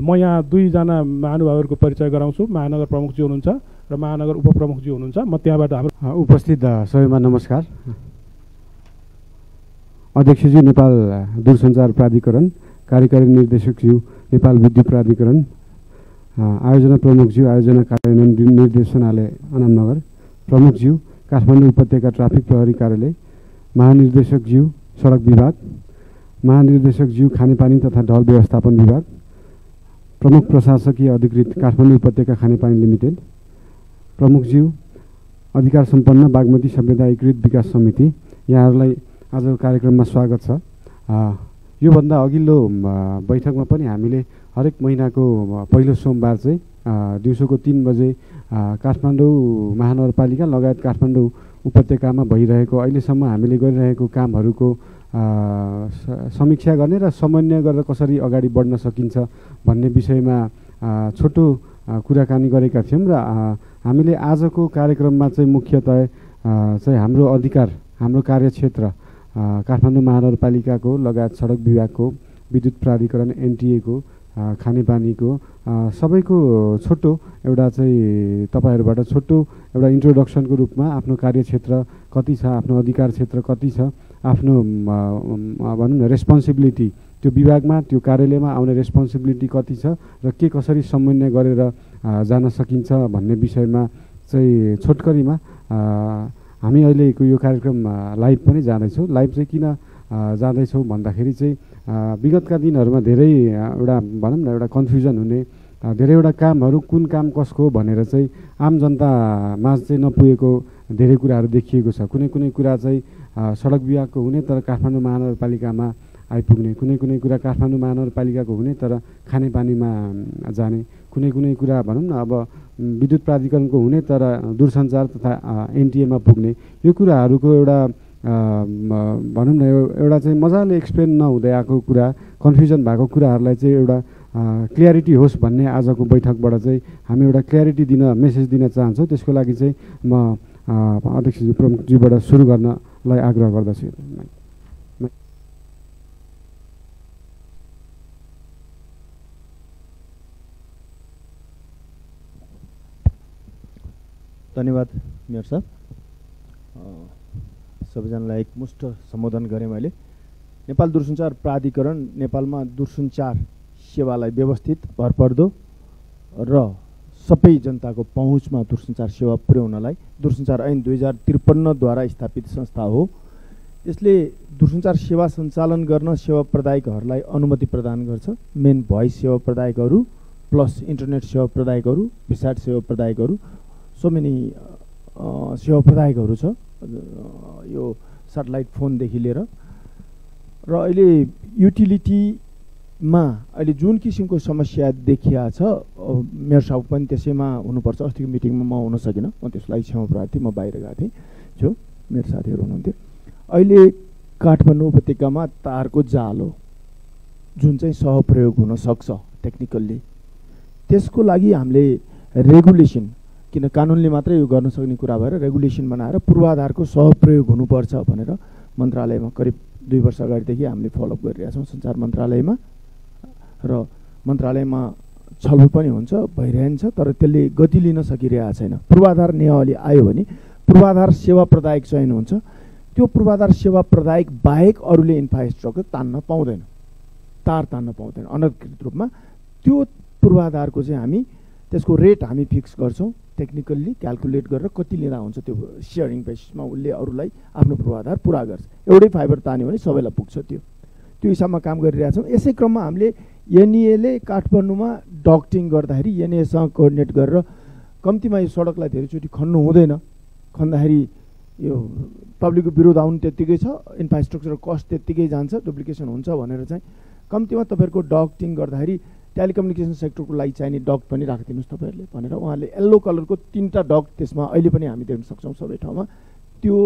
म यहाँ दुईजना महानुभावहरूको परिचय गराउँछु। महानगर प्रमुखजी हुनुहुन्छ र महानगर उपप्रमुखजी हुनुहुन्छ। म त्यहाँबाट हाम्रो उपस्थित सबैमा नमस्कार। अध्यक्षज्यू नेपाल दूरसञ्चार प्राधिकरण कार्यकारी निर्देशकज्यू नेपाल विद्युत प्राधिकरण आयोजना प्रमुखज्यू आयोजना कार्यान्वयन निर्- निर्देशनालय अनामनगर प्रमुखज्यू काठमाडौँ उपत्यका ट्राफिक प्रहरी कार्यालय। महानिर्देशकज्यू सडक विभाग। महानिर्देशकज्यू खानेपानी तथा ढल व्यवस्थापन विभाग। प्रमुख प्रशासकीय अधिकृत काठमाडौँ उपत्यका खानेपानी लिमिटेड प्रमुखज्यू अधिकार सम्पन्न बागमती सभ्यता एकीकृत विकास समिति यहाँहरूलाई आजको कार्यक्रममा स्वागत छ। योभन्दा अघिल्लो बैठकमा पनि हामीले हरेक महिनाको पहिलो सोमबार चाहिँ दिउँसोको तिन बजे काठमाडौँ महानगरपालिका लगायत काठमाडौँ उपत्यकामा भइरहेको अहिलेसम्म हामीले गरिरहेको कामहरूको समीक्षा गर्ने र समन्वय गरेर कसरी अगाडि बढ्न सकिन्छ भन्ने विषयमा छोटो कुराकानी गरेका थियौँ र हामीले आजको कार्यक्रममा चाहिँ मुख्यतः चाहिँ हाम्रो अधिकार हाम्रो कार्यक्षेत्र काठमाडौँ महानगरपालिकाको लगायत सडक विभागको विद्युत प्राधिकरण एनटिएको खानेपानीको। सबैको छोटो एउटा चाहिँ तपाईँहरूबाट छोटो एउटा इन्ट्रोडक्सनको रूपमा आफ्नो कार्यक्षेत्र कति छ आफ्नो अधिकार क्षेत्र कति छ आफ्नो भनौँ न रेस्पोन्सिबिलिटी त्यो विभागमा त्यो कार्यालयमा आउने रेस्पोन्सिबिलिटी कति छ र के कसरी समन्वय गरेर जान सकिन्छ भन्ने विषयमा चाहिँ छोटकरीमा हामी अहिलेको यो कार्यक्रम लाइभ पनि जाँदैछौँ। लाइभ चाहिँ किन जाँदैछौँ भन्दाखेरि चाहिँ विगतका दिनहरूमा धेरै एउटा भनौँ न एउटा कन्फ्युजन हुने धेरैवटा कामहरू कुन काम कसको भनेर चाहिँ आम जनतामा चाहिँ नपुगेको धेरै कुराहरू देखिएको छ। कुनै कुनै कुरा चाहिँ सडक विभागको हुने तर काठमाडौँ महानगरपालिकामा आइपुग्ने। कुनै कुनै कुरा काठमाडौँ महानगरपालिकाको हुने तर खानेपानीमा जाने। कुनै कुनै कुरा भनौँ न अब विद्युत प्राधिकरणको हुने तर दूरसञ्चार तथा एनटिएमा पुग्ने। यो कुराहरूको एउटा भनौँ न एउटा चाहिँ मजाले एक्सप्लेन नहुँदै आएको कुरा कन्फ्युजन भएको कुराहरूलाई चाहिँ एउटा क्लियरिटी होस् भन्ने आजको बैठकबाट चाहिँ हामी एउटा क्ल्यारिटी दिन मेसेज दिन चाहन्छौँ। त्यसको लागि चाहिँ म अ, अध्यक्षज्यू प्रमुखज्यूबाट सुरु गर्नलाई आग्रह गर्दछु। धन्यवाद मेयर साहब। सबैजनालाई एकमुष्ट सम्बोधन गरेँ मैले। नेपाल दूरसञ्चार प्राधिकरण नेपालमा दूरसञ्चार सेवालाई व्यवस्थित भरपर्दो र सबै जनताको पहुँचमा दूरसञ्चार सेवा पुर्याउनलाई दूरसञ्चार ऐन दुई हजार त्रिपन्नद्वारा स्थापित संस्था हो। यसले दूरसञ्चार सेवा सञ्चालन गर्न सेवा प्रदायकहरूलाई अनुमति प्रदान गर्छ। मेन भोइस सेवा प्रदायकहरू प्लस इन्टरनेट सेवा प्रदायकहरू भिसाट सेवा प्रदायकहरू सो मेनी सेवा प्रदायकहरू छ। यो सेटेलाइट फोनदेखि लिएर। र अहिले युटिलिटीमा अहिले जुन किसिमको समस्या देखिया छ अ, मेयर साहब पनि त्यसैमा हुनुपर्छ। अस्तिको मिटिङमा म हुन सकिनँ। म त्यसलाई क्षमा प्रार्थी म बाहिर गएको थिएँ। छु मेरो साथीहरू हुनुहुन्थ्यो। अहिले काठमाडौँ उपत्यकामा तारको जालो जुन चाहिँ सहप्रयोग हुन सक्छ टेक्निकल्ली त्यसको लागि हामीले रेगुलेसन किन कानुनले मात्रै यो गर्न सक्ने कुरा भएर रेगुलेसन बनाएर पूर्वाधारको सहप्रयोग हुनुपर्छ भनेर मन्त्रालयमा करिब दुई वर्ष अगाडिदेखि हामीले फलोअप गरिरहेका छौँ सञ्चार मन्त्रालयमा। र मन्त्रालयमा छलफल पनि हुन्छ भइरहन्छ तर त्यसले गति लिन सकिरहेको छैन। पूर्वाधार नियमावली आयो भने पूर्वाधार सेवा प्रदायक चयन हुन्छ। त्यो पूर्वाधार सेवा प्रदायक बाहेक अरूले इन्फ्रास्ट्रक्चर तान्न पाउँदैन तार तान्न पाउँदैन अनधिकृत रूपमा। त्यो पूर्वाधारको चाहिँ हामी त्यसको रेट हामी फिक्स गर्छौँ। टेक्निकल्ली क्यालकुलेट गरेर कति लिँदा हुन्छ त्यो सेयरिङ बेसिसमा उसले अरूलाई आफ्नो पूर्वाधार पुरा गर्छ। एउटै फाइबर तान्यो भने सबैलाई पुग्छ त्यो। त्यो हिसाबमा काम गरिरहेछौँ। यसै क्रममा हामीले एनइएले काठमाडौँमा डक्टिङ गर्दाखेरि एनइएसँग कोअर्डिनेट गरेर कम्तीमा यो सडकलाई धेरैचोटि खन्नु हुँदैन। खन्दाखेरि यो पब्लिकको विरोध आउनु त्यत्तिकै छ इन्फ्रास्ट्रक्चर कस्ट त्यत्तिकै जान्छ डुप्लिकेसन हुन्छ भनेर चाहिँ कम्तीमा तपाईँहरूको डक्टिङ गर्दाखेरि टेलिकम्युनिकेसन सेक्टरको लागि चाहिने डक्ट पनि राखिदिनुहोस् तपाईँहरूले भनेर उहाँले येल्लो कलरको तिनवटा डक्ट त्यसमा अहिले पनि हामी देख्न सक्छौँ सबै ठाउँमा। त्यो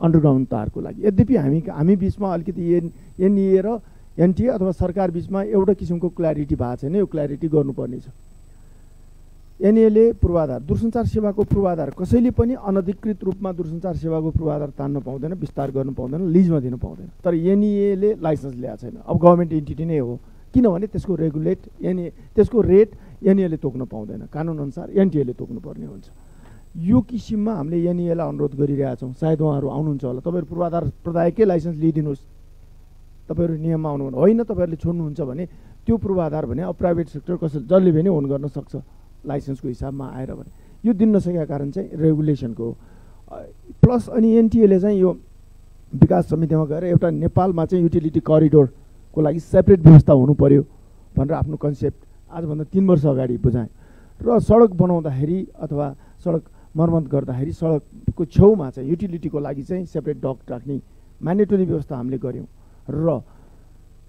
अन्डरग्राउन्ड तारको लागि। यद्यपि हामी हामी बिचमा अलिकति एन एनइए र एनटिए अथवा सरकार बिचमा एउटा किसिमको क्ल्यारिटी भएको छैन यो क्ल्यारिटी छ एनएले पूर्वाधार दूरसञ्चार सेवाको पूर्वाधार कसैले पनि अनधिकृत रूपमा दूरसञ्चार सेवाको पूर्वाधार तान्न पाउँदैन विस्तार गर्नु पाउँदैन लिजमा दिनु पाउँदैन। तर एनइएले लाइसेन्स ल्याएको छैन। अब गभर्मेन्ट इन्टिटी नै हो। किनभने त्यसको रेगुलेट एनए त्यसको रेट एनएले तोक्न पाउँदैन। कानुनअनुसार एनटिएले तोक्नुपर्ने हुन्छ। यो किसिममा हामीले एनइएलाई अनुरोध गरिरहेका छौँ। सायद उहाँहरू आउनुहुन्छ होला। तपाईँहरू पूर्वाधार प्रदायकै लाइसेन्स लिइदिनुहोस्। तपाईँहरू नियममा आउनु होइन तपाईँहरूले छोड्नुहुन्छ भने त्यो पूर्वाधार भने अब प्राइभेट सेक्टर कसैले जसले पनि ओन गर्न सक्छ लाइसेन्सको हिसाबमा आएर भने। यो दिन नसकेका कारण चाहिँ रेगुलेसनको हो। प्लस अनि एनटिएले चाहिँ यो विकास समितिमा गएर एउटा नेपालमा चाहिँ युटिलिटी करिडोरको लागि सेपरेट व्यवस्था हुनु पर्यो भनेर आफ्नो कन्सेप्ट आजभन्दा तिन वर्ष अगाडि बुझाएँ। र सडक बनाउँदाखेरि अथवा सडक मर्मत गर्दाखेरि सडकको छेउमा चाहिँ युटिलिटीको लागि चाहिँ सेपरेट डक राख्ने म्यान्डेटरी व्यवस्था हामीले गऱ्यौँ। र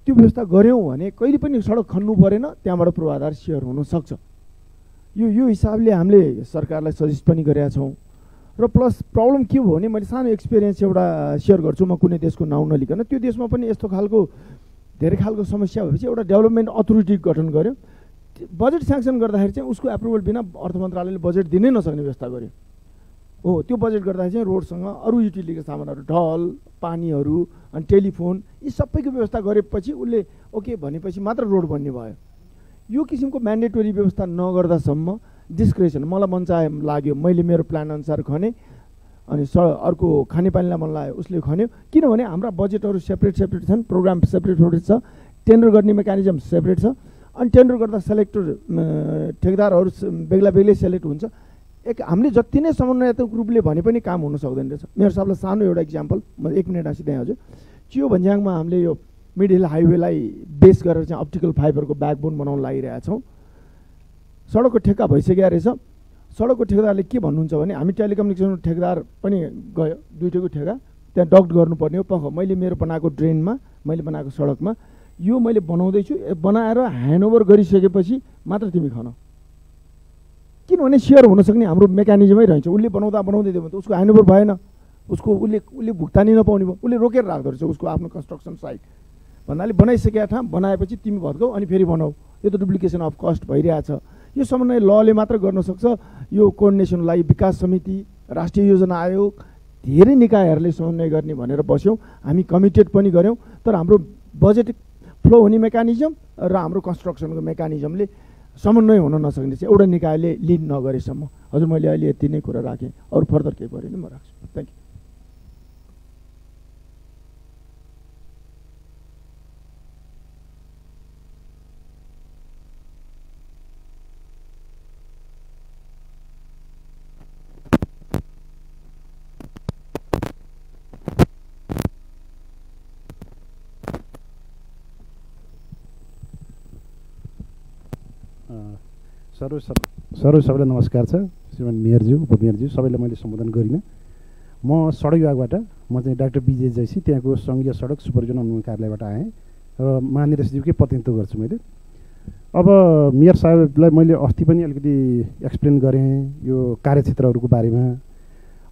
त्यो व्यवस्था गऱ्यौँ भने कहिले पनि सडक खन्नु परेन त्यहाँबाट पूर्वाधार सेयर हुनसक्छ। यो यो हिसाबले हामीले सरकारलाई सजेस्ट पनि गरेका छौँ। र प्लस प्रब्लम के भयो भने मैले सानो एक्सपिरियन्स एउटा सेयर गर्छु म कुनै देशको नाउँ नलिकन त्यो देशमा पनि यस्तो खालको धेरै खालको समस्या भएपछि एउटा डेभलपमेन्ट अथोरिटी गठन गर्यो। बजेट स्याङ्सन गर्दाखेरि चाहिँ उसको एप्रुभल बिना अर्थ मन्त्रालयले बजेट दिनै नसक्ने व्यवस्था गर्यो। हो त्यो बजेट गर्दाखेरि चाहिँ रोडसँग अरू युटिलिटीको सामानहरू ढल पानीहरू अनि टेलिफोन यी सबैको व्यवस्था गरेपछि उसले ओके भनेपछि मात्र रोड बन्ने भयो। यो किसिमको म्यान्डेटोरी व्यवस्था नगर्दासम्म डिस्क्रेसन मलाई मन चाहे लाग्यो। मैले मेरो प्लान अनुसार खने अनि स अर्को खानेपानीलाई मन लाग्यो उसले खन्यो किनभने हाम्रा बजेटहरू सेपरेट सेपरेट छन् प्रोग्राम सेपरेट सेपरेट छ टेन्डर गर्ने मेकानिजम सेपरेट छ अनि टेन्डर गर्दा सेलेक्टर ठेकदारहरू बेग्ला बेग्लै सेलेक्ट हुन्छ। एक हामीले जति नै समन्वयात्मक रूपले भने पनि काम हुन सक्दैन रहेछ। मेरो सबलाई सानो एउटा इक्जाम्पल म एक मिनट आँसिँदै हजुर। चियो भन्ज्याङमा हामीले यो मिड हिल हाइवेलाई बेस गरेर चाहिँ अप्टिकल फाइबरको ब्याकबोन बनाउन लागिरहेका छौँ सडकको ठेक्का भइसकेको रहेछ। सडकको ठेकेदारले के भन्नुहुन्छ भने हामी टेलिकम्युनिकेसन ठेकेदार पनि गयो दुइटैको ठेगा त्यहाँ डक्ट गर्नुपर्ने हो पख मैले मेरो बनाएको ड्रेनमा मैले बनाएको सडकमा यो मैले बनाउँदैछु बनाएर ह्यान्डओभर गरिसकेपछि मात्र तिमी खन। किनभने सेयर हुनसक्ने हाम्रो मेकानिजमै रहन्छ उसले बनाउँदा बनाउँदै दियो भने त उसको ह्यान्डओभर भएन। उसको उसले उसले भुक्तानी नपाउने भयो उसले रोकेर राख्दो रहेछ उसको आफ्नो कन्स्ट्रक्सन साइट भन्नाले बनाइसकेका ठाउँ बनाएपछि तिमी भत्काउ अनि फेरि बनाऊ। यो त डुप्लिकेसन अफ कस्ट भइरहेछ। यो समन्वय लले मात्र गर्न सक्छ। यो कोअर्डिनेसनको लागि विकास समिति राष्ट्रिय योजना आयोग धेरै निकायहरूले समन्वय गर्ने भनेर बस्यौँ। हामी कमिटेड पनि गऱ्यौँ तर हाम्रो बजेट फ्लो हुने मेकानिजम र हाम्रो कन्स्ट्रक्सनको मेकानिजमले समन्वय हुन नसक्ने चाहिँ एउटा निकायले लिड नगरेसम्म। हजुर मैले अहिले यति नै कुरा राखेँ। अरू फर्दर केही पऱ्यो भने म राख्छु। थ्याङ्क यू सर्व सर्व सबैलाई नमस्कार छ। श्रीमान मेयरज्यू उपमेयरज्यू सबैलाई मैले सम्बोधन गरिनँ। म सडक विभागबाट म चाहिँ डाक्टर विजय जैसी त्यहाँको सङ्घीय सडक सुपरभिजन अनुमान कार्यालयबाट आएँ र महानिर्देशज्यूकै प्रतिनिधित्व गर्छु मैले। अब मेयर साहेबलाई मैले अस्ति पनि अलिकति एक्सप्लेन गरेँ यो कार्यक्षेत्रहरूको बारेमा।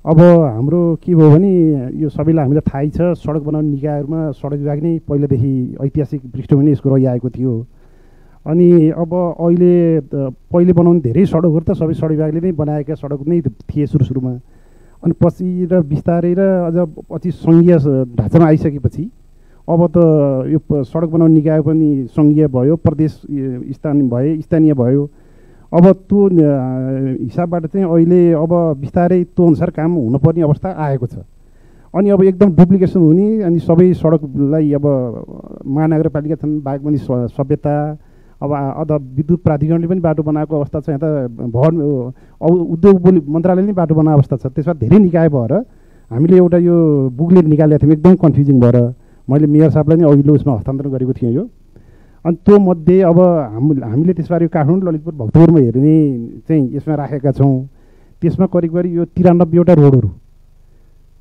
अब हाम्रो के भयो भने यो सबैलाई हामीलाई थाहै छ सडक बनाउने निकायहरूमा सडक विभाग नै पहिलादेखि ऐतिहासिक पृष्ठभूमि यसको रहिआएको थियो। अनि अब अहिले पहिले बनाउने धेरै सडकहरू त सबै सडक विभागले नै बनाएका सडक नै थिए सुरु सुरुमा। अनि पछि र बिस्तारै र अझ पछि सङ्घीय ढाँचामा आइसकेपछि अब त यो सडक बनाउने निकाय पनि सङ्घीय भयो प्रदेश स्थान भए स्थानीय भयो। अब त्यो हिसाबबाट चाहिँ अहिले अब बिस्तारै त्यो अनुसार काम हुनुपर्ने अवस्था आएको छ। अनि अब एकदम डुप्लिकेसन हुने अनि सबै सडकलाई अब महानगरपालिका छन् बागमनी सभ्यता अब अझ विद्युत प्राधिकरणले पनि बाटो बनाएको अवस्था छ यहाँ त भवन उद्योग बोली मन्त्रालयले नै बाटो बनाएको अवस्था छ। त्यसमा धेरै निकाय भएर हामीले एउटा यो बुकलेट निकालेको थियौँ एकदम कन्फ्युजिङ भएर। मैले मेयर साहबलाई नै अघिल्लो उसमा हस्तान्तरण गरेको थिएँ यो। अनि त्यो मध्ये अब हाम हामीले त्यसबारे काठमाडौँ ललितपुर भक्तपुरमा हेर्ने चाहिँ यसमा राखेका छौँ। त्यसमा करिब करिब यो तिरानब्बेवटा रोडहरू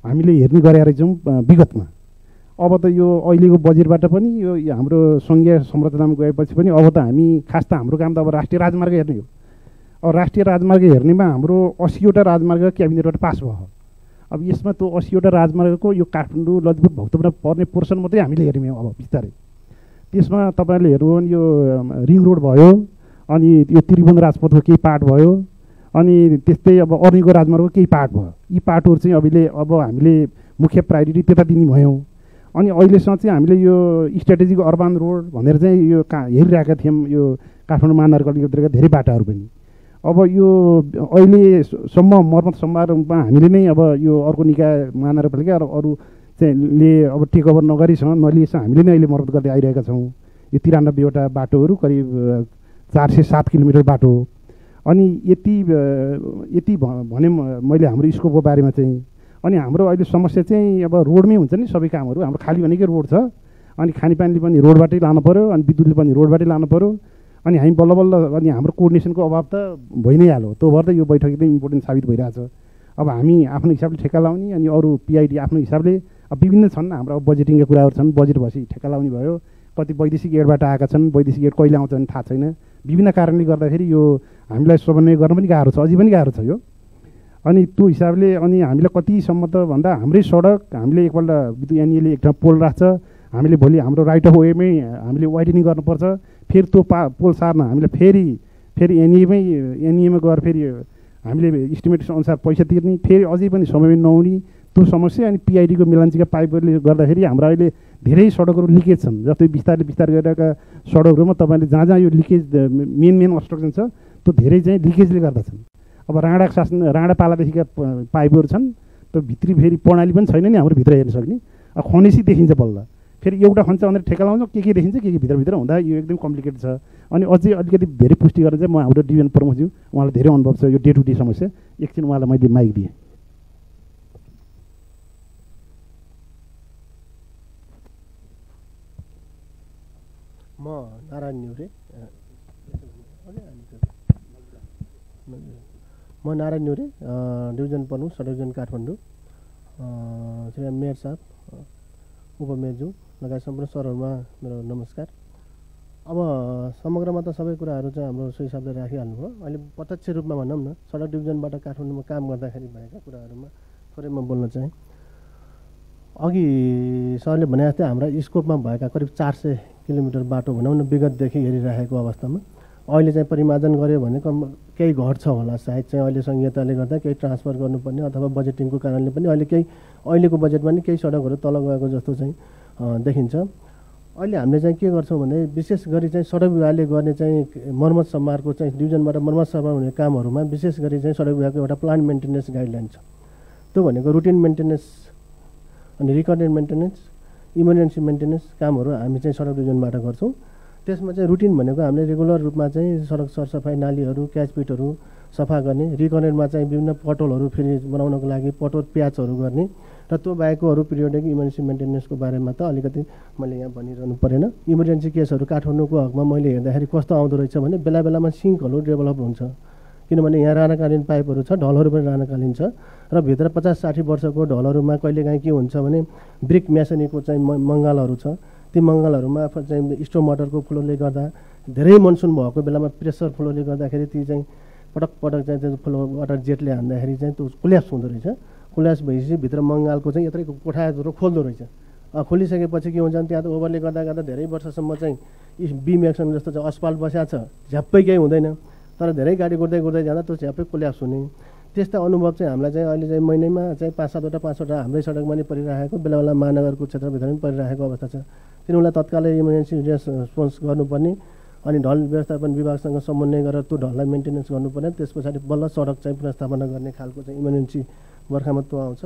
हामीले हेर्ने गरेका रहेछौँ विगतमा। अब त यो अहिलेको बजेटबाट पनि यो हाम्रो सङ्घीय संरचनामा गएपछि पनि अब त हामी खास त हाम्रो काम त अब राष्ट्रिय राजमार्ग हेर्ने हो। अब राष्ट्रिय राजमार्ग हेर्नेमा हाम्रो असीवटा राजमार्ग क्याबिनेटबाट पास भयो। अब यसमा त्यो असीवटा राजमार्गको यो काठमाडौँ ललितपुर भक्तपुरमा पर्ने पोर्सन मात्रै हामीले हेर्यौँ अब बिस्तारै। त्यसमा तपाईँहरूले हेर्नु भने यो रिङ रोड भयो अनि यो त्रिभुवन राजपथको केही पार्ट भयो अनि त्यस्तै अब अर्नीको राजमार्गको केही पार्ट भयो। यी पार्टहरू चाहिँ अहिले अब हामीले मुख्य प्रायोरिटी त्यता दिने भयौँ। अनि अहिलेसम्म चाहिँ हामीले यो स्ट्राटेजिक अर्बान रोड भनेर चाहिँ यो का हेरिरहेका थियौँ यो काठमाडौँ महानगरपालिकाभित्रका धेरै बाटाहरू पनि। अब यो अहिलेसम्म मर्मत समारोहमा हामीले नै अब यो अर्को निकाय महानगरपालिका र अरू चाहिँ ले अब टेक ओभर नगरीसँग नलिएसँग हामीले नै अहिले मर्मत गर्दै आइरहेका छौँ। यो तिरानब्बेवटा बाटोहरू करिब चार सय सात किलोमिटर बाटो हो। अनि यति यति भने मैले हाम्रो स्कोपको बारेमा चाहिँ अनि हाम्रो अहिले समस्या चाहिँ अब रोडमै हुन्छ नि सबै कामहरू। हाम्रो खाली भनेकै रोड छ। अनि खानेपानीले पनि रोडबाटै लानु पऱ्यो अनि विद्युतले पनि रोडबाटै लानु पऱ्यो अनि हामी बल्ल बल्ल अनि हाम्रो कोअर्डिनेसनको अभाव त भइ नै हाल्यो। त्यो भएर त यो बैठक एकदम इम्पोर्टेन्ट साबित भइरहेछ अब हामी आफ्नो हिसाबले ठेक्का लाउने अनि अरू पिआइडी आफ्नो हिसाबले अब विभिन्न छन् हाम्रो अब बजेटिङका कुराहरू छन्। बजेट भएपछि ठेक्का लाउने भयो। कति वैदेशिक एडबाट आएका छन् वैदेशिक एड कहिले आउँछ भने थाहा छैन। विभिन्न कारणले गर्दाखेरि यो हामीलाई समन्वय गर्न पनि गाह्रो छ अझै पनि गाह्रो छ यो। अनि त्यो हिसाबले अनि हामीलाई कतिसम्म त भन्दा हाम्रै सडक हामीले एकपल्ट एनइएले एक ठाउँ पोल राख्छ हामीले भोलि हाम्रो राइट अफ वेमै हामीले वाइडनिङ गर्नुपर्छ फेरि त्यो पा पोल सार्न हामीले फेरि फेरि एनइएमै एनइएमा गएर फेरि हामीले इस्टिमेट अनुसार पैसा तिर्ने फेरि अझै पनि समयमै नहुने त्यो समस्या अनि पिआइडीको मिलान्चीका पाइपहरूले गर्दाखेरि हाम्रो अहिले धेरै सडकहरू लिकेज छन् जस्तै बिस्तारै बिस्तारै गरिरहेका सडकहरूमा तपाईँले जहाँ जहाँ यो लिकेज मेन मेन अब्स्ट्रक्सन छ त्यो धेरै चाहिँ लिकेजले गर्दा छन् अब राँडा शासन राँडा पालादेखिका पाइपहरू छन् त्यो भित्री फेरि प्रणाली पनि छैन नि हाम्रो भित्र हेर्न सक्ने। अब खनेसी देखिन्छ बल्ल। फेरि एउटा खन्छ भनेर ठेका लाउँछ के के देखिन्छ के के भित्रभित्र हुँदा यो एकदम कम्प्लिकेटेड छ। अनि अझै अलिकति धेरै पुष्टि गरेर चाहिँ म हाम्रो डिभिजन प्रमुखज्यू उहाँलाई धेरै अनुभव छ यो डे टु डे समस्या। एकछिन उहाँलाई मैले माइक दिएँ। म नारायण न्युरे। म नारायण न्युरे डिभिजन प्रमुख sub division Kathmandu. Shri mayor साहब उपमेयरज्यू लगायत सम्पूर्ण सरहरूमा मेरो नमस्कार। अब समग्रमा त सबै कुराहरू चाहिँ हाम्रो सो हिसाबले राखिहाल्नुभयो। अहिले प्रत्यक्ष रूपमा भनौँ न सडक डिभिजनबाट काठमाडौँमा काम गर्दाखेरि भएका कुराहरूमा थोरै म बोल्न चाहेँ। अघि सरले भने जस्तै हाम्रा स्कोपमा भएका करिब चार सय किलोमिटर बाटो भनौँ न विगतदेखि हेरिराखेको अवस्थामा। अहिले चाहिँ परिमार्जन गऱ्यो भने कम केही घट्छ होला सायद चाहिँ अहिले संहिताले गर्दा केही ट्रान्सफर गर्नुपर्ने अथवा बजेटिङको कारणले पनि अहिले केही अहिलेको बजेटमा नि केही सडकहरू तल गएको जस्तो चाहिँ देखिन्छ। अहिले हामीले चाहिँ के गर्छौँ भने विशेष गरी चाहिँ सडक विभागले गर्ने चाहिँ मर्मत सम्मारको चाहिँ डिभिजनबाट मर्मत सम्मार हुने कामहरूमा विशेष गरी चाहिँ सडक विभागको एउटा प्लान मेन्टेनेन्स गाइडलाइन छ। त्यो भनेको रुटिन मेन्टेनेन्स अनि रिकर्डेड मेन्टेनेन्स इमर्जेन्सी मेन्टेनेन्स कामहरू हामी चाहिँ सडक डिभिजनबाट गर्छौँ। त्यसमा चाहिँ रुटिन भनेको हामीले रेगुलर रूपमा चाहिँ सडक सरसफाइ नालीहरू क्याचपिटहरू सफा गर्ने रिकर्डेडमा चाहिँ विभिन्न पटोलहरू फेरि बनाउनको लागि पटोल प्याचहरू गर्ने र त्यो बाहेकको अरू पिरियोडिक इमर्जेन्सी मेन्टेनेन्सको बारेमा त अलिकति मैले यहाँ भनिरहनु परेन। इमर्जेन्सी केसहरू काठमाडौँको हकमा मैले हेर्दाखेरि कस्तो आउँदो रहेछ भने बेला बेलामा सिङ्कहरू डेभलप हुन्छ। किनभने यहाँ राणाकालीन पाइपहरू छ ढलहरू पनि राणाकालीन छ र भित्र पचास साठी वर्षको ढलहरूमा कहिलेकाहीँ के हुन्छ भने ब्रिक मेसनीको चाहिँ मङ्गालहरू छ। ती मङ्गलहरूमा चाहिँ स्टो मोटरको फ्लोले गर्दा धेरै मनसुन भएको बेलामा प्रेसर फ्लोले गर्दाखेरि ती चाहिँ पटक पटक चाहिँ त्यो फ्लो वाटर जेटले हान्दाखेरि चाहिँ त्यो कुल्याप्स हुँदो रहेछ। कुल्याप्स भएपछि भित्र मङ्गालको चाहिँ यत्रो कोठाहरू खोल्दो रहेछ। खोलिसकेपछि के हुन्छ त्यहाँ त ओभरले गर्दा गर्दा धेरै वर्षसम्म चाहिँ यी बिम एक्सन जस्तो चाहिँ अस्पाल्ट बसिएको छ। झ्याप्पै केही हुँदैन। तर धेरै गाडी कुद्दै कुद्दै जाँदा त्यो झ्याप्पै कुल्याप्स हुने। त्यस्ता अनुभव चाहिँ हामीलाई चाहिँ अहिले चाहिँ महिनैमा चाहिँ पाँच सातवटा पाँचवटा हाम्रै सडकमा नै परिरहेको बेला बेला महानगरको क्षेत्रभित्र पनि परिरहेको अवस्था छ। तिनीहरूलाई तत्कालै इमर्जेन्सी रेस्पोन्स गर्नुपर्ने अनि ढल व्यवस्थापन विभागसँग समन्वय गरेर त्यो ढललाई मेन्टेनेन्स गर्नुपर्ने त्यस पछाडि बल्ल सडक चाहिँ पुनर्स्थापना गर्ने खालको चाहिँ इमर्जेन्सी बर्खामा त्यो आउँछ।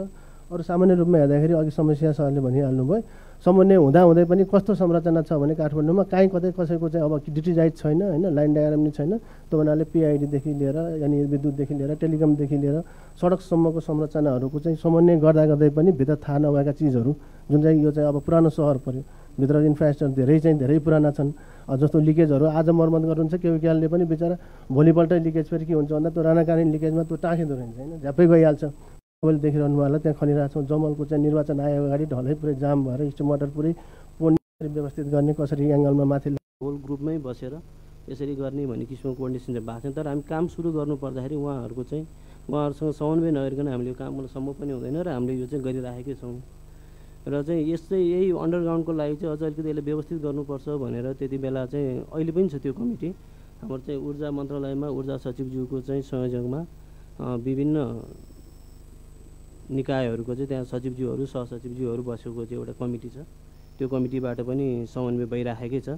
अरू सामान्य रूपमा हेर्दाखेरि अघि समस्या सरले भनिहाल्नुभयो। समन्वय हुँदा हुँदै पनि कस्तो संरचना छ भने काठमाडौँमा? काहीँ कतै कसैको चाहिँ अब डिजिटाइज छैन होइन? लाइन डायग्राम नि छैन। त्यो हुनाले पिआइडीदेखि लिएर यानि विद्युतदेखि लिएर टेलिकमदेखि लिएर सडकसम्मको संरचनाहरूको चाहिँ समन्वय गर्दा गर्दै पनि भित्र थाहा नभएका चिजहरू जुन चाहिँ यो चाहिँ अब पुरानो सहर पऱ्यो भित्र इन्फ्रास्ट्रक्चर धेरै चाहिँ धेरै पुराना छन्। जस्तो लिकेजहरू आज मर्मत गर्नुहुन्छ केमिकलले पनि बिचरा भोलिपल्ट लिकेज फेरि के हुन्छ भन्दा त्यो राणाकालीन लिकेजमा त्यो टाँसिँदो रहेछ होइन? झ्याप्पै गइहाल्छ। तपाईँले देखिरहनु होला त्यहाँ खनिरहेको छौँ जमलको चाहिँ निर्वाचन आए अगाडि ढलै पुरै जाम भएर स्टमटर पुरै पोर्ने व्यवस्थित गर्ने कसरी एङ्गलमा माथि होल ग्रुपमै बसेर यसरी गर्ने भन्ने किसिमको कोर्डिनेसन चाहिँ भएको छैन तर हामी काम सुरु गर्नु पर्दाखेरि उहाँहरूको चाहिँ उहाँहरूसँग समन्वय नगरिकन हामीले यो काम गर्न सम्भव पनि हुँदैन र हामीले यो चाहिँ गरिराखेकै छौँ। र चाहिँ यस्तै यही अन्डरग्राउन्डको लागि चाहिँ अझ अलिकति यसले व्यवस्थित गर्नुपर्छ भनेर त्यति बेला चाहिँ अहिले पनि छ त्यो कमिटी। हाम्रो चाहिँ ऊर्जा मन्त्रालयमा ऊर्जा सचिवज्यूको चाहिँ संयोजकमा विभिन्न निकायहरूको चाहिँ त्यहाँ सचिवज्यूहरू सहसचिवज्यूहरू बसेको चाहिँ एउटा कमिटी छ। त्यो कमिटीबाट पनि समन्वय भइराखेकै छ।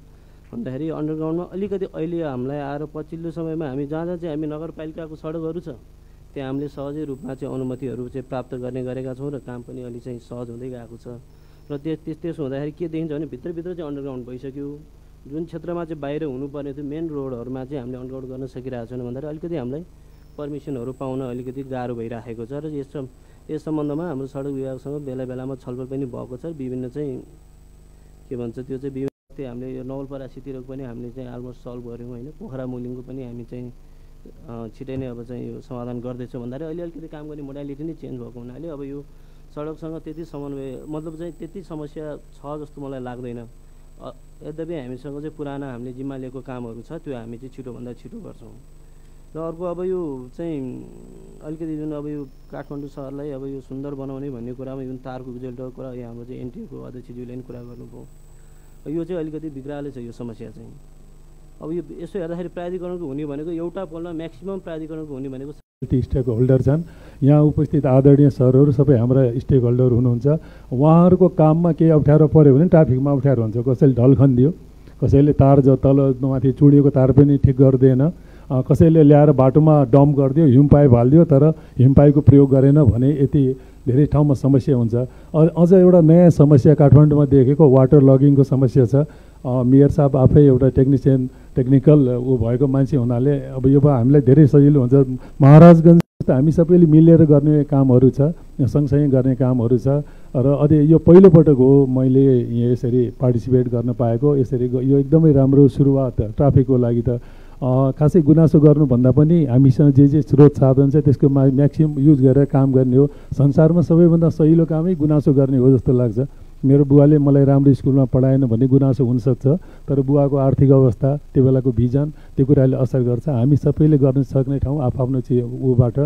भन्दाखेरि अन्डरग्राउन्डमा अलिकति अहिले हामीलाई आएर पछिल्लो समयमा हामी जहाँ जहाँ चाहिँ हामी नगरपालिकाको सडकहरू छ त्यहाँ हामीले सहजै रूपमा चाहिँ अनुमतिहरू चाहिँ प्राप्त गर्ने गरेका छौँ र काम पनि अलि चाहिँ सहज हुँदै गएको छ। र त्यस त्यस त्यसो हुँदाखेरि के देखिन्छ भने भित्रभित्र चाहिँ अन्डरग्राउन्ड भइसक्यो। जुन क्षेत्रमा चाहिँ बाहिर हुनुपर्ने थियो मेन रोडहरूमा चाहिँ हामीले अन्डरग्राउन्ड गर्न सकिरहेको छैन। भन्दाखेरि अलिकति हामीलाई पर्मिसनहरू पाउन अलिकति गाह्रो भइराखेको छ र यस यस सम्बन्धमा हाम्रो सडक विभागसँग बेला बेलामा छलफल पनि भएको छ। विभिन्न चाहिँ के भन्छ त्यो चाहिँ विभिन्न हामीले यो नवलपरासीतिरको पनि हामीले चाहिँ अलमोस्ट सल्भ गऱ्यौँ होइन। पोखरा मुलिङको पनि हामी चाहिँ छिटै नै अब चाहिँ यो समाधान गर्दैछौँ भन्दाखेरि अहिले अलिकति काम गर्ने मोडालिटी नै चेन्ज भएको हुनाले अब यो सडकसँग त्यति समन्वय मतलब चाहिँ त्यति समस्या छ जस्तो मलाई लाग्दैन। यद्यपि हामीसँग चाहिँ पुराना हामीले जिम्मा लिएको कामहरू छ त्यो हामी चाहिँ छिटोभन्दा छिटो गर्छौँ। र अर्को अब यो चाहिँ अलिकति जुन अब यो काठमाडौँ सहरलाई अब यो सुन्दर बनाउने भन्ने कुरामा जुन तारको गुजेल्टोको कुरा यहाँ हाम्रो चाहिँ एनटिएको अध्यक्षज्यूले पनि कुरा गर्नुभयो। यो चाहिँ अलिकति बिग्रालै छ यो समस्या चाहिँ। अब यो यसो हेर्दाखेरि प्राधिकरणको हुने भनेको एउटा पोलमा म्याक्सिमम् प्राधिकरणको हुने भनेको स्टेक होल्डर छन्। यहाँ उपस्थित आदरणीय सरहरू सबै हाम्रा स्टेक होल्डर हुनुहुन्छ। उहाँहरूको काममा केही अप्ठ्यारो पऱ्यो भने ट्राफिकमा अप्ठ्यारो हुन्छ। कसैले ढल खनिदियो कसैले तार ज तल माथि चुडिएको तार पनि ठिक गरिदिएन। अँ, कसैले ल्याएर बाटोमा डम्प गरिदियो हिम पाइप हालिदियो तर हिम पाइपको प्रयोग गरेन भने यति धेरै ठाउँमा समस्या हुन्छ। अझ एउटा नयाँ समस्या काठमाडौँमा देखेको वाटर लगिङको समस्या छ। मेयर साहब आफै एउटा टेक्निसियन टेक्निकल ऊ भएको मान्छे हुनाले अब यो हामीलाई धेरै सजिलो हुन्छ। महाराजगञ्ज त हामी सबैले मिलेर गर्ने कामहरू छ सँगसँगै गर्ने कामहरू छ। र अझै यो पहिलोपटक हो मैले यसरी पार्टिसिपेट गर्न पाएको यसरी यो एकदमै राम्रो सुरुवात ट्राफिकको लागि त। खासै गुनासो गर्नुभन्दा पनि हामीसँग जे जे स्रोत साधन छ त्यसको मा म्याक्सिमम् युज गरेर काम गर्ने हो। संसारमा सबैभन्दा सहिलो कामै गुनासो गर्ने हो जस्तो लाग्छ। मेरो बुवाले मलाई राम्रो स्कुलमा पढाएन भन्ने गुनासो हुनसक्छ तर बुवाको आर्थिक अवस्था त्यो बेलाको भिजन त्यो कुराले असर गर्छ। हामी सबैले गर्न सक्ने ठाउँ आफआफ्नो चिज ऊबाट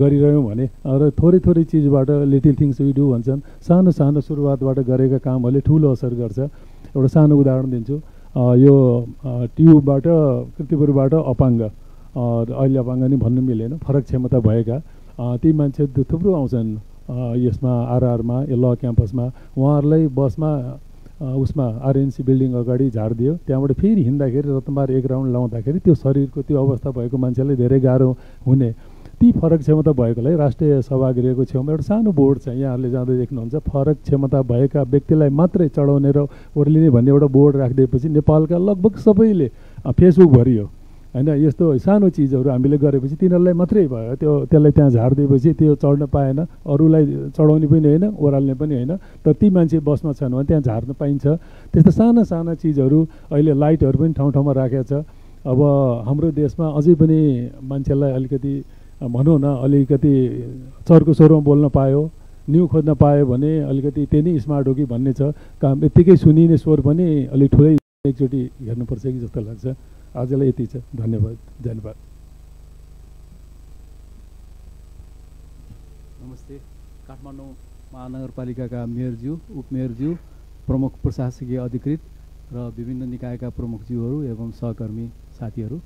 गरिरह्यौँ भने र थोरै थोरै चिजबाट लिटिल थिङ्स वी डु भन्छन्। सानो सानो सुरुवातबाट गरेका कामहरूले ठुलो असर गर्छ। एउटा सानो उदाहरण दिन्छु। यो अ, ट्युबबाट कृतिपुरबाट अपाङ्ग। अहिले अपाङ्ग नि भन्नु मिलेन फरक क्षमता भएका। ती मान्छे थुप्रो आउँछन् यसमा आरआरमा ल क्याम्पसमा। उहाँहरूलाई बसमा उसमा आरएनसी बिल्डिङ अगाडि झारिदियो। त्यहाँबाट फेरि हिँड्दाखेरि रत्नबार एक राउन्ड लाउँदाखेरि त्यो शरीरको त्यो अवस्था भएको मान्छेलाई धेरै गाह्रो हुने। ती फरक क्षमता भएकोलाई राष्ट्रिय सभागृहको छेउमा एउटा सानो बोर्ड छ। यहाँहरूले जाँदै देख्नुहुन्छ फरक क्षमता भएका व्यक्तिलाई मात्रै चढाउने र ओर्लिने भन्ने एउटा बोर्ड राखिदिएपछि नेपालका लगभग सबैले फेसबुक भरियो होइन यस्तो सानो चिजहरू हामीले गरेपछि तिनीहरूलाई मात्रै भयो। त्यो त्यसलाई त्यहाँ झारिदिएपछि त्यो चढ्न पाएन अरूलाई चढाउने पनि होइन ओह्राल्ने पनि होइन। तर ती मान्छे बसमा छन् भने त्यहाँ झार्न पाइन्छ। त्यस्तो साना साना चिजहरू अहिले लाइटहरू पनि ठाउँ ठाउँमा राखेको छ। अब हाम्रो देशमा अझै पनि मान्छेलाई अलिकति भनौँ न अलिकति चर्को स्वरमा बोल्न पायो न्यु खोज्न पायो भने अलिकति त्यही नै स्मार्ट हो कि भन्ने छ। काम यत्तिकै सुनिने स्वर पनि अलिक ठुलै एकचोटि हेर्नुपर्छ कि जस्तो लाग्छ। आजलाई यति छ। धन्यवाद। धन्यवाद। नमस्ते। काठमाडौँ महानगरपालिकाका मेयरज्यू उपमेयरज्यू प्रमुख प्रशासकीय अधिकृत र विभिन्न निकायका प्रमुखज्यूहरू एवं सहकर्मी साथीहरू।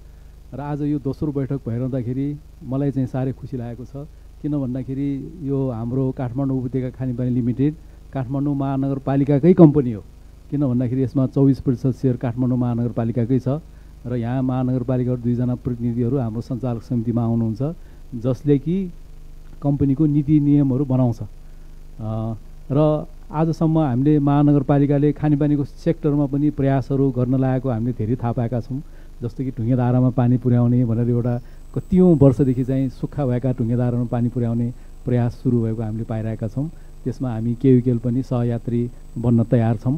र आज यो दोस्रो बैठक भइरहँदाखेरि मलाई चाहिँ साह्रै खुसी लागेको छ। किन भन्दाखेरि यो हाम्रो काठमाडौँ उपत्यका खानेपानी लिमिटेड काठमाडौँ महानगरपालिकाकै कम्पनी हो। किन भन्दाखेरि यसमा चौबिस प्रतिशत सेयर काठमाडौँ महानगरपालिकाकै छ र यहाँ महानगरपालिकाबाट दुईजना प्रतिनिधिहरू हाम्रो सञ्चालक समितिमा आउनुहुन्छ जसले कि कम्पनीको नीति नियमहरू बनाउँछ। र आजसम्म हामीले महानगरपालिकाले खानेपानीको सेक्टरमा पनि प्रयासहरू गर्न लागेको हामीले धेरै थाहा पाएका छौँ। जस्तो कि ढुङ्गेधारामा पानी पुर्याउने भनेर एउटा कतिौँ वर्षदेखि चाहिँ सुक्खा भएका ढुङ्गेधारामा पानी पुर्याउने प्रयास सुरु भएको हामीले पाइरहेका छौँ। त्यसमा हामी केयुकेल पनि सहयात्री बन्न तयार छौँ।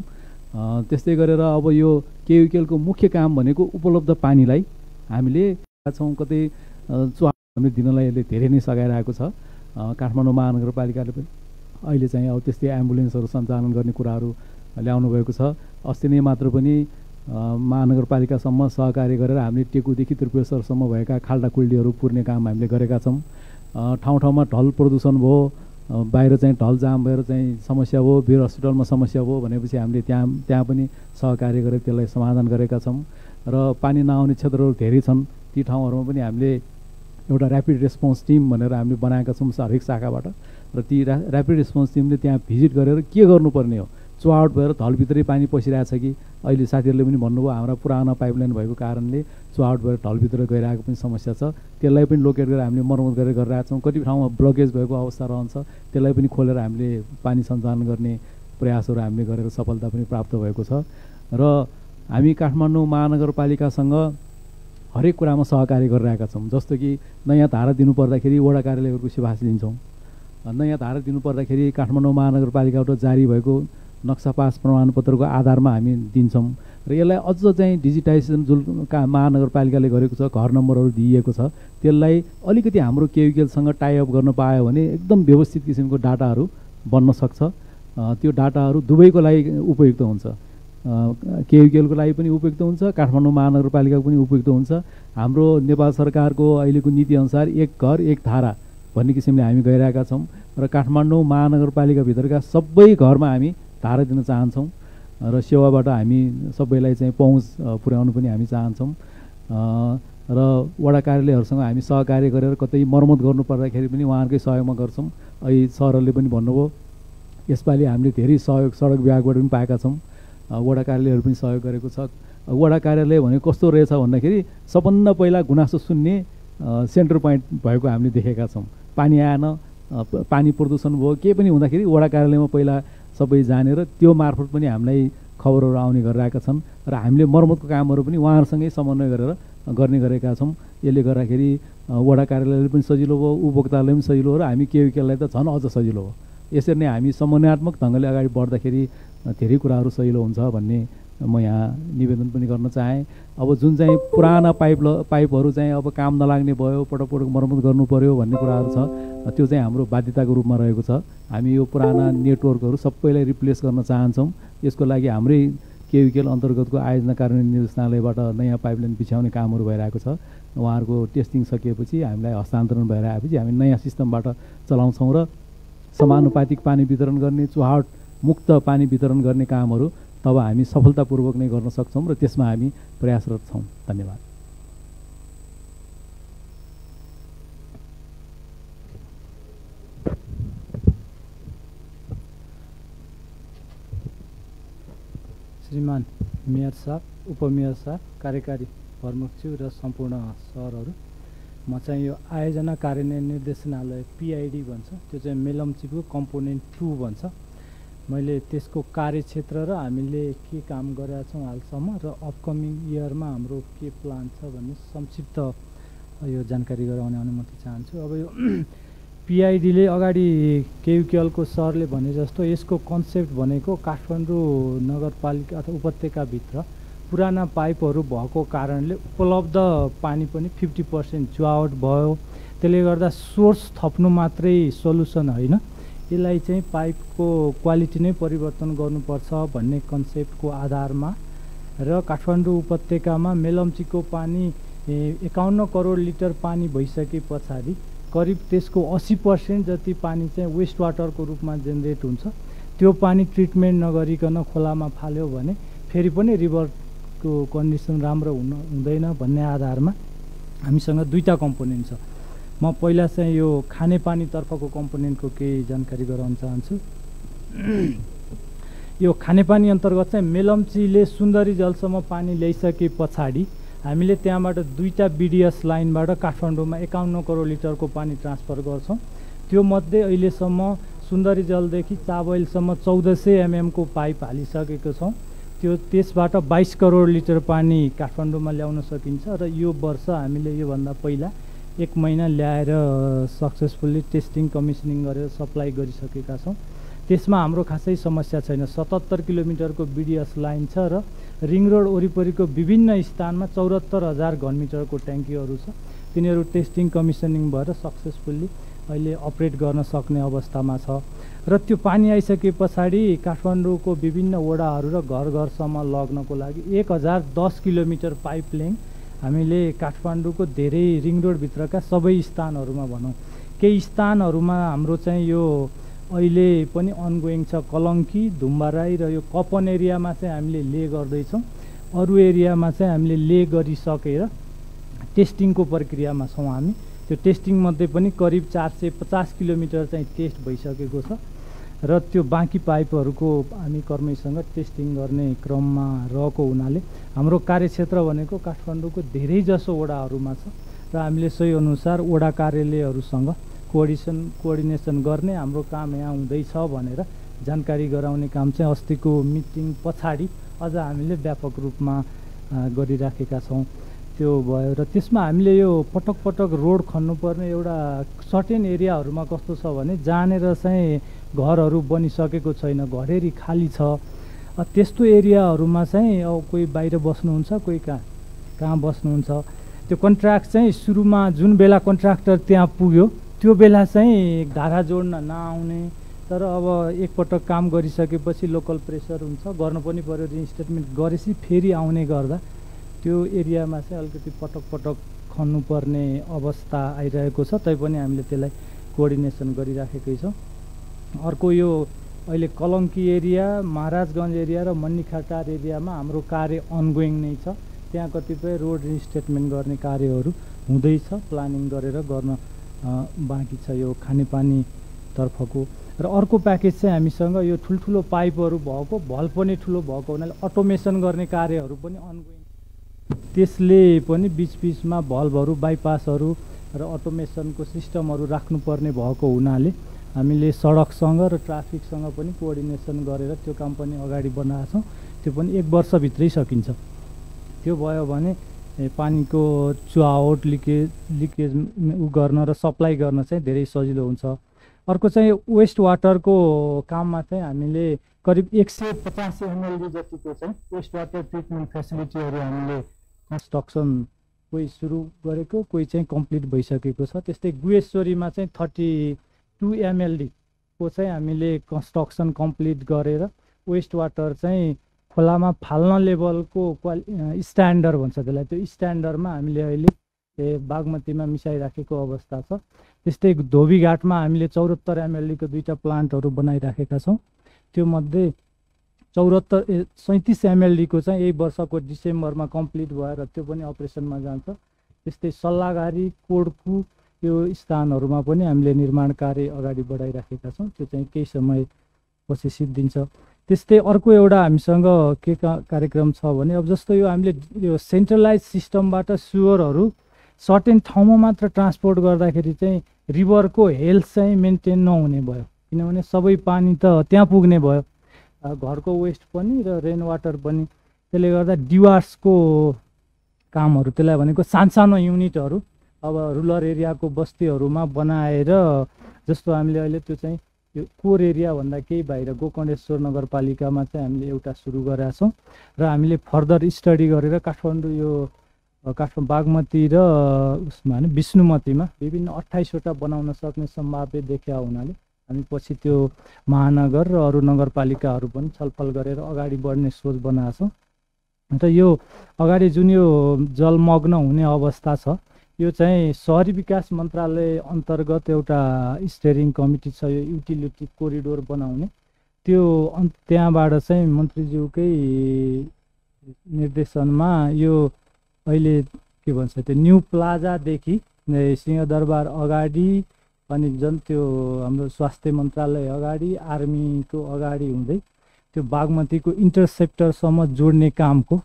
त्यस्तै गरेर अब यो केयुकेलको मुख्य काम भनेको उपलब्ध पानीलाई हामीले छौँ। कतै चुहा हामीले दिनलाई यसले धेरै नै सघाइरहेको छ। काठमाडौँ महानगरपालिकाले पनि अहिले चाहिँ अब त्यस्तै एम्बुलेन्सहरू सञ्चालन गर्ने कुराहरू ल्याउनु भएको छ। अस्ति नै मात्र पनि महानगरपालिकासम्म सहकार्य गरेर हामीले टेकुदेखि त्रिपुरेश्वरसम्म भएका खाल्डा कुल्डीहरू पुर्ने काम हामीले गरेका छौँ। ठाउँ ठाउँमा ढल प्रदूषण भयो बाहिर चाहिँ ढल जाम भएर चाहिँ समस्या भयो वीर हस्पिटलमा समस्या भयो भनेपछि हामीले त्यहाँ त्यहाँ पनि सहकार्य गरेर त्यसलाई समाधान गरेका छौँ। र पानी नआउने क्षेत्रहरू धेरै छन् ती ठाउँहरूमा पनि हामीले एउटा ऱ्यापिड रेस्पोन्स टिम भनेर हामीले बनाएका छौँ हरेक शाखाबाट। र ती ऱ्या ऱ्यापिड रेस्पोन्स टिमले त्यहाँ भिजिट गरेर के गर्नुपर्ने हो? चुहावट भएर ढलभित्रै पानी पसिरहेछ कि? अहिले साथीहरूले पनि भन्नुभयो हाम्रा पुरानो पाइपलाइन भएको कारणले चुहावट भएर ढलभित्र गइरहेको पनि समस्या छ। त्यसलाई पनि लोकेट गरेर हामीले मर्मत गरेर गरिरहेको छौँ। कति ठाउँमा ब्लकेज भएको अवस्था रहन्छ। त्यसलाई पनि खोलेर हामीले पानी सञ्चालन गर्ने प्रयासहरू हामीले गरेर सफलता पनि प्राप्त भएको छ। र हामी काठमाडौँ महानगरपालिकासँग हरेक कुरामा सहकार्य गरिरहेका छौँ। जस्तो कि नयाँ धारा दिनु पर्दाखेरि वडा कार्यालयहरूको सिफारिस लिन्छौँ। नयाँ धारा दिनु पर्दाखेरि काठमाडौँ महानगरपालिकाबाट जारी भएको नक्सा पास प्रमाणपत्रको आधारमा हामी दिन्छौँ। र यसलाई अझ चाहिँ डिजिटाइजेसन जुन का महानगरपालिकाले गरेको छ घर नम्बरहरू दिइएको छ। त्यसलाई अलिकति हाम्रो केविकेलसँग टाइअप गर्न पायो भने एकदम व्यवस्थित किसिमको डाटाहरू बन्न सक्छ। त्यो डाटाहरू दुवैको लागि उपयुक्त हुन्छ। केविकेलको लागि पनि उपयुक्त हुन्छ काठमाडौँ महानगरपालिकाको पनि उपयुक्त हुन्छ। हाम्रो नेपाल सरकारको अहिलेको नीतिअनुसार एक घर एक धारा भन्ने किसिमले हामी गइरहेका छौँ। र काठमाडौँ महानगरपालिकाभित्रका सबै घरमा हामी धारा दिन चाहन्छौँ। र सेवाबाट हामी सबैलाई चाहिँ पहुँच पुर्याउनु पनि हामी चाहन्छौँ। र वडा कार्यालयहरूसँग हामी सहकार्य गरेर कतै मर्मत गर्नु पर्दाखेरि पनि उहाँहरूकै सहयोगमा गर्छौँ। अहिले सरहरूले पनि भन्नुभयो यसपालि हामीले धेरै सहयोग सडक विभागबाट पनि पाएका छौँ। वडा कार्यालयहरू पनि सहयोग गरेको छ। वडा कार्यालय भनेको कस्तो रहेछ भन्दाखेरि सबभन्दा पहिला गुनासो सुन्ने सेन्टर पोइन्ट भएको हामीले देखेका छौँ। पानी आएन पानी प्रदूषण भयो। केही पनि हुँदाखेरि वडा कार्यालयमा पहिला सबै जानेर त्यो मार्फत पनि हामीलाई खबरहरू आउने गरिरहेका छन् र हामीले मर्मतको कामहरू पनि उहाँहरूसँगै समन्वय गरेर गर्ने गरेका छौँ। यसले गर्दाखेरि वडा कार्यालयले पनि सजिलो भयो उपभोक्तालाई पनि सजिलो हो र हामी केविकेलाई त झन् अझ सजिलो हो। यसरी नै हामी समन्वयात्मक ढङ्गले अगाडि बढ्दाखेरि धेरै कुराहरू सजिलो हुन्छ भन्ने म यहाँ निवेदन पनि गर्न चाहेँ। अब जुन चाहिँ पुराना पाइप ल पाइपहरू चाहिँ अब काम नलाग्ने भयो पटक पटक मर्मत गर्नु पऱ्यो भन्ने कुराहरू छ त्यो चाहिँ हाम्रो बाध्यताको रूपमा रहेको छ। हामी यो पुराना नेटवर्कहरू सबैलाई रिप्लेस गर्न चाहन्छौँ। यसको लागि हाम्रै केविकेल अन्तर्गतको आयोजना कार्यान्वयन निर्देशनालयबाट नयाँ पाइपलाइन बिछ्याउने कामहरू भइरहेको छ। उहाँहरूको टेस्टिङ सकिएपछि हामीलाई हस्तान्तरण भएर आएपछि हामी नयाँ सिस्टमबाट चलाउँछौँ र समानुपातिक पानी वितरण गर्ने चुहावट मुक्त पानी वितरण गर्ने कामहरू तब हामी सफलतापूर्वक नै गर्न सक्छौँ र त्यसमा हामी प्रयासरत छौँ। धन्यवाद। श्रीमान मेयर साहब उपमेयर साहब कार्यकारी प्रमुखज्यू र सम्पूर्ण सरहरू। म चाहिँ यो आयोजना कार्यान्वयन निर्देशनालय पिआइडी भन्छ त्यो चाहिँ मेलम्चीको कम्पोनेन्ट टू भन्छ। मैले त्यसको कार्यक्षेत्र र हामीले के काम गरेका छौँ हालसम्म र अपकमिङ इयरमा हाम्रो के प्लान छ भन्ने संक्षिप्त यो जानकारी गराउने अनुमति चाहन्छु। अब यो पिआइडीले अगाडि केयुकेएलको सरले भने जस्तो यसको कन्सेप्ट भनेको काठमाडौँ नगरपालिका अथवा उपत्यकाभित्र पुराना पाइपहरू भएको कारणले उपलब्ध पानी पनि फिफ्टी पर्सेन्ट चुहावट भयो। त्यसले गर्दा सोर्स थप्नु मात्रै सल्युसन होइन। यसलाई चाहिँ पाइपको क्वालिटी नै परिवर्तन गर्नुपर्छ भन्ने कन्सेप्टको आधारमा र काठमाडौँ उपत्यकामा मेलम्चीको पानी एकाउन्न करोड लिटर पानी भइसके पछाडि करिब त्यसको अस्सी पर्सेन्ट जति पानी चाहिँ वेस्ट वाटरको रूपमा जेनेरेट हुन्छ त्यो पानी ट्रिटमेन्ट नगरिकन खोलामा फाल्यो भने फेरि पनि रिभरको कन्डिसन राम्रो हुन हुँदैन भन्ने आधारमा हामीसँग दुईवटा कम्पोनेन्ट छ। म पहिला चाहिँ यो खानेपानीतर्फको कम्पोनेन्टको केही जानकारी गराउन चाहन्छु। यो खानेपानी अन्तर्गत चाहिँ मेलम्चीले सुन्दरी जलसम्म पानी ल्याइसके पछाडि हामीले त्यहाँबाट दुईवटा बिडिएस लाइनबाट काठमाडौँमा एकाउन्न करोड लिटरको पानी ट्रान्सफर गर्छौँ। त्यो मध्ये अहिलेसम्म सुन्दरी जलदेखि चाबैलसम्म चौध सय एमएमको पाइप हालिसकेको छौँ। त्यो त्यसबाट बाइस करोड लिटर पानी काठमाडौँमा ल्याउन सकिन्छ र यो वर्ष हामीले योभन्दा पहिला एक महिना ल्याएर सक्सेसफुल्ली टेस्टिङ कमिसनिङ गरेर सप्लाई गरिसकेका छौँ। त्यसमा हाम्रो खासै समस्या छैन। सतहत्तर किलोमिटरको बिडिएस लाइन छ र रिङ रोड वरिपरिको विभिन्न स्थानमा चौरात्तर हजार घनमिटरको ट्याङ्कीहरू छ। तिनीहरू टेस्टिङ कमिसनिङ भएर सक्सेसफुल्ली अहिले अपरेट गर्न सक्ने अवस्थामा छ। र त्यो पानी आइसके पछाडि काठमाडौँको विभिन्न वडाहरू र घर घरसम्म लग्नको लागि एक हजार दस किलोमिटर पाइप लेङ हामीले काठमाडौँको धेरै रिङ रोडभित्रका सबै स्थानहरूमा भनौँ। केही स्थानहरूमा हाम्रो चाहिँ यो अहिले पनि अनगोइङ छ कलङ्की धुम्बाराई र यो कपन एरियामा चाहिँ हामीले ले गर्दैछौँ। अरू एरियामा चाहिँ हामीले ले गरिसकेर टेस्टिङको प्रक्रियामा छौँ हामी। त्यो टेस्टिङमध्ये पनि करिब चार सय पचास किलोमिटर चाहिँ टेस्ट भइसकेको छ। र त्यो बाँकी पाइपहरूको हामी कर्मैसँग टेस्टिङ गर्ने क्रममा रहेको हुनाले हाम्रो कार्यक्षेत्र भनेको काठमाडौँको धेरै जसो वडाहरूमा छ र हामीले सोही अनुसार वडा कार्यालयहरूसँग कोअर्डिसन कोअर्डिनेसन गर्ने हाम्रो काम यहाँ हुँदैछ भनेर जानकारी गराउने काम चाहिँ अस्तिको मिटिङ पछाडि अझ हामीले व्यापक रूपमा गरिराखेका छौँ। त्यो भयो र त्यसमा हामीले यो पटक पटक रोड खन्नुपर्ने एउटा सर्टेन एरियाहरूमा कस्तो छ भने जहाँनिर चाहिँ घरहरू बनिसकेको छैन घरेरी खाली छ। त्यस्तो एरियाहरूमा चाहिँ अब कोही बाहिर बस्नुहुन्छ कोही कहाँ कहाँ बस्नुहुन्छ। त्यो कन्ट्र्याक्ट चाहिँ सुरुमा जुन बेला कन्ट्र्याक्टर त्यहाँ पुग्यो त्यो बेला चाहिँ धारा जोड्न नआउने तर अब एकपटक काम गरिसकेपछि लोकल प्रेसर हुन्छ गर्नु पनि पऱ्यो रिइन्स्टेटमेन्ट गरेपछि फेरि आउने गर्दा त्यो एरियामा चाहिँ अलिकति पटक पटक खन्नुपर्ने अवस्था आइरहेको छ तैपनि हामीले त्यसलाई कोअर्डिनेसन गरिराखेकै छौँ। अर्को यो अहिले कलङ्की एरिया महाराजगञ्ज एरिया र मन्निखाटार एरियामा हाम्रो कार्य अनगोइङ नै छ। त्यहाँ कतिपय रोड रिस्टेटमेन्ट गर्ने कार्यहरू हुँदैछ प्लानिङ गरेर गर्न बाँकी छ यो खानेपानीतर्फको र अर्को प्याकेज चाहिँ हामीसँग यो ठुल्ठुलो पाइपहरू भएको भल पनि ठुलो भएको हुनाले अटोमेसन गर्ने कार्यहरू पनि अनगोइङ त्यसले पनि बिच बिचमा भल्भहरू बाइपासहरू र अटोमेसनको सिस्टमहरू राख्नुपर्ने भएको हुनाले हामीले सडकसँग र ट्राफिकसँग पनि कोअर्डिनेसन गरेर त्यो काम पनि अगाडि बढाएको छौँ। त्यो पनि एक वर्षभित्रै सकिन्छ। त्यो भयो भने पानीको चुहावट लिकेज लिकेज उ गर्न र सप्लाई गर्न चाहिँ धेरै सजिलो हुन्छ। अर्को चाहिँ वेस्ट वाटरको काममा चाहिँ हामीले करिब एक सय पचास एमएलडी जतिको चाहिँ वेस्ट वाटर ट्रिटमेन्ट फेसिलिटीहरू हामीले कन्स्ट्रक्सन कोही सुरु गरेको कोही चाहिँ कम्प्लिट भइसकेको छ। त्यस्तै गुहेश्वरीमा चाहिँ थर्टी टु एमएलडीको चाहिँ हामीले कन्स्ट्रक्सन कम्प्लिट गरेर वेस्ट वाटर चाहिँ खोलामा फाल्न लेभलको क्वालि स्ट्यान्डर्ड भन्छ त्यसलाई। त्यो स्ट्यान्डर्डमा हामीले अहिले बागमतीमा मिसाइराखेको अवस्था छ। त्यस्तै धोबीघाटमा हामीले चौहत्तर एमएलडीको दुईवटा प्लान्टहरू बनाइराखेका छौँ। त्यो मध्ये चौहत्तर ए सैँतिस एमएलडीको चाहिँ यही वर्षको डिसेम्बरमा कम्प्लिट भएर त्यो पनि अपरेसनमा जान्छ। त्यस्तै सल्लाहघारी कोडकु यो स्थानहरूमा पनि हामीले निर्माण कार्य अगाडि बढाइराखेका छौँ। त्यो चाहिँ केही समय पछि सिद्धिन्छ। त्यस्तै अर्को एउटा हामीसँग के का कार्यक्रम छ भने अब जस्तो यो हामीले यो सेन्ट्रलाइज सिस्टमबाट सुवरहरू सर्टेन ठाउँमा मात्र ट्रान्सपोर्ट गर्दाखेरि चाहिँ रिभरको हेल्थ चाहिँ मेन्टेन नहुने भयो। किनभने सबै पानी त त्यहाँ पुग्ने भयो। घरको वेस्ट पनि र रेन वाटर पनि। त्यसले गर्दा डिवार्सको कामहरू त्यसलाई भनेको सानसानो युनिटहरू अब रुरल एरियाको बस्तीहरूमा बनाएर जस्तो हामीले अहिले त्यो चाहिँ यो कोर एरिया भन्दा केही बाहिर गोकर्णेश्वर नगरपालिकामा चाहिँ हामीले एउटा सुरु गरेका छौँ र हामीले फर्दर स्टडी गरेर काठमाडौँ यो काठमाडौँ बागमती र उसमा होइन विष्णुमतीमा विभिन्न अठाइसवटा बनाउन सक्ने सम्भाव्य देखिया हुनाले हामी पछि त्यो महानगर र अरू नगरपालिकाहरू पनि छलफल गरेर अगाडि बढ्ने सोच बनाएको छौँ। र यो अगाडि जुन यो जलमग्न हुने अवस्था छ यो चाहिँ सहरी विकास मन्त्रालय अन्तर्गत एउटा स्टेरिङ कमिटी छ यो युटिलिटी कोरिडोर बनाउने। त्यो त्यहाँबाट चाहिँ मन्त्रीज्यूकै निर्देशनमा यो अहिले के भन्छ त्यो न्यु प्लाजादेखि सिंहदरबार अगाडि अनि जुन त्यो हाम्रो स्वास्थ्य मन्त्रालय अगाडि आर्मीको अगाडि हुँदै त्यो बागमतीको इन्टरसेप्टरसम्म जोड्ने कामको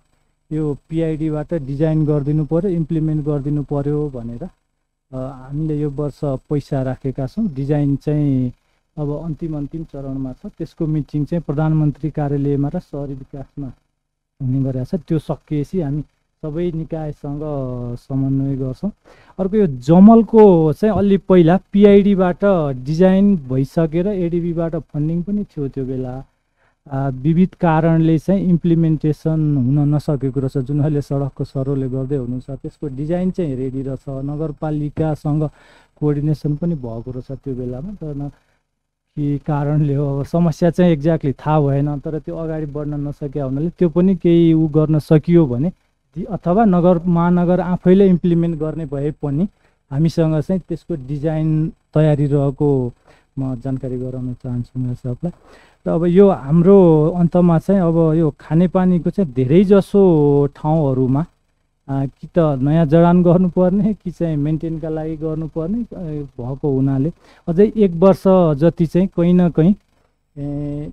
यो पिआइडीबाट डिजाइन गरिदिनु पऱ्यो इम्प्लिमेन्ट गरिदिनु पऱ्यो भनेर हामीले यो वर्ष पैसा राखेका छौँ। डिजाइन चाहिँ अब अन्तिम अन्तिम चरणमा छ। त्यसको मिटिङ चाहिँ प्रधानमन्त्री कार्यालयमा र सहरी विकासमा हुने गरेको छ। त्यो सकिएपछि हामी सबै निकायसँग समन्वय गर्छौँ। अर्को यो जमलको चाहिँ अलि पहिला पिआइडीबाट डिजाइन भइसकेर एडिबीबाट फन्डिङ पनि थियो त्यो बेला। विविध कारणले चाहिँ इम्प्लिमेन्टेसन हुन नसकेको रहेछ जुन अहिले सडकको सरोले गर्दै हुनुहुन्छ। त्यसको डिजाइन चाहिँ रेडी रहेछ। नगरपालिकासँग कोअर्डिनेसन पनि भएको रहेछ त्यो बेलामा। तर के कारणले हो अब समस्या चाहिँ एक्ज्याक्टली थाहा भएन। तर त्यो अगाडि बढ्न नसकेका हुनाले त्यो पनि केही उ गर्न सकियो भने अथवा नगर महानगर आफैले इम्प्लिमेन्ट गर्ने भए पनि हामीसँग चाहिँ त्यसको डिजाइन तयारी रहेको म जानकारी गराउन चाहन्छु मेरो सबलाई। र अब यो हाम्रो अन्तमा चाहिँ अब यो खानेपानीको चाहिँ धेरै जसो ठाउँहरूमा कि त नयाँ जडान गर्नुपर्ने कि चाहिँ मेन्टेनका लागि गर्नुपर्ने भएको हुनाले अझै एक वर्ष जति चाहिँ कहीँ न कहीँ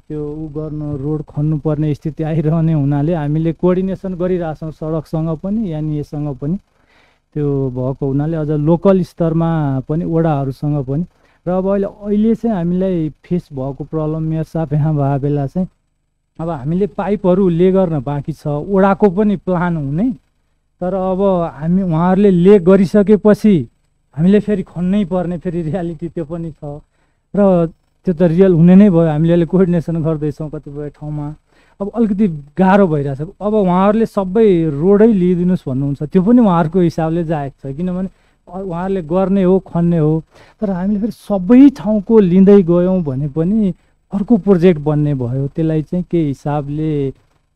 त्यो उ गर्नु रोड खन्नुपर्ने स्थिति आइरहने हुनाले हामीले कोअर्डिनेसन गरिरहेछौँ सडकसँग पनि यानिएसँग पनि त्यो भएको हुनाले अझ लोकल स्तरमा पनि वडाहरूसँग पनि र अब अहिले अहिले चाहिँ हामीलाई फेस भएको प्रब्लम मेयर साहब यहाँ भए बेला चाहिँ अब हामीले पाइपहरू ले गर्न बाँकी छ वडाको पनि प्लान हुने। तर अब हामी उहाँहरूले ले गरिसकेपछि हामीले फेरि खन्नै पर्ने फेरि रियालिटी त्यो पनि छ। र त्यो त रियल हुने नै भयो हामीले अहिले कोअर्डिनेसन गर्दैछौँ कतिपय ठाउँमा। अब अलिकति गाह्रो भइरहेछ। अब उहाँहरूले सबै रोडै लिइदिनुहोस् भन्नुहुन्छ त्यो पनि उहाँहरूको हिसाबले जाएको छ। किनभने उहाँहरूले गर्ने हो खन्ने हो। तर हामीले फेरि सबै ठाउँको लिँदै गयौँ भने पनि अर्को प्रोजेक्ट बन्ने भयो। त्यसलाई चाहिँ केही हिसाबले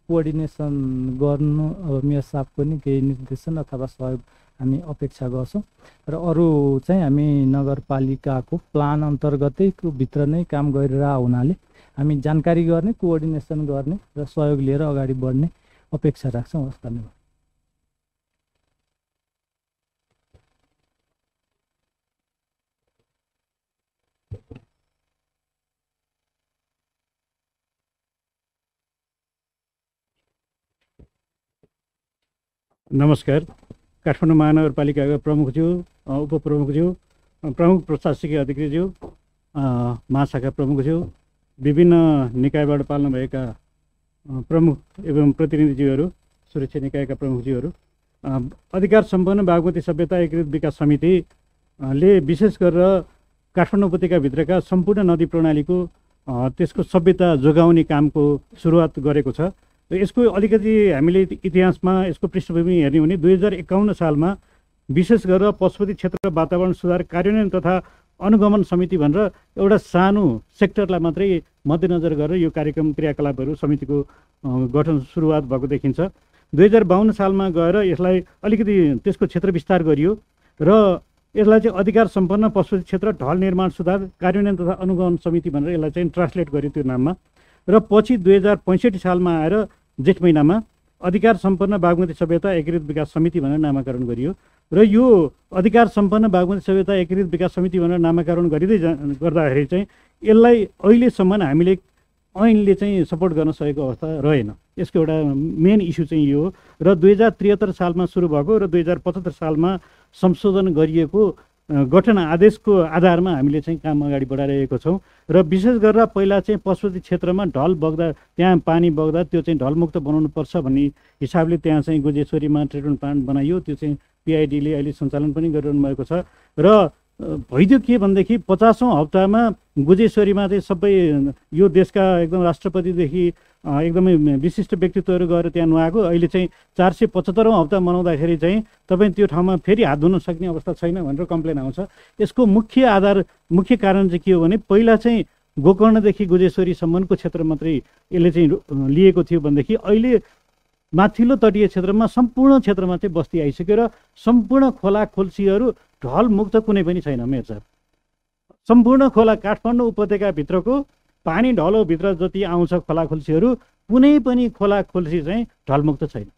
कोअर्डिनेसन गर्नु अब मेयर साहब पनि केही निर्देशन अथवा सहयोग हामी अपेक्षा गर्छौँ। र अरू चाहिँ हामी नगरपालिकाको प्लान अन्तर्गतै भित्र नै काम गरेर हुनाले हामी जानकारी गर्ने कोअर्डिनेसन गर्ने र सहयोग लिएर अगाडि बढ्ने अपेक्षा राख्छौँ। हस् धन्यवाद। नमस्कार। काठमाडौँ महानगरपालिकाका प्रमुखज्यू उपप्रमुखज्यू प्रमुख प्रशासकीय अधिकृतज्यू अ, महाशाखा प्रमुखज्यू विभिन्न निकायबाट पाल्नुभएका प्रमुख एवं प्रतिनिधिज्यूहरू सुरक्षा निकायका प्रमुखज्यूहरू अधिकार सम्पन्न बागमती सभ्यता एकीकृत विकास समिति अ, ले विशेष गरेर काठमाडौँ उपत्यकाभित्रका सम्पूर्ण नदी प्रणालीको त्यसको सभ्यता जोगाउने कामको सुरुवात गरेको छ। यसको अलिकति हामीले इतिहासमा यसको पृष्ठभूमि हेर्ने हो भने दुई हजार एकाउन्न सालमा विशेष गरेर पशुपति क्षेत्र वातावरण सुधार कार्यान्वयन तथा अनुगमन समिति भनेर एउटा सानो सेक्टरलाई मात्रै मध्यनजर गरेर यो कार्यक्रम क्रियाकलापहरू समितिको गठन सुरुवात भएको देखिन्छ। दुई हजार बाहन्न सालमा गएर यसलाई अलिकति त्यसको क्षेत्र विस्तार गरियो र यसलाई चाहिँ अधिकार सम्पन्न पशुपति क्षेत्र ढल निर्माण सुधार कार्यान्वयन तथा अनुगमन समिति भनेर यसलाई चाहिँ ट्रान्सलेट गर्यो त्यो नाममा। र पछि दुई हजार पैँसठी सालमा आएर जेठ महिनामा अधिकार सम्पन्न बागमती सभ्यता एकीकृत विकास समिति भनेर नामाकरण गरियो। र यो अधिकार सम्पन्न बागमती सभ्यता एकीकृत विकास समिति भनेर नामाकरण गरिँदै जा गर्दाखेरि चाहिँ यसलाई अहिलेसम्म हामीले ऐनले चाहिँ सपोर्ट गर्न सकेको अवस्था रहेन। यसको एउटा मेन इस्यु चाहिँ यो हो। र दुई हजार त्रिहत्तर सालमा सुरु भएको र दुई हजार पचहत्तर सालमा संशोधन गरिएको गठन आदेशको आधारमा हामीले चाहिँ काम अगाडि बढाइरहेको छौँ र विशेष गरेर पहिला चाहिँ पशुपति क्षेत्रमा ढल बग्दा त्यहाँ पानी बग्दा त्यो चाहिँ ढलमुक्त बनाउनुपर्छ भन्ने हिसाबले त्यहाँ चाहिँ गुजेश्वरीमा ट्रिटमेन्ट प्लान्ट बनाइयो। त्यो चाहिँ पिआइडीले अहिले सञ्चालन पनि गरिरहनु भएको छ। र भइदियो के भनेदेखि पचासौँ हप्तामा गुजेश्वरीमा चाहिँ सबै यो देशका एकदम राष्ट्रपतिदेखि एकदमै विशिष्ट व्यक्तित्वहरू गएर त्यहाँ नुहाएको। अहिले चाहिँ चार सय पचहत्तरौँ हप्ता मनाउँदाखेरि चाहिँ तपाईँ त्यो ठाउँमा फेरि हात धुन सक्ने अवस्था छैन भनेर कम्प्लेन आउँछ। यसको मुख्य आधार मुख्य कारण चाहिँ के हो भने पहिला चाहिँ गोकर्णदेखि गुजेश्वरीसम्मको क्षेत्र मात्रै यसले चाहिँ लिएको थियो भनेदेखि अहिले माथिल्लो तटीय क्षेत्रमा सम्पूर्ण क्षेत्रमा चाहिँ बस्ती आइसक्यो र सम्पूर्ण खोला खोल्सीहरू ढलमुक्त कुनै पनि छैन साहब। सम्पूर्ण खोला काठमाडौँ उपत्यकाभित्रको पानी ढलोभित्र जति आउँछ खोला खोल्सीहरू कुनै पनि खोला खोल्सी चाहिँ ढलमुक्त छैन।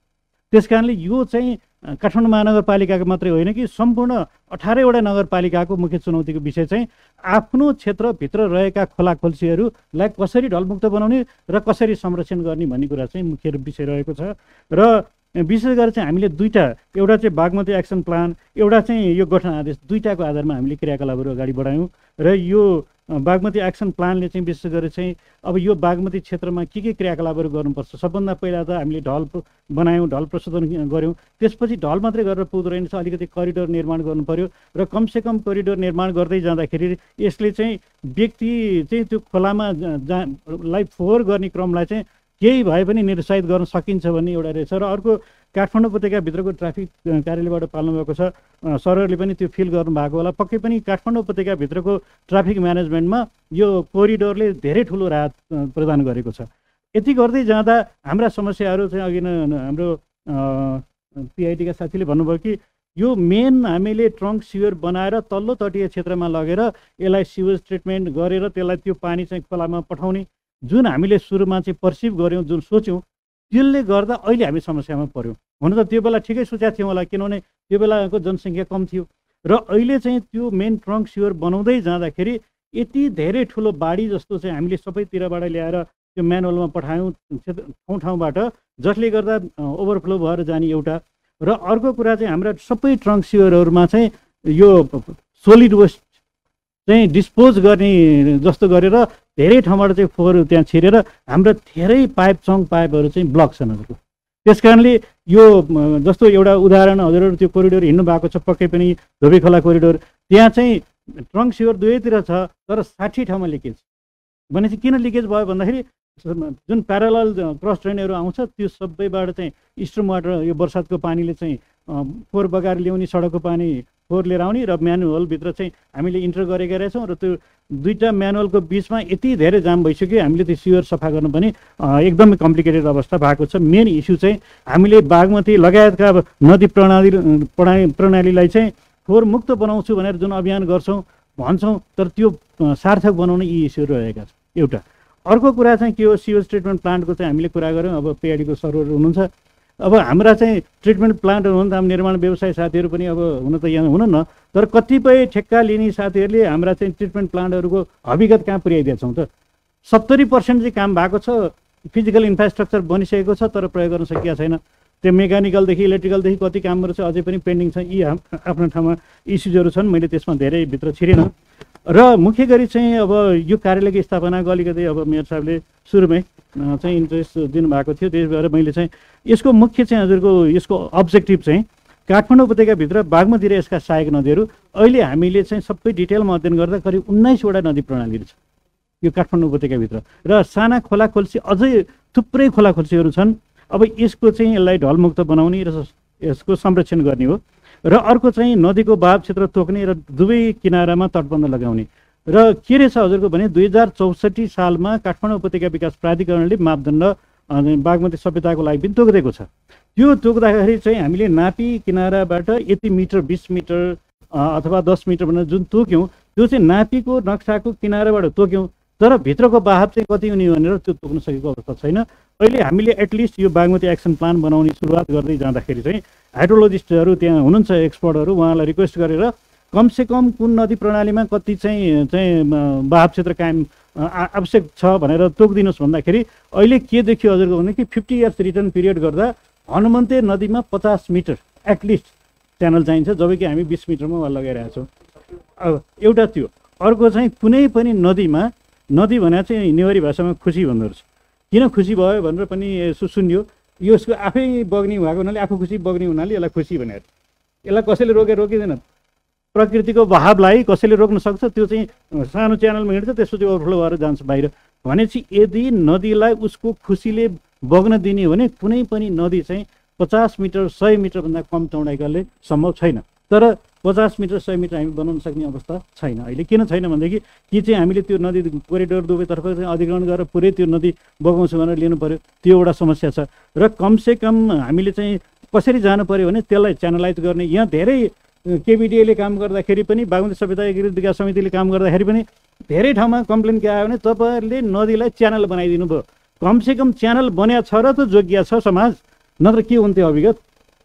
त्यस कारणले यो चाहिँ काठमाडौँ महानगरपालिकाको मात्रै होइन कि सम्पूर्ण अठारैवटा नगरपालिकाको मुख्य चुनौतीको विषय चाहिँ आफ्नो क्षेत्रभित्र रहेका खोला खोल्सीहरूलाई कसरी ढलमुक्त बनाउने र कसरी संरक्षण गर्ने भन्ने कुरा चाहिँ मुख्य विषय रहेको छ। र विशेष गरेर चाहिँ हामीले दुईवटा एउटा चाहिँ बागमती एक्सन प्लान एउटा चाहिँ यो गठन आदेश दुईवटाको आधारमा हामीले क्रियाकलापहरू अगाडि बढायौँ। र यो बागमती एक्सन प्लानले चाहिँ विशेष गरेर चाहिँ अब यो बागमती क्षेत्रमा के के क्रियाकलापहरू गर्नुपर्छ सबभन्दा पहिला त हामीले ढल बनायौँ ढल प्रशोधन गऱ्यौँ। त्यसपछि ढल मात्रै गरेर पुग्दो रहेनछ अलिकति करिडोर निर्माण गर्नु पर्यो र कमसेकम करिडोर निर्माण गर्दै जाँदाखेरि यसले चाहिँ व्यक्ति चाहिँ त्यो खोलामा जा- लाई फोहोर गर्ने क्रमलाई चाहिँ केही भए पनि निरुत्साहित गर्न सकिन्छ भन्ने एउटा रहेछ र अर्को काठमाडौँ उपत्यकाभित्रको ट्राफिक कार्यालयबाट पाल्नुभएको छ। सरहरूले पनि त्यो फिल गर्नुभएको होला। पक्कै पनि काठमाडौँ उपत्यकाभित्रको ट्राफिक म्यानेजमेन्टमा यो कोरिडोरले धेरै ठुलो राहत प्रदान गरेको छ। यति गर्दै जाँदा हाम्रा समस्याहरू चाहिँ अघि नै हाम्रो पिआइटीका साथीले भन्नुभयो कि यो मेन हामीले ट्रङ्क सिवर बनाएर तल्लो तटीय क्षेत्रमा लगेर यसलाई सिवेज ट्रिटमेन्ट गरेर त्यसलाई त्यो पानी चाहिँ खोलामा पठाउने जुन हामीले सुरुमा चाहिँ पर्सिभ गऱ्यौँ जुन सोच्यौँ त्यसले गर्दा अहिले हामी समस्यामा पऱ्यौँ हुन त त्यो बेला ठिकै सोचेका थियौँ होला किनभने त्यो बेलाको जनसङ्ख्या कम थियो। र अहिले चाहिँ त्यो मेन ट्रङ्क सिवर बनाउँदै जाँदाखेरि यति धेरै ठुलो बाढी जस्तो चाहिँ हामीले सबैतिरबाट ल्याएर त्यो म्यानुअलमा पठायौँ ठाउँ ठाउँबाट जसले गर्दा ओभरफ्लो भएर जाने एउटा। र अर्को कुरा चाहिँ हाम्रा सबै ट्रङ्क सिवरहरूमा चाहिँ यो सोलिड वेस्ट चाहिँ डिस्पोज गर्ने जस्तो गरेर धेरै ठाउँबाट चाहिँ फोहोर त्यहाँ छिरेर हाम्रो धेरै पाइप चङ पाइपहरू चाहिँ ब्लक छन् हजुरको। त्यस कारणले यो जस्तो एउटा उदाहरण हजुरहरू त्यो कोरिडोर हिँड्नु भएको छ पक्कै पनि धोबी खोला कोरिडोर त्यहाँ चाहिँ ट्रङ्क सिवर दुवैतिर छ तर साठी ठाउँमा लिकेज। भनेपछि किन लिकेज भयो भन्दाखेरि जुन प्यारालल क्रस ड्रेनहरू आउँछ त्यो सबैबाट चाहिँ स्ट्रम वाटर यो बर्सातको पानीले चाहिँ फोहोर बगाएर ल्याउने सडकको पानी फोहोर लिएर आउने र म्यानुअलभित्र चाहिँ हामीले इन्टर गरेका रहेछौँ र त्यो दुईवटा म्यानुअलको बिचमा यति धेरै जाम भइसक्यो हामीले त्यो सिवर सफा गर्नु पनि एकदमै कम्प्लिकेटेड अवस्था भएको छ। मेन इस्यु चाहिँ हामीले बागमती लगायतका नदी प्रणाली प्रणाली प्रणालीलाई चाहिँ फोहोर मुक्त बनाउँछु भनेर जुन अभियान गर्छौँ भन्छौँ तर त्यो सार्थक बनाउन यी इस्युहरू रहेका छन्। एउटा अर्को कुरा चाहिँ के हो सिवेज ट्रिटमेन्ट प्लान्टको चाहिँ हामीले कुरा गऱ्यौँ। अब पेआडीको सरहरू हुनुहुन्छ। अब हाम्रा चाहिँ ट्रिटमेन्ट प्लान्टहरू हुन् त अब निर्माण व्यवसाय साथीहरू पनि अब हुन त यहाँ न तर कतिपय ठेक्का लिने साथीहरूले हाम्रा चाहिँ ट्रिटमेन्ट प्लान्टहरूको हविगत कहाँ पुर्याइदिएका छौँ त। सत्तरी पर्सेन्ट चाहिँ काम भएको छ फिजिकल इन्फ्रास्ट्रक्चर बनिसकेको छ तर प्रयोग गर्न सकिएको छैन। त्यो मेकानिकलदेखि इलेक्ट्रिकलदेखि कति कामहरू चाहिँ अझै पनि पेन्डिङ छ यी आफ्नो ठाउँमा इस्युजहरू छन् मैले त्यसमा धेरै भित्र छिरिनँ। र मुख्य गरी चाहिँ अब यो कार्यालयको स्थापनाको अलिकति अब मेयर साहबले सुरुमै चाहिँ इन्ट्रेस्ट दिनुभएको थियो। त्यही भएर मैले चाहिँ यसको मुख्य चाहिँ हजुरको यसको अब्जेक्टिभ चाहिँ काठमाडौँ उपत्यकाभित्र बागमती यसका सहायक नदीहरू अहिले हामीले चाहिँ सबै डिटेलमा अध्ययन गर्दा करिब उन्नाइसवटा नदी प्रणालीहरू छ यो काठमाडौँ उपत्यकाभित्र। र साना खोला खोल्सी अझै थुप्रै खोला खोल्सीहरू छन्। अब यसको चाहिँ यसलाई ढलमुक्त बनाउने र यसको संरक्षण गर्ने हो। र अर्को चाहिँ नदीको बहाव क्षेत्र तोक्ने र दुवै किनारामा तटबन्ध लगाउने। र के रहेछ हजुरको भने दुई हजार चौसठी सालमा काठमाडौँ उपत्यका विकास प्राधिकरणले मापदण्ड बागमती सभ्यताको लागि पनि तोकिदिएको छ। त्यो तोक्दाखेरि चाहिँ हामीले नापी किनाराबाट यति मिटर बिस मिटर अथवा दस मिटर भनेर जुन तोक्यौँ त्यो चाहिँ नापीको नक्साको किनाराबाट तोक्यौँ। तर भित्रको बहाव चाहिँ कति हुने भनेर त्यो तोक्न सकेको अवस्था छैन। अहिले हामीले एटलिस्ट यो बागमती एक्सन प्लान बनाउने सुरुवात गर्दै जाँदाखेरि चाहिँ हाइड्रोलोजिस्टहरू त्यहाँ हुनुहुन्छ एक्सपर्टहरू उहाँलाई रिक्वेस्ट गरेर कमसेकम कुन नदी प्रणालीमा कति चाहिँ चाहिँ बहाव क्षेत्र कायम आवश्यक छ भनेर तोकिदिनुहोस् भन्दाखेरि अहिले के देखियो हजुरको भने कि फिफ्टी इयर्स रिटर्न पिरियड गर्दा हनुमन्ते नदीमा पचास मिटर एटलिस्ट च्यानल चाहिन्छ जबकि हामी बिस मिटरमा वा लगाइरहेको छौँ अब एउटा त्यो अर्को चाहिँ कुनै पनि नदीमा नदी भने चाहिँ नेवारी भाषामा खुसी भन्दो रहेछ किन खुसी भयो भनेर पनि सुन्यो। यसको आफै बग्ने भएको हुनाले आफू खुसी बग्ने हुनाले यसलाई खुसी भनेर। यसलाई कसैले रोके रोकिँदैन प्रकृतिको बहावलाई कसैले रोक्न सक्छ त्यो चाहिँ सानो च्यानलमा हिँड्छ त्यसपछि ओभरफ्लो भएर जान्छ बाहिर। भनेपछि यदि नदीलाई उसको खुसीले बग्न दिने हो भने कुनै पनि नदी चाहिँ पचास मिटर सय मिटरभन्दा कम चौडाइकाले सम्भव छैन। तर पचास मिटर सय मिटर हामी बनाउन सक्ने अवस्था छैन। अहिले किन छैन भनेदेखि कि चाहिँ हामीले त्यो नदी कोरिडोर दुवैतर्फ चाहिँ अधिग्रहण गरेर पुरै त्यो नदी बगाउँछु भनेर लिनु पऱ्यो त्यो एउटा समस्या छ। र कमसेकम हामीले चाहिँ कसरी जानु पऱ्यो भने त्यसलाई च्यानलाइज गर्ने यहाँ धेरै केबिडिएले काम गर्दाखेरि पनि बागमती सभ्यता एकीकृत विकास समितिले काम गर्दाखेरि पनि धेरै ठाउँमा कम्प्लेन के आयो भने तपाईँहरूले नदीलाई च्यानल बनाइदिनु भयो। कमसेकम च्यानल बनिया छ र त जोगिया छ समाज नत्र के हुन्थ्यो अविगत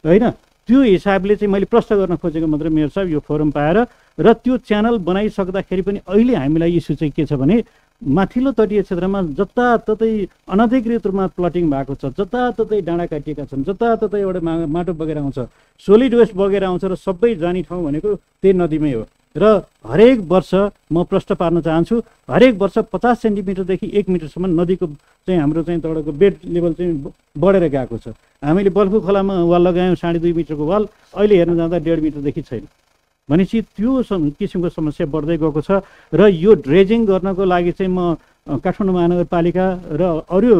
होइन? त्यो हिसाबले चाहिँ मैले प्रश्न गर्न खोजेको मात्रै मेयर साहब यो फोरम पाएर। र त्यो च्यानल बनाइसक्दाखेरि पनि अहिले हामीलाई इस्यु चाहिँ के छ भने माथिल्लो तटीय क्षेत्रमा जताततै अनधिकृत रूपमा प्लटिङ भएको छ जताततै डाँडा काटिएका छन् जताततै एउटा मा माटो बगेर आउँछ सोलिड वेस्ट बगेर आउँछ र सबै जाने ठाउँ भनेको त्यही नदीमै हो। र हरेक वर्ष म प्रश्न पार्न चाहन्छु हरेक वर्ष पचास सेन्टिमिटरदेखि एक मिटरसम्म नदीको चाहिँ हाम्रो चाहिँ तपाईँको बेड लेभल चाहिँ बढेर गएको छ। हामीले बल्फु खोलामा वाल लगायौँ साढे दुई मिटरको वाल अहिले हेर्न जाँदा डेढ मिटरदेखि छैन। भनेपछि त्यो सम किसिमको समस्या बढ्दै गएको छ र यो ड्रेजिङ गर्नको लागि चाहिँ म काठमाडौँ महानगरपालिका र अरू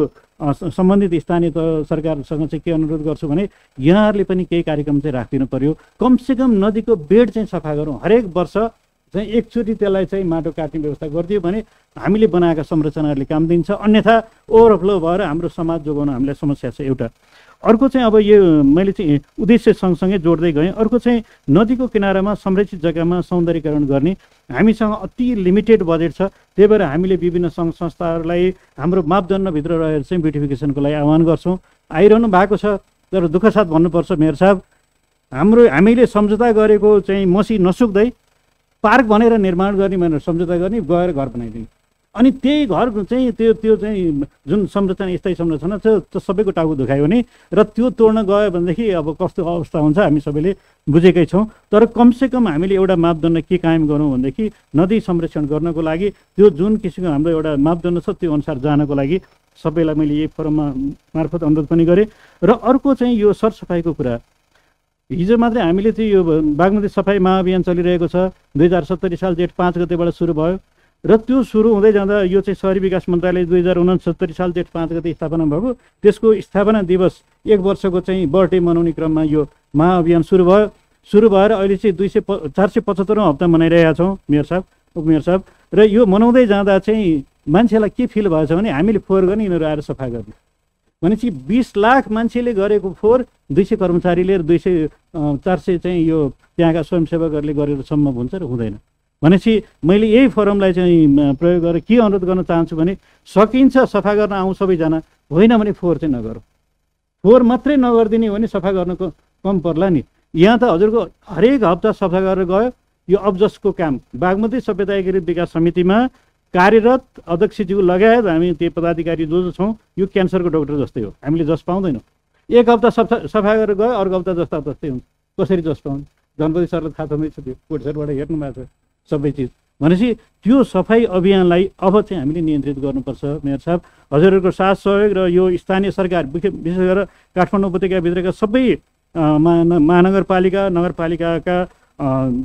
सम्बन्धित स्थानीय सरकारसँग चाहिँ के अनुरोध गर्छु भने यहाँहरूले पनि केही कार्यक्रम चाहिँ राखिदिनु पर्यो। कमसेकम नदीको बेड चाहिँ सफा गरौँ। हरेक वर्ष चाहिँ एकचोटि त्यसलाई चाहिँ माटो काट्ने व्यवस्था गरिदियो भने हामीले बनाएका संरचनाहरूले काम दिन्छ। अन्यथा ओभरफ्लो भएर हाम्रो समाज जोगाउन हामीलाई समस्या छ एउटा। अर्को चाहिँ अब यो मैले चाहिँ उद्देश्य सँगसँगै जोड्दै गएँ। अर्को चाहिँ नदीको किनारामा संरक्षित जग्गामा सौन्दर्यकरण गर्ने हामीसँग अति लिमिटेड बजेट छ। त्यही भएर हामीले विभिन्न सङ्घ संस्थाहरूलाई हाम्रो मापदण्डभित्र रहेर चाहिँ ब्युटिफिकेसनको लागि आह्वान गर्छौँ। आइरहनु भएको छ तर दुःख साथ भन्नुपर्छ मेयर साहब हाम्रो हामीले सम्झौता गरेको चाहिँ मसी नसुक्दै पार्क भनेर निर्माण गर्ने भनेर सम्झौता गर्ने गएर घर बनाइदिने। अनि त्यही घर चाहिँ त्यो त्यो चाहिँ जुन संरचना स्थायी संरचना छ त्यो सबैको टाउको दुखायो भने र त्यो तोड्न गयो भनेदेखि अब कस्तो अवस्था हुन्छ हामी सबैले बुझेकै छौँ। तर कमसेकम हामीले एउटा मापदण्ड के कायम गरौँ भनेदेखि नदी संरक्षण गर्नको लागि त्यो जुन किसिमको हाम्रो एउटा मापदण्ड छ त्यो अनुसार जानको लागि सबैलाई मैले यही फोरममा मार्फत अनुरोध पनि गरेँ। र अर्को चाहिँ यो सरसफाइको कुरा। हिजो मात्रै हामीले चाहिँ यो बागमती सफाइ महाअभियान चलिरहेको छ। दुई हजार सत्तरी साल जेठ पाँच गतेबाट सुरु भयो। र त्यो सुरु हुँदै जाँदा यो चाहिँ सहरी विकास मन्त्रालय दुई हजार उनसत्तरी साल जेठ पाँच गते स्थापना भएको। त्यसको स्थापना दिवस एक वर्षको चाहिँ बर्थडे मनाउने क्रममा यो महाअभियान सुरु भयो। सुरु भएर अहिले चाहिँ दुई सय प चार सय पचहत्तरौँ हप्ता मनाइरहेका छौँ मेयर साहब उपमेयर साहब। र यो मनाउँदै जाँदा चाहिँ मान्छेलाई के फिल भएछ भने हामीले फोहोर गर्ने यिनीहरू आएर सफा गर्ने। भनेपछि बिस लाख मान्छेले गरेको फोहोर दुई सय कर्मचारीले दुई सय चार सय चाहिँ यो त्यहाँका स्वयंसेवकहरूले गरेर सम्भव हुन्छ र हुँदैन। भनेपछि मैले यही फोरमलाई चाहिँ प्रयोग गरेर के अनुरोध गर्न चाहन्छु भने सकिन्छ सफा गर्न आउँ सबैजना। होइन भने फोहोर चाहिँ नगरौँ। फोहोर मात्रै नगरिदिने हो भने सफा गर्नको कम पर्ला नि। यहाँ त हजुरको हरेक हप्ता सफा गरेर गयो। यो अब्जसको काम। बागमती सभ्यता एकीकृत विकास समितिमा कार्यरत अध्यक्षज्यू लगायत हामी त्यो पदाधिकारी जो जो छौँ यो क्यान्सरको डक्टर जस्तै हो। हामीले जस पाउँदैनौँ। एक हप्ता सफा सफा गरेर गयो अर्को हप्ता जस्ता जस्तै हुन्छ। कसरी जस पाउने? जनपति सरलाई थाहा छँदैछ त्यो कोटसरबाट हेर्नु भएको छ सबै चिज। भनेपछि त्यो सफाइ अभियानलाई अब चाहिँ हामीले नियन्त्रित गर्नुपर्छ मेयर साहब। हजुरहरूको साथ सहयोग र यो स्थानीय सरकार विशेष गरेर काठमाडौँ उपत्यकाभित्रका सबै महानगरपालिका नगरपालिकाका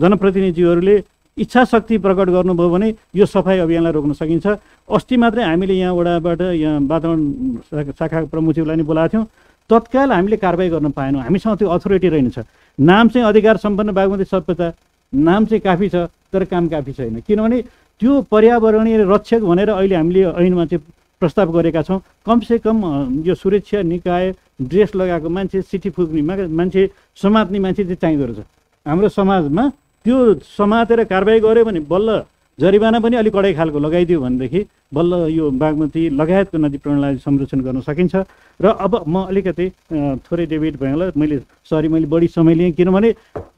जनप्रतिनिधिहरूले इच्छा शक्ति प्रकट गर्नुभयो भने यो सफाइ अभियानलाई रोक्न सकिन्छ। अस्ति मात्रै हामीले यहाँ वडाबाट यहाँ वातावरण शाखा प्रमुखज्यूलाई नै बोलाएको थियौँ। तत्काल हामीले कारवाही गर्न पाएनौँ। हामीसँग त्यो अथोरिटी रहेनछ। नाम चाहिँ अधिकार सम्पन्न बागमती सभ्यता नाम चाहिँ काफी छ तर काम काफी छैन। किनभने त्यो पर्यावरणीय रक्षक भनेर अहिले हामीले ऐनमा चाहिँ प्रस्ताव गरेका छौँ। कमसेकम यो सुरक्षा निकाय ड्रेस लगाएको मान्छे सिटी फुक्ने मान्छे समात्ने मान्छे चाहिँ चाहिँदो रहेछ। हाम्रो समाजमा त्यो समातेर कारवाही गऱ्यो भने बल्ल जरिवाना पनि अलिक कडै खालको लगाइदियो भनेदेखि बल्ल यो बागमती लगायतको नदी प्रणालीलाई संरक्षण गर्न सकिन्छ। र अब म अलिकति थोरै डेबिट होला। मैले सरी मैले बढी समय लिएँ किनभने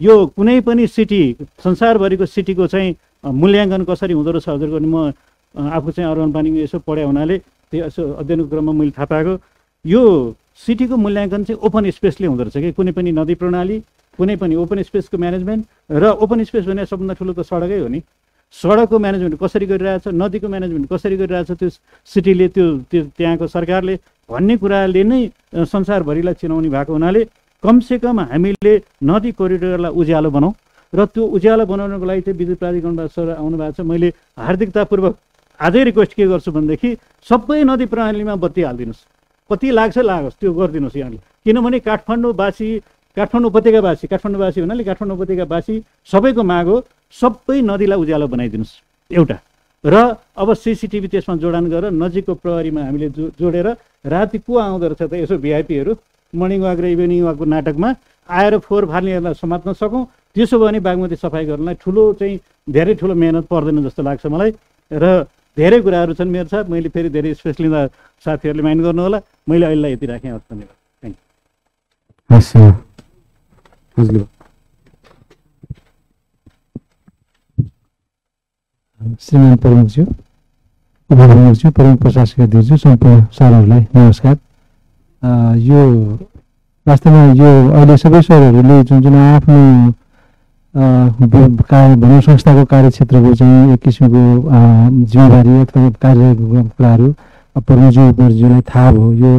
यो कुनै पनि सिटी संसारभरिको सिटीको चाहिँ मूल्याङ्कन कसरी हुँदो रहेछ हजुरको म आफू चाहिँ अरवन पानी यसो पढाए हुनाले त्यो यसो अध्ययनको क्रममा मैले थाहा पाएको। यो सिटीको मूल्याङ्कन चाहिँ ओपन स्पेसले हुँदो रहेछ कि? कुनै पनि नदी प्रणाली कुनै पनि ओपन स्पेसको म्यानेजमेन्ट र ओपन स्पेस भने सबभन्दा ठुलो त सडकै हो नि। सडकको म्यानेजमेन्ट कसरी गरिरहेछ नदीको म्यानेजमेन्ट कसरी गरिरहेछ त्यो सिटीले त्यो त्यो त्यहाँको सरकारले भन्ने कुराले नै संसारभरिलाई चिनाउने भएको हुनाले कमसेकम हामीले नदी कोरिडोरलाई उज्यालो बनाऊ। र त्यो उज्यालो बनाउनको लागि चाहिँ विद्युत प्राधिकरणबाट सर आउनु भएको छ। मैले हार्दिकतापूर्वक आजै रिक्वेस्ट के गर्छु भनेदेखि सबै नदी प्रणालीमा बत्ती हालिदिनुहोस्। कति लाग्छ लागोस्। त्यो गरिदिनुहोस् यहाँले। किनभने काठमाडौँवासी काठमाडौँ उपत्यकावासी काठमाडौँवासी हुनाले काठमाडौँ उपत्यकावासी सबैको माग हो। सबै नदीलाई उज्यालो बनाइदिनुहोस्। एउटा। र अब सिसिटिभी त्यसमा जोडान गरेर नजिकको प्रहरीमा हामीले जो जोडेर राति को आउँदो रहेछ त यसो भिआइपीहरू मर्निङ वाक र इभिनिङ वाकको नाटकमा आएर फोहोर फाल्नेहरूलाई समात्न सकौँ। त्यसो भने बागमती सफाइ गर्नलाई ठुलो चाहिँ धेरै ठुलो मेहनत पर्दैन जस्तो लाग्छ मलाई। र धेरै कुराहरू छन् मेरो साथ। मैले फेरि धेरै स्पेस लिँदा साथीहरूले माइन्ड गर्नु होला मैले अहिलेलाई यति राखेँ। हस् धन्यवाद। थ्याङ्क यू श्रीमान प्रमुखज्यू उपप्रमुखज्यू प्रमुख प्रशासक अधिज्यू सम्पूर्ण सरहरूलाई नमस्कार यो वास्तवमा यो अहिले सबै सरहरूले जुन जुन आफ्नो कार्य भनौँ संस्थाको कार्यक्षेत्रको चाहिँ एक किसिमको जिम्मेवारी अथवा कार्यको कुराहरू प्रमुखज्यू उपज्यूलाई थाहा भयो यो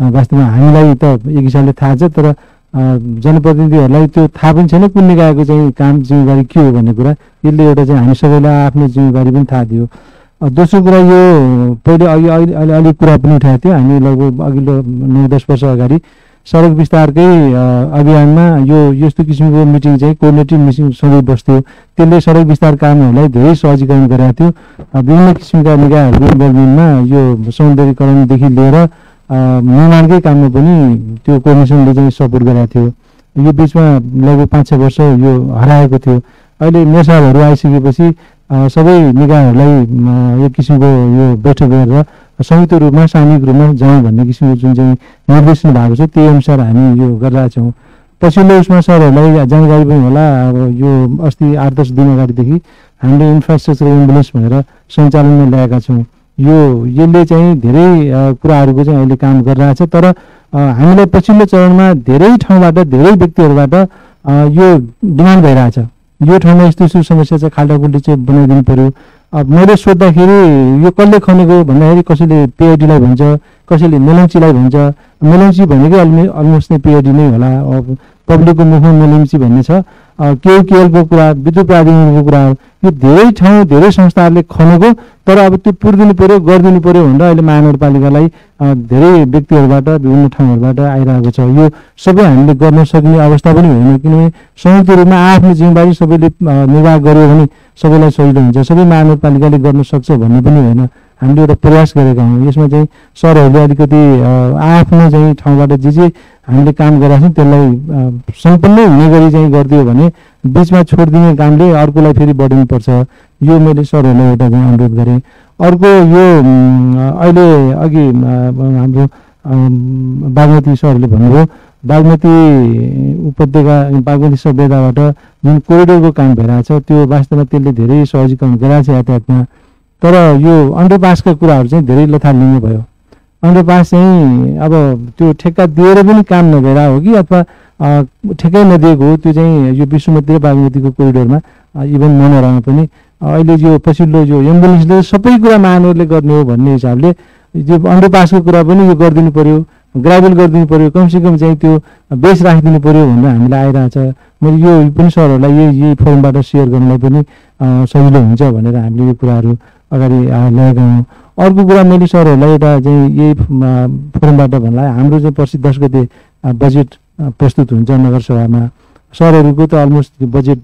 वास्तवमा हामीलाई त एक हिसाबले थाहा छ तर जनप्रतिनिधिहरूलाई त्यो थाहा पनि छैन कुन निकायको चाहिँ काम जिम्मेवारी के हो भन्ने कुरा। यसले एउटा चाहिँ हामी सबैलाई आफ्नो जिम्मेवारी पनि थाहा दियो। दोस्रो कुरा यो पहिले अघि अहिले अलिक कुरा पनि उठाएको थियो। हामी लगभग अघिल्लो नौ दस वर्ष अगाडि सडक विस्तारकै अभियानमा यो यस्तो किसिमको मिटिङ चाहिँ कोअर्डिनेटिभ मिटिङ सधैँ बस्थ्यो। त्यसले सडक विस्तार कामहरूलाई धेरै सहजीकरण गरेको थियो। विभिन्न किसिमका निकायहरूको इन्भल्भमेन्टमा यो सौन्दर्यकरणदेखि लिएर निर्माणकै काममा पनि त्यो कोर्डिनेसनले चाहिँ सपोर्ट गरेको थियो। यो बिचमा लगभग पाँच छ वर्ष यो हराएको थियो। अहिले नेसाहरू आइसकेपछि सबै निकायहरूलाई एक किसिमको यो बैठक गरेर संयुक्त रूपमा सामूहिक रूपमा जाउँ भन्ने किसिमको जुन चाहिँ निर्देशन भएको छ त्यही अनुसार हामी यो गरिरहेका छौँ। पछिल्लो उसमा सरहरूलाई जानकारी पनि होला। अब यो अस्ति आठ दस दिन अगाडिदेखि हामीले इन्फ्रास्ट्रक्चर एम्बुलेन्स भनेर सञ्चालनमा ल्याएका छौँ। यो यसले चाहिँ धेरै कुराहरूको चाहिँ अहिले काम गरिरहेछ तर हामीलाई पछिल्लो चरणमा धेरै ठाउँबाट धेरै व्यक्तिहरूबाट यो डिमान्ड भइरहेछ। यो ठाउँमा यस्तो यस्तो समस्या छ खाल्टाखुल्टी चाहिँ बनाइदिनु पऱ्यो अब मैले सोद्धाखेरि यो कसले खनेको भन्दाखेरि कसैले पिआइडीलाई भन्छ कसैले मेलम्चीलाई भन्छ। मेलम्ची भनेकै अलमि अलमोस्ट नै पिआइडी नै होला। अब पब्लिकको मुखमा मेलम्ची भन्ने छ। केएलको कुरा विद्युत प्राधिकरणको कुरा यो धेरै ठाउँ धेरै संस्थाहरूले खनेको तर अब त्यो पुरिदिनु पऱ्यो गरिदिनु पऱ्यो भनेर अहिले महानगरपालिकालाई धेरै व्यक्तिहरूबाट विभिन्न ठाउँहरूबाट आइरहेको छ। यो सबै हामीले गर्न सक्ने अवस्था पनि होइन किनभने संयुक्त रूपमा आफ्नो जिम्मेवारी सबैले निर्वाह गर्यो भने सबैलाई सजिलो हुन्छ। सबै महानगरपालिकाले गर्न सक्छ भन्ने पनि होइन हामीले एउटा प्रयास गरेका हौँ। यसमा चाहिँ सरहरूले अलिकति आफ्नो चाहिँ ठाउँबाट जे जे हामीले काम गरेका छौँ त्यसलाई सम्पन्न हुने गरी चाहिँ गरिदियो भने बिचमा छोडिदिने कामले अर्कोलाई फेरि बढ्नुपर्छ यो मैले सरहरूलाई एउटा चाहिँ अनुरोध गरेँ। अर्को यो अहिले अघि हाम्रो बागमती सरहरूले भन्नुभयो बागमती उपत्यका बागमती सभ्यताबाट जुन कोरिडोरको काम भइरहेछ त्यो वास्तवमा त्यसले धेरै सहजीकरण गराएको छ यातायातमा। तर यो अन्डरपासका कुराहरू चाहिँ धेरै लथालिङ्ग भयो। अन्डरपास चाहिँ अब त्यो ठेक्का दिएर पनि काम नभएर हो कि अथवा ठेक्कै नदिएको हो त्यो चाहिँ यो विश्वमती बागमतीको कोरिडोरमा इभन मनोरामा पनि। अहिले यो पछिल्लो यो एम्बुलेन्सले सबै कुरा महानुहरूले गर्ने हो भन्ने हिसाबले यो अन्डरपासको कुरा पनि यो गरिदिनु पऱ्यो ग्राभल गरिदिनु पऱ्यो कमसेकम चाहिँ त्यो बेस राखिदिनु पऱ्यो भनेर हामीलाई आइरहेछ। मैले यो पनि सरहरूलाई यही यही फोरमबाट सेयर गर्नलाई पनि सजिलो हुन्छ भनेर हामीले यो कुराहरू अगाडि ल्याएका हौँ अर्को कुरा मैले सरहरूलाई एउटा चाहिँ यही फोरमबाट भन्ला हाम्रो चाहिँ पर्सि दस गते बजेट प्रस्तुत हुन्छ नगरसभामा सरहरूको त अलमोस्ट बजेट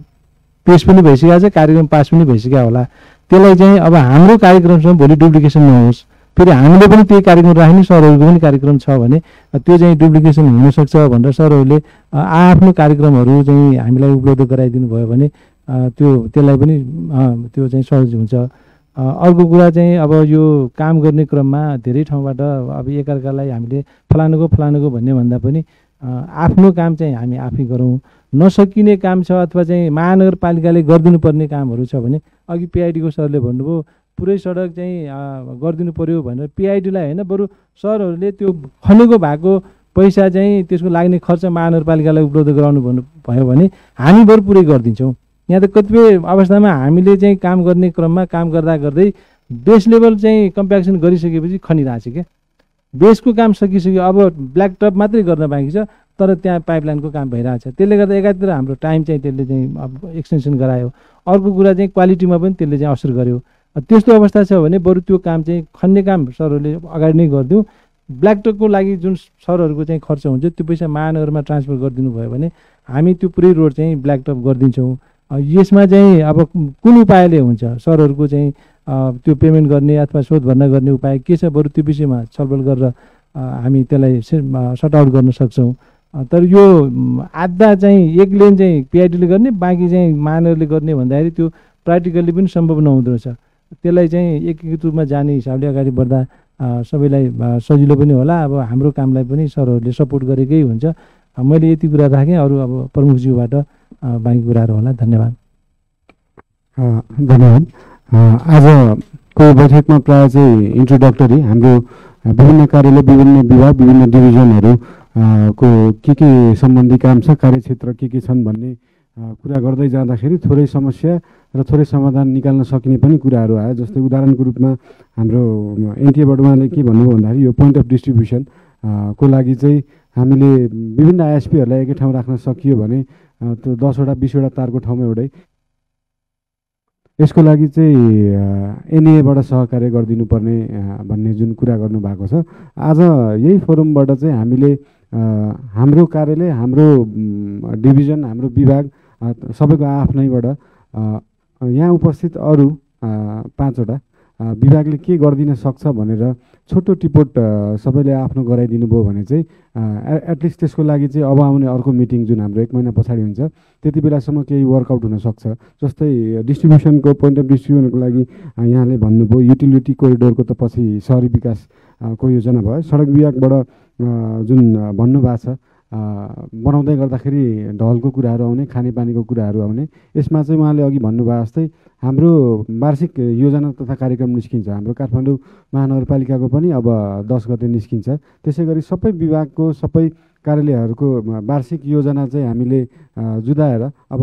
पेस पनि भइसकेको छ कार्यक्रम पास पनि भइसक्यो होला। त्यसलाई चाहिँ अब हाम्रो कार्यक्रमसँग भोलि डुप्लिकेसन नहोस्। फेरि हामीले पनि त्यही कार्यक्रम राख्ने सरहरूको पनि कार्यक्रम छ भने त्यो चाहिँ डुप्लिकेसन हुनसक्छ भनेर सरहरूले आफ्नो कार्यक्रमहरू चाहिँ हामीलाई उपलब्ध गराइदिनु भयो भने त्यो त्यसलाई पनि त्यो चाहिँ सहज हुन्छ। अर्को कुरा चाहिँ अब यो काम गर्ने क्रममा धेरै ठाउँबाट अब एकअर्कालाई हामीले फलानुको फलानुको भन्ने भन्दा पनि आफ्नो काम चाहिँ हामी आफै गरौँ। नसकिने काम छ अथवा चाहिँ महानगरपालिकाले गरिदिनु पर्ने कामहरू छ भने अघि पिआइडीको सरले भन्नुभयो पुरै सडक चाहिँ गरिदिनु पऱ्यो भनेर पिआइडीलाई होइन बरु सरहरूले त्यो खनेको भएको पैसा चाहिँ त्यसको लाग्ने खर्च महानगरपालिकालाई उपलब्ध गराउनु भन्नु भयो भने हामी बरु पुरै गरिदिन्छौँ। यहाँ त कतिपय अवस्थामा हामीले चाहिँ काम गर्ने क्रममा काम गर्दा गर्दै बेस लेभल चाहिँ कम्प्याक्सन गरिसकेपछि खनिरहेको छ क्या। बेसको काम सकिसक्यो। अब ब्ल्याक टप मात्रै गर्न बाँकी छ तर त्यहाँ पाइपलाइनको काम भइरहेछ। त्यसले गर्दा एकातिर हाम्रो टाइम चाहिँ त्यसले चाहिँ अब एक्सटेन्सन गरायो। अर्को कुरा चाहिँ क्वालिटीमा पनि त्यसले चाहिँ असर गर्यो। त्यस्तो अवस्था छ भने बरु त्यो काम चाहिँ खन्ने काम सरहरूले अगाडि नै गरिदिउँ। ब्ल्याक टकको लागि जुन सरहरूको चाहिँ खर्च हुन्छ त्यो पैसा महानगरमा ट्रान्सफर गरिदिनु भयो भने हामी त्यो पुरै रोड चाहिँ ब्ल्याक टप गरिदिन्छौँ। यसमा चाहिँ अब कुन उपायले हुन्छ? सरहरूको चाहिँ त्यो पेमेन्ट गर्ने अथवा शोध भर्ना गर्ने उपाय के छ? बरु त्यो विषयमा छलफल गरेर हामी त्यसलाई सर्ट आउट गर्न सक्छौँ। तर यो आधा चाहिँ एक लेन चाहिँ पिआइटीले गर्ने बाँकी चाहिँ महानगरले गर्ने भन्दाखेरि त्यो प्र्याक्टिकल्ली पनि सम्भव नहुँदो रहेछ। त्यसलाई चाहिँ एकीकृत रूपमा जाने हिसाबले अगाडि बढ्दा सबैलाई सजिलो पनि होला। अब हाम्रो कामलाई पनि सरहरूले सपोर्ट गरेकै हुन्छ। मैले यति कुरा राखेँ। अरू अब प्रमुखज्यूबाट बाँकी कुराहरू होला। धन्यवाद। धन्यवाद। आजको बैठकमा प्रायः चाहिँ इन्ट्रोडक्टरी हाम्रो विभिन्न कार्यालय विभिन्न विभाग विभिन्न डिभिजनहरू को के के सम्बन्धी काम छ कार्यक्षेत्र के के छन् भन्ने कुरा गर्दै जाँदाखेरि थोरै समस्या र थोरै समाधान निकाल्न सकिने पनि कुराहरू आयो। जस्तै उदाहरणको रूपमा हाम्रो एनटिएबाट उहाँले के भन्नुभयो भन्दाखेरि यो पोइन्ट अफ डिस्ट्रिब्युसन को लागि चाहिँ हामीले विभिन्न आइएसपीहरूलाई एकै ठाउँ राख्न सकियो भने त्यो दसवटा बिसवटा तारको ठाउँमा एउटै। यसको लागि चाहिँ एनएबाट सहकार्य गरिदिनु पर्ने भन्ने जुन कुरा गर्नुभएको छ। आज यही फोरमबाट चाहिँ हामीले हाम्रो कार्यालय हाम्रो डिभिजन हाम्रो विभाग सबैको आफ्नैबाट यहाँ उपस्थित अरू पाँचवटा विभागले के गरिदिन सक्छ भनेर छोटो टिपोट सबैले आफ्नो गराइदिनु भयो भने चाहिँ एटलिस्ट त्यसको लागि चाहिँ अब आउने अर्को मिटिङ जुन हाम्रो एक महिना पछाडि हुन्छ त्यति बेलासम्म केही वर्कआउट हुनसक्छ जस्तै डिस्ट्रिब्युसनको पोइन्ट अफ डिस्ट्रिब्युसनको लागि यहाँले भन्नुभयो युटिलिटी कोरिडोरको त पछि सहरी विकासको योजना भयो। सडक विभागबाट जुन भन्नुभएको छ बनाउँदै गर्दाखेरि ढलको कुराहरू आउने खानेपानीको कुराहरू आउने। यसमा चाहिँ उहाँले अघि भन्नुभयो जस्तै हाम्रो वार्षिक योजना तथा कार्यक्रम निस्किन्छ। हाम्रो काठमाडौँ महानगरपालिकाको पनि अब दस गते निस्किन्छ। त्यसै गरी सबै विभागको सबै कार्यालयहरूको वार्षिक योजना चाहिँ हामीले जुदाएर अब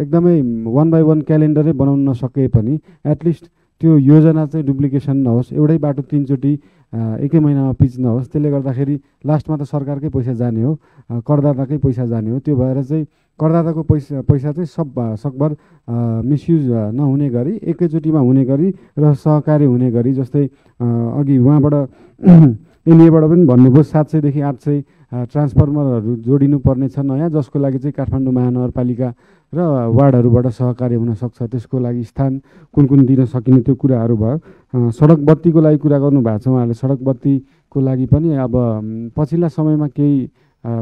एकदमै वान बाई वान क्यालेन्डरै बनाउन नसके पनि एटलिस्ट त्यो योजना चाहिँ डुप्लिकेसन नहोस्। एउटै बाटो तिनचोटि एकै महिनामा पिच नहोस्। त्यसले गर्दाखेरि लास्टमा त सरकारकै पैसा जाने हो करदाताकै पैसा जाने हो। त्यो भएर चाहिँ करदाताको पैसा पैसा चाहिँ सब सकभर मिसयुज नहुने गरी एकैचोटिमा हुने गरी र सहकारी हुने गरी जस्तै अघि उहाँबाट एनएबाट पनि भन्नुभयो सात सयदेखि आठ सय ट्रान्सफर्मरहरू जोडिनु पर्ने छ नयाँ जसको लागि चाहिँ काठमाडौँ महानगरपालिका र वार्डहरूबाट सहकार्य हुनसक्छ त्यसको लागि स्थान कुन कुन दिन सकिने त्यो कुराहरू भयो। सडक बत्तीको लागि कुरा गर्नुभएको छ उहाँहरूले सडक बत्तीको लागि पनि अब पछिल्ला समयमा केही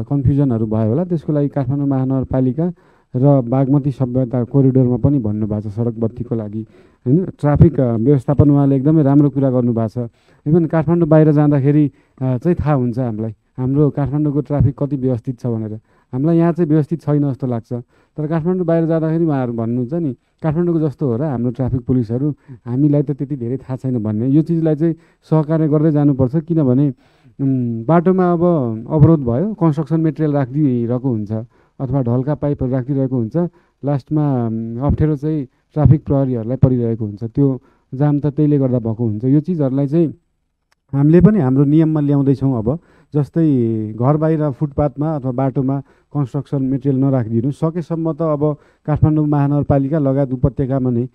कन्फ्युजनहरू भयो होला। त्यसको लागि काठमाडौँ महानगरपालिका र बागमती सभ्यता कोरिडोरमा पनि भन्नुभएको छ सडक बत्तीको लागि। होइन? ट्राफिक व्यवस्थापन उहाँले एकदमै राम्रो कुरा गर्नुभएको छ। इभन काठमाडौँ बाहिर जाँदाखेरि चाहिँ थाहा हुन्छ हामीलाई। हाम्रो काठमाडौँको ट्राफिक कति व्यवस्थित छ भनेर। हामीलाई यहाँ चाहिँ व्यवस्थित छैन जस्तो लाग्छ। तर काठमाडौँ बाहिर जाँदाखेरि उहाँहरू भन्नुहुन्छ नि काठमाडौँको जस्तो हो र हाम्रो ट्राफिक पुलिसहरू हामीलाई त त्यति धेरै थाहा छैन भन्ने। यो चिजलाई चाहिँ सहकार्य गर्दै जानुपर्छ किनभने बाटोमा अब अवरोध भयो कन्स्ट्रक्सन मेटेरियल राखिदिइरहेको हुन्छ अथवा ढल्का पाइपहरू राखिदिइरहेको हुन्छ। लास्टमा अप्ठ्यारो चाहिँ ट्राफिक प्रहरीहरूलाई परिरहेको हुन्छ। त्यो जाम त त्यहीले गर्दा भएको हुन्छ। यो चिजहरूलाई चाहिँ हामीले पनि हाम्रो नियममा ल्याउँदैछौँ अब। जस्तै घर बाहिर फुटपाथमा अथवा बाटोमा कन्स्ट्रक्सन मेटेरियल नराखिदिनु। सकेसम्म त अब काठमाडौँ महानगरपालिका लगायत उपत्यकामा नै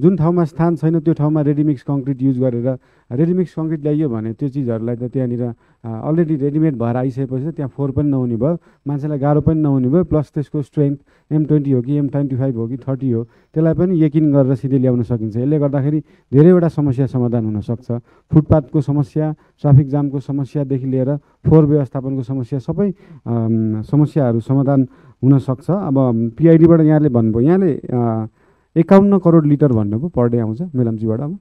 जुन ठाउँमा स्थान छैन त्यो ठाउँमा रेडिमिक्स कङ्क्रिट युज गरेर रेडिमिक्स कङ्क्रिट ल्याइयो भने त्यो चिजहरूलाई त त्यहाँनिर अलरेडी रेडिमेड भएर आइसकेपछि त्यहाँ फोहोर पनि नहुने भयो मान्छेलाई गाह्रो पनि नहुने भयो प्लस त्यसको स्ट्रेङ्थ एम ट्वेन्टी हो कि एम ट्वेन्टी फाइभ हो कि थर्टी हो त्यसलाई पनि यकिन गरेर सिधै ल्याउन सकिन्छ। यसले गर्दाखेरि धेरैवटा समस्या समाधान हुनसक्छ फुटपाथको समस्या ट्राफिक जामको समस्यादेखि लिएर फोहोर व्यवस्थापनको समस्या सबै समस्याहरू समाधान हुनसक्छ अब पिआइडीबाट यहाँले भन्नुभयो यहाँले एकाउन्न करोड लिटर भन्नुभयो पर डे आउँछ मेलम्चीबाट अब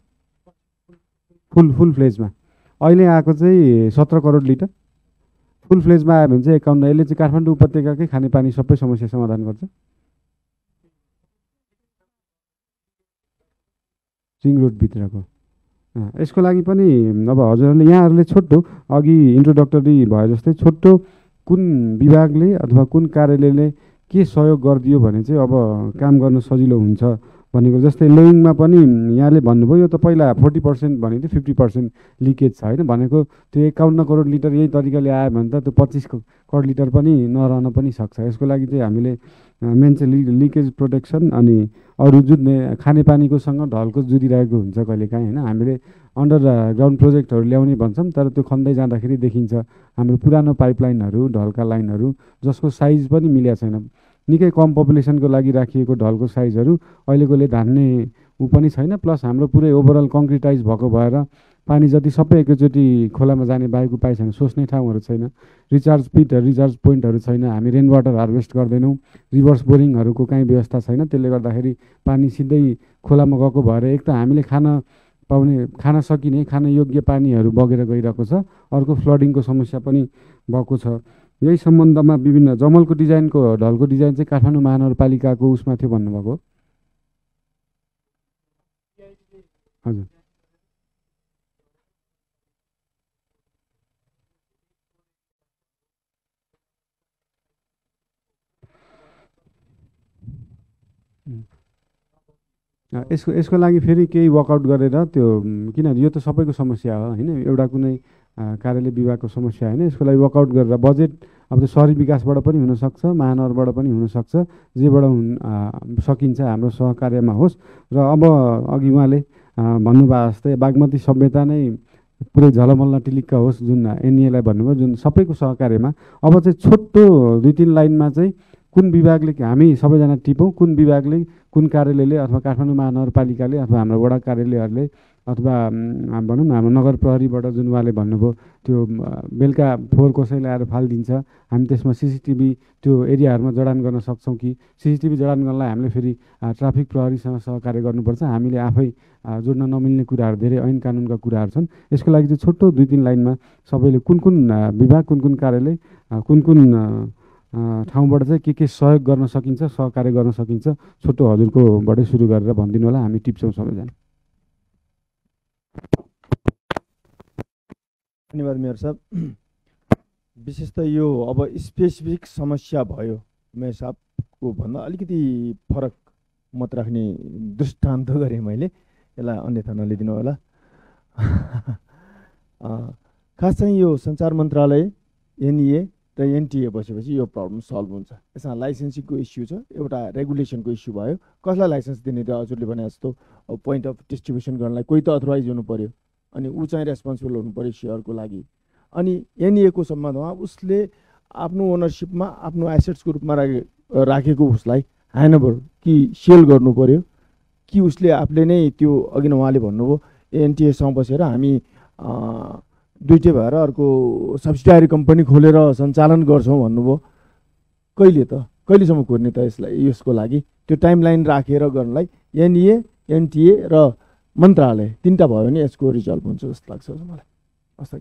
फुल फुल फ्लेजमा। अहिले आएको चाहिँ सत्र करोड लिटर। फुल फ्लेजमा आयो भने चाहिँ एकाउन्न यसले चाहिँ काठमाडौँ उपत्यकाकै खानेपानी सबै समस्या समाधान गर्छ। रिङ रोडभित्रको यसको लागि पनि अब हजुरहरूले यहाँहरूले छोटो अघि इन्ट्रोडक्टरी भयो जस्तै छोटो कुन विभागले अथवा कुन कार्यालयले के सहयोग गरिदियो भने चाहिँ अब काम गर्न सजिलो हुन्छ। भनेको जस्तै लोइङमा पनि यहाँले भन्नुभयो यो त पहिला फोर्टी पर्सेन्ट भनेको थियो फिफ्टी पर्सेन्ट लिकेज छ होइन? भनेको त्यो एकाउन्न करोड लिटर यही तरिकाले आयो भने त त्यो पच्चिस करोड लिटर पनि नरहन पनि सक्छ। यसको लागि चाहिँ हामीले मेन चाहिँ लि लिकेज प्रोटेक्सन अनि अरू जुन खानेपानीकोसँग ढलको जुदिरहेको हुन्छ कहिलेकाहीँ होइन? हामीले अन्डर ग्राउन्ड प्रोजेक्टहरू ल्याउने भन्छौँ तर त्यो खन्दै जाँदाखेरि देखिन्छ हाम्रो पुरानो पाइपलाइनहरू ढलका लाइनहरू जसको साइज पनि मिलेको छैन। निकै कम पपुलेसनको लागि राखिएको ढलको साइजहरू अहिलेकोले धान्ने ऊ पनि छैन। प्लस हाम्रो पुरै ओभरअल कङ्क्रिटाइज भएको भएर पानी जति सबै एकैचोटि खोलामा जाने बाहेक उपाय छैन सोच्ने ठाउँहरू छैन। रिचार्ज पिटहरू रिचार्ज पोइन्टहरू छैन। हामी रेन वाटर हार्भेस्ट गर्दैनौँ। रिभर्स बोरिङहरूको काहीँ व्यवस्था छैन। त्यसले गर्दाखेरि पानी सिधै खोलामा गएको भएर एक त हामीले खान पाउने खान सकिने खान योग्य पानीहरू बगेर गइरहेको छ। अर्को फ्लडिङको समस्या पनि भएको छ। यही सम्बन्धमा विभिन्न जमलको डिजाइनको ढलको डिजाइन चाहिँ काठमाडौँ महानगरपालिकाको उसमा थियो भन्नुभएको हजुर। यसको यसको लागि फेरि केही वर्कआउट गरेर त्यो किनभने यो त सबैको समस्या हो होइन? एउटा कुनै कार्यालय विभागको समस्या होइन यसको लागि वर्कआउट गरेर बजेट अब त्यो सहरी विकासबाट पनि हुनसक्छ महानगरबाट पनि हुनसक्छ जेबाट हुन सकिन्छ हाम्रो सहकार्यमा होस्। र अब अघि उहाँले भन्नुभयो जस्तै बागमती सभ्यता नै पुरै झलमल्ल टिलिक्क होस् जुन एनइएलाई भन्नुभयो जुन सबैको सहकार्यमा। अब चाहिँ छोटो दुई तिन लाइनमा चाहिँ कुन विभागले हामी सबैजना टिपौँ कुन विभागले कुन कार्यालयले अथवा काठमाडौँ महानगरपालिकाले अथवा हाम्रो वडा कार्यालयहरूले अथवा भनौँ न हाम्रो नगर प्रहरीबाट जुन उहाँले भन्नुभयो त्यो बेलुका फोहोर कसैले आएर फालिदिन्छ हामी त्यसमा सिसिटिभी त्यो एरियाहरूमा जडान गर्न सक्छौँ कि? सिसिटिभी जडान गर्नलाई हामीले फेरि ट्राफिक प्रहरीसँग सहकार्य गर्नुपर्छ। हामीले आफै जोड्न नमिल्ने कुराहरू धेरै ऐन कानुनका कुराहरू छन्। यसको लागि चाहिँ छोटो दुई तिन लाइनमा सबैले कुन कुन विभाग कुन कुन कार्यालय कुन कुन ठाउँबाट चाहिँ के के सहयोग गर्न सकिन्छ सहकार्य गर्न सकिन्छ छोटो हजुरकोबाटै सुरु गरेर भनिदिनु होला। हामी टिप्छौँ सबैजना। धन्यवाद मेयर साहब विशेष त यो अब स्पेसिफिक समस्या भयो मेयर साहबको भन्दा अलिकति फरक मत राख्ने दृष्टान्त गरेँ मैले यसलाई अन्यथा नलिदिनु होला खास चाहिँ यो सञ्चार मन्त्रालय एनइए र एनटिए बसेपछि यो प्रब्लम सल्भ हुन्छ यसमा लाइसेन्सिङको इस्यु छ एउटा रेगुलेसनको इस्यु भयो कसलाई लाइसेन्स दिने त हजुरले भने जस्तो पोइन्ट अफ डिस्ट्रिब्युसन गर्नलाई कोही त अथोराइज हुनु पऱ्यो अनि ऊ चाहिँ रेस्पोन्सिबल हुनु पऱ्यो सेयरको लागि। अनि एनइएको सम्बन्धमा उसले आफ्नो ओनरसिपमा आफ्नो एसेट्सको रूपमा राखे राखेको उसलाई ह्यान्डओभर कि सेल गर्नु पऱ्यो। कि उसले आफूले नै त्यो अघि नै उहाँले भन्नुभयो एनटिएसँग बसेर हामी दुइटै भएर अर्को सब्सिडारी कम्पनी खोलेर सञ्चालन गर्छौँ भन्नुभयो। कहिले त? कहिलेसम्म कुर्ने त यसलाई यसको लागि? त्यो टाइम लाइन राखेर गर्नलाई एनइए एनटिए र मन्त्रालय तिनवटा भयो भने यसको रिजल्भ हुन्छ जस्तो लाग्छ मलाई। हस्।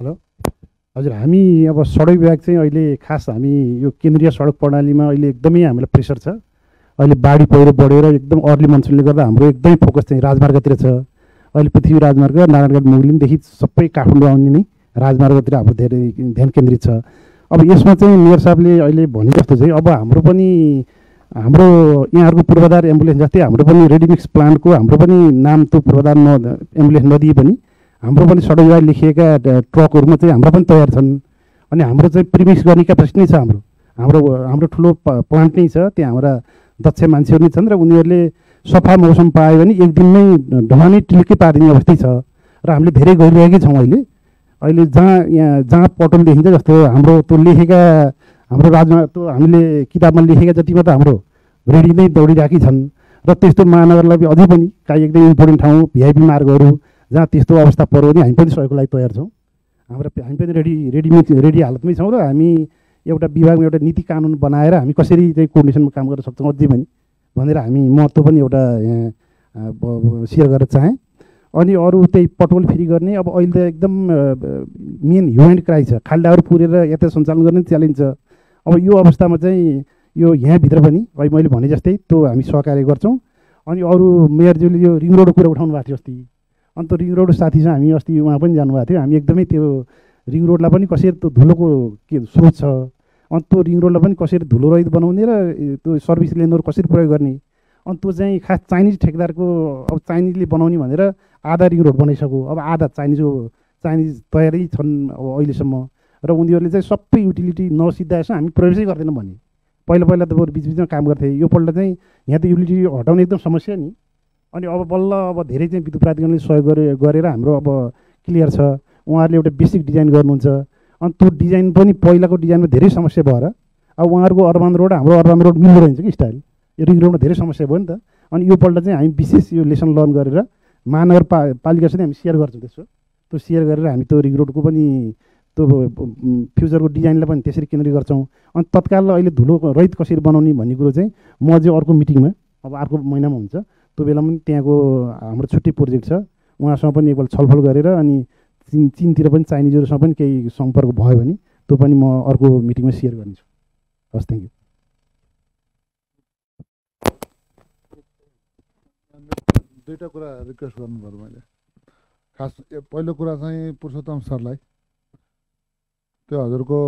हेलो? हजुर हामी अब सडक विभाग चाहिँ अहिले खास हामी यो केन्द्रीय सडक प्रणालीमा अहिले एकदमै हामीलाई प्रेसर छ। अहिले बाढी पहिरो बढेर एकदम अर्ली मनसुनले गर्दा हाम्रो एकदमै फोकस चाहिँ राजमार्गतिर छ। अहिले पृथ्वी राजमार्ग नारायणगढ मुगलिनदेखि सबै काठमाडौँ आउने नै राजमार्गतिर हाम्रो धेरै ध्यान केन्द्रित छ। अब यसमा चाहिँ मेयर साहबले अहिले भने जस्तो चाहिँ अब हाम्रो पनि हाम्रो यहाँहरूको पूर्वाधार एम्बुलेन्स जस्तै हाम्रो पनि रेडिमिक्स प्लान्टको हाम्रो पनि नाम त्यो पूर्वाधार न एम्बुलेन्स नदिए पनि हाम्रो पनि सडक विभाग लेखिएका ट्रकहरूमा चाहिँ हाम्रो पनि तयार छन्। अनि हाम्रो चाहिँ प्रिमिक्स गर्ने क्यापेसिटी नै छ हाम्रो। हाम्रो हाम्रो ठुलो प्लान्ट नै छ त्यहाँ हाम्रा दक्ष मान्छेहरू नै छन् र उनीहरूले सफा मौसम पायो भने एक दिनमै ढमानै टिल्कै पारिदिने अवस्थै छ र हामीले धेरै गरिरहेकै छौँ अहिले। अहिले जहाँ यहाँ जहाँ पटल देखिन्छ जस्तो हाम्रो त्यो लेखेका हाम्रो राजमा त्यो हामीले किताबमा लेखेका जतिमा त हाम्रो रेडी नै दौडिरहेकै छन् र त्यस्तो महानगरलाई अझै पनि काहीँ एकदम इम्पोर्टेन्ट ठाउँ भिआइपी मार्गहरू जहाँ त्यस्तो अवस्था पऱ्यो भने हामी पनि सहयोगको लागि तयार छौँ। हाम्रो हामी पनि रेडी रेडी रेडी हालतमै छौँ र हामी एउटा विभागमा एउटा नीति कानुन बनाएर हामी कसरी चाहिँ कोर्डिनेसनमा काम गर्न सक्छौँ अझै पनि। भनेर हामी महत्त्व पनि एउटा यहाँ सेयर गर्न चाहेँ। अनि अरू त्यही पटोल फ्री गर्ने अब अहिले त एकदम मेन ह्युमेन क्राइस छ। खाल्डाहरू पुरेर यातायात सञ्चालन गर्ने च्यालेन्ज छ। अब यो अवस्थामा चाहिँ यो यहाँभित्र पनि अहिले मैले भने जस्तै त्यो हामी सहकार्य गर्छौँ। अनि अरू मेयरज्यूले यो रिङ रोडको कुरा उठाउनु भएको थियो अस्ति। अन्त रिङ रोड साथीसँग हामी अस्ति उहाँ पनि जानुभएको थियो। हामी एकदमै त्यो रिङ रोडलाई पनि कसरी त्यो धुलोको के स्रोत छ अनि त्यो रिङ रोडलाई पनि कसरी धुलो रहित बनाउने र त्यो सर्भिस लेनहरू कसरी प्रयोग गर्ने? अनि त्यो चाहिँ खास चाइनिज ठेकेदारको अब चाइनिजले बनाउने भनेर आधा रिङ रोड बनाइसक्यो। अब आधा चाइनिज चाइनिज तयारै छन् अब अहिलेसम्म। र उनीहरूले चाहिँ सबै युटिलिटी नसिद्धाएसम्म हामी प्रवेशै गर्दैनौँ भने। पहिला पहिला त बरु बिचबिचमा काम गर्थे। योपल्ट चाहिँ यहाँ त युटिलिटी हटाउने एकदम समस्या नि। अनि अब बल्ल अब धेरै चाहिँ विद्युत प्राधिकरणले सहयोग गरे गरेर हाम्रो अब क्लियर छ। उहाँहरूले एउटा बेसिक डिजाइन गर्नुहुन्छ। अनि त्यो डिजाइन पनि पहिलाको डिजाइनमा धेरै समस्या भएर अब उहाँहरूको अर्बान रोड हाम्रो अर्बान रोड मिल्दो रहेछ कि स्टाइल। यो रिङ रोडमा धेरै समस्या भयो नि त। अनि योपल्ट चाहिँ हामी विशेष यो लेसन लर्न गरेर महानगरपा पालिकासँग हामी सेयर गर्छौँ त्यसो। त्यो सेयर गरेर हामी त्यो रिङ रोडको पनि त्यो फ्युचरको डिजाइनलाई पनि त्यसरी केन्द्रित गर्छौँ। अनि तत्काल अहिले धुलो रहित कसरी बनाउने भन्ने कुरो चाहिँ म चाहिँ अर्को मिटिङमा अब अर्को महिनामा हुन्छ। त्यो बेला पनि त्यहाँको हाम्रो छुट्टै प्रोजेक्ट छ। उहाँसँग पनि एकपल्ट छलफल गरेर अनि चिन चिनतिर पनि चाइनिजहरूसँग पनि केही सम्पर्क भयो भने त्यो पनि म अर्को मिटिङमा सेयर गर्नेछु। हस् थ्याङ्क यू दुईवटा कुरा रिक्वेस्ट गर्नु पऱ्यो मैले। खास पहिलो कुरा चाहिँ पुरुषोत्तम सरलाई। त्यो हजुरको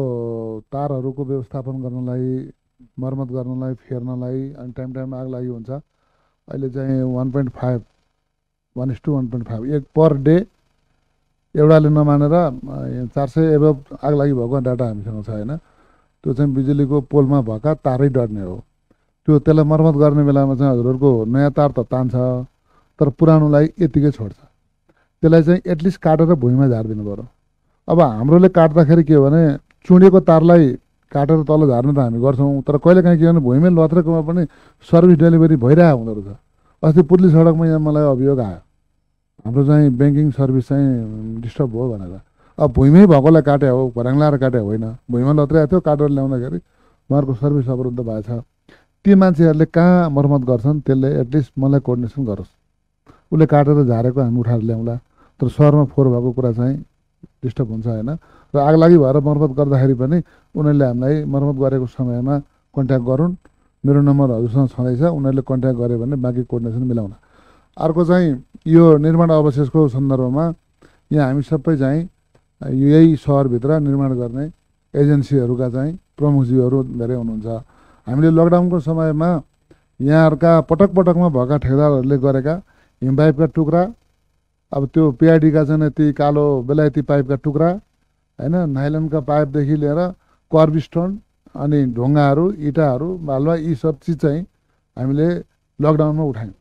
तारहरूको व्यवस्थापन गर्नलाई मर्मत गर्नलाई फेर्नलाई अनि टाइम टाइममा आग लागि हुन्छ। अहिले चाहिँ one point five one is two one point five एक पर डे एउटाले नमानेर चार सय एबभ आग लागि भएको डाटा हामीसँग छ होइन? त्यो चाहिँ बिजुलीको पोलमा भएका तारै डढ्ने हो। त्यो त्यसलाई मर्मत गर्ने बेलामा चाहिँ हजुरहरूको नयाँ तार त तान्छ तर पुरानोलाई यतिकै छोड्छ। त्यसलाई चाहिँ एटलिस्ट काटेर भुइँमा झारिदिनु पऱ्यो अब हाम्रोले काट्दाखेरि के हो भने चुँडेको तारलाई काटेर तल झार्नु त हामी गर्छौँ तर कहिले काहीँ के भने भुइँमै लत्रेकोमा पनि सर्भिस डेलिभरी भइरहेको हुँदो रहेछ। अस्ति पुर्ली सडकमा यहाँ मलाई अभियोग आयो। हाम्रो चाहिँ ब्याङ्किङ सर्भिस चाहिँ डिस्टर्ब भयो भनेर। अब भुइँमै भएकोलाई काटे हो भर्याङ लाएर काटे होइन। भुइँमा लत्रिएको थियो काटेर ल्याउँदाखेरि उहाँहरूको सर्भिस अवरुद्ध भएछ। ती मान्छेहरूले कहाँ मर्मत गर्छन् त्यसले एटलिस्ट मलाई कोर्डिनेसन गरोस्। उसले काटेर झारेको हामी उठाएर ल्याउँला। तर सहरमा फोहोर भएको कुरा चाहिँ डिस्टर्ब हुन्छ होइन। र आगलागी भएर मर्मत गर्दाखेरि पनि उनीहरूले हामीलाई मर्मत गरेको समयमा कन्ट्याक्ट गरून्। मेरो नम्बर हजुरसँग छँदैछ उनीहरूले कन्ट्याक्ट गऱ्यो भने बाँकी कोर्डिनेसन मिलाउला अर्को चाहिँ यो निर्माण अवशेषको सन्दर्भमा यहाँ हामी सबै चाहिँ यही सहरभित्र निर्माण गर्ने एजेन्सीहरूका चाहिँ प्रमुखज्यूहरू धेरै हुनुहुन्छ। हामीले लकडाउनको समयमा यहाँहरूका पटक पटकमा भएका ठेकदारहरूले गरेका हिमपाइपका टुक्रा अब त्यो पिआइडीका चाहिँ ती कालो बेलायती पाइपका टुक्रा होइन नाइलनका पाइपदेखि लिएर कर्बिस्टोन अनि ढुङ्गाहरू इँटाहरू बालुवा यी सब चिज चाहिँ हामीले लकडाउनमा उठायौँ।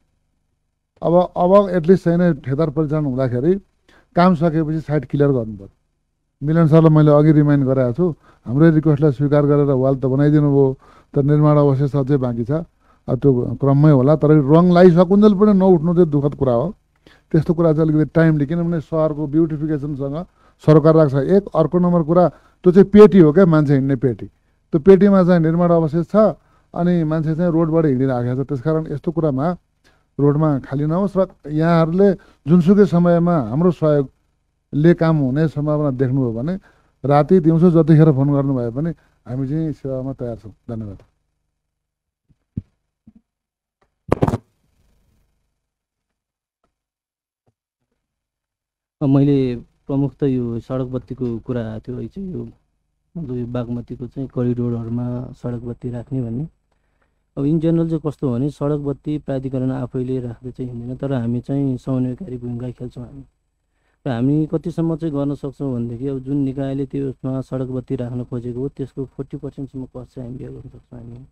अब अब एटलिस्ट चाहिँ ठेदार परिचालन हुँदाखेरि काम सकेपछि साइड क्लियर गर्नु पऱ्यो मिलन सरलाई मैले अघि रिमाइन्ड गराएको छु हाम्रै रिक्वेस्टलाई स्वीकार गरेर वाल त बनाइदिनु भयो तर निर्माण अवशेष अझै बाँकी छ। अब त्यो क्रममै होला तर रङ लगाइसकुन्जेल पनि नउठ्नु चाहिँ दुःखद कुरा हो। त्यस्तो कुरा चाहिँ अलिकति टाइमली किनभने सहरको ब्युटिफिकेसनसँग सरकार राख्छ। एक अर्को नम्बर कुरा त्यो चाहिँ पेटी हो क्या मान्छे हिँड्ने पेटी। त्यो पेटीमा चाहिँ निर्माण अवशेष छ अनि मान्छे चाहिँ रोडबाट हिँडिराखेको छ। त्यसकारण यस्तो कुरामा रोडमा खाली नहोस् र यहाँहरूले जुनसुकै समयमा हाम्रो सहयोगले काम हुने सम्भावना देख्नुभयो भने राति दिउँसो जतिखेर फोन गर्नुभयो भने हामी चाहिँ सेवामा तयार छौँ। धन्यवाद। मैले प्रमुख त यो सडक बत्तीको कुरा थियो यो मतलब यो बागमतीको चाहिँ करिडोरहरूमा सडक बत्ती राख्ने भन्ने। अब इन जेनरल चाहिँ कस्तो भने सडक बत्ती प्राधिकरण आफैले राख्दै चाहिँ हिँड्दैन तर हामी चाहिँ समन्वयकारी भूमिका खेल्छौँ हामी। र हामी कतिसम्म चाहिँ गर्न सक्छौँ भनेदेखि अब जुन निकायले त्यसमा सडक बत्ती राख्न खोजेको हो त्यसको फोर्टी पर्सेन्टसम्म कस्ट चाहिँ हामी बिहा गर्न सक्छौँ हामी।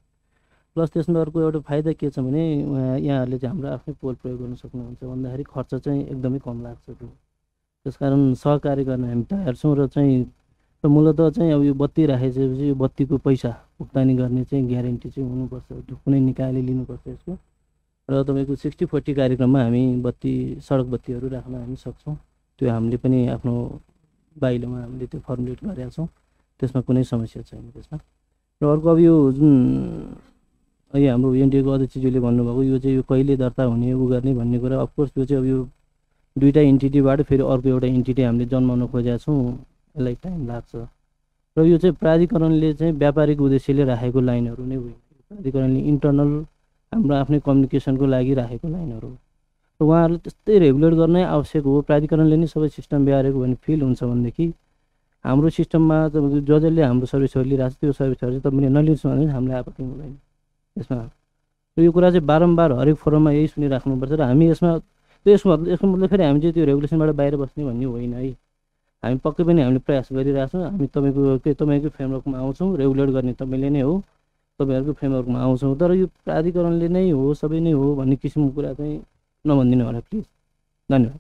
प्लस त्यसमा अर्को एउटा फाइदा के छ भने यहाँहरूले चाहिँ हाम्रो आफ्नै पोल प्रयोग गर्न सक्नुहुन्छ भन्दाखेरि खर्च चाहिँ एकदमै कम लाग्छ त्यो। त्यस कारण सहकार्य गर्न हामी तयार छौँ र चाहिँ मूलत चाहिँ अब यो बत्ती राखिसकेपछि यो बत्तीको पैसा भुक्तानी गर्ने चाहिँ ग्यारेन्टी चाहिँ हुनुपर्छ कुनै निकायले लिनुपर्छ यसको। र तपाईँको सिक्सटी फोर्टी कार्यक्रममा हामी बत्ती सडक बत्तीहरू राख्न हामी सक्छौँ। त्यो हामीले पनि आफ्नो बाइलोमा हामीले त्यो फर्मुलेट गरेका छौँ। त्यसमा कुनै समस्या छैन त्यसमा। र अर्को अब यो जुन अहिले हाम्रो एनडिएको अध्यक्षज्यूले भन्नुभएको यो चाहिँ यो कहिले दर्ता हुने उ गर्ने भन्ने कुरा अफकोर्स यो चाहिँ अब यो दुइटा इन्टिटीबाट फेरि अर्को एउटा इन्टिटी हामीले जन्माउन खोजेका छौँ। यसलाई टाइम लाग्छ। र यो चाहिँ प्राधिकरणले चाहिँ व्यापारिक उद्देश्यले राखेको लाइनहरू नै होइन प्राधिकरणले इन्टरनल हाम्रो आफ्नै कम्युनिकेसनको लागि राखेको लाइनहरू र उहाँहरूले त्यस्तै रेगुलेट गर्नै आवश्यक हो। प्राधिकरणले नै सबै सिस्टम बिहारेको भने फिल हुन्छ भनेदेखि हाम्रो सिस्टममा तपाईँको ज जसले हाम्रो सर्भिसहरू लिइरहेको छ त्यो सर्भिसहरू चाहिँ तपाईँले नलिनुहोस् भने हामीलाई आपत्ति हुँदैन। यसमा र यो कुरा चाहिँ बारम्बार हरेक फोरममा यही सुनिराख्नुपर्छ र हामी यसमा त्यो यसको यसको मतलब फेरि हामी चाहिँ त्यो रेगुलेसनबाट बाहिर बस्ने भन्ने होइन है। हामी पक्कै पनि हामीले प्रयास गरिरहेछौँ हामी तपाईँको के तपाईँको फ्रेमवर्कमा आउँछौँ रेगुलेट गर्ने तपाईँले नै हो। तपाईँहरूको फ्रेमवर्कमा आउँछौँ। तर यो प्राधिकरणले नै हो सबै नै हो भन्ने किसिमको कुरा चाहिँ नभनिदिनु होला प्लिज। धन्यवाद।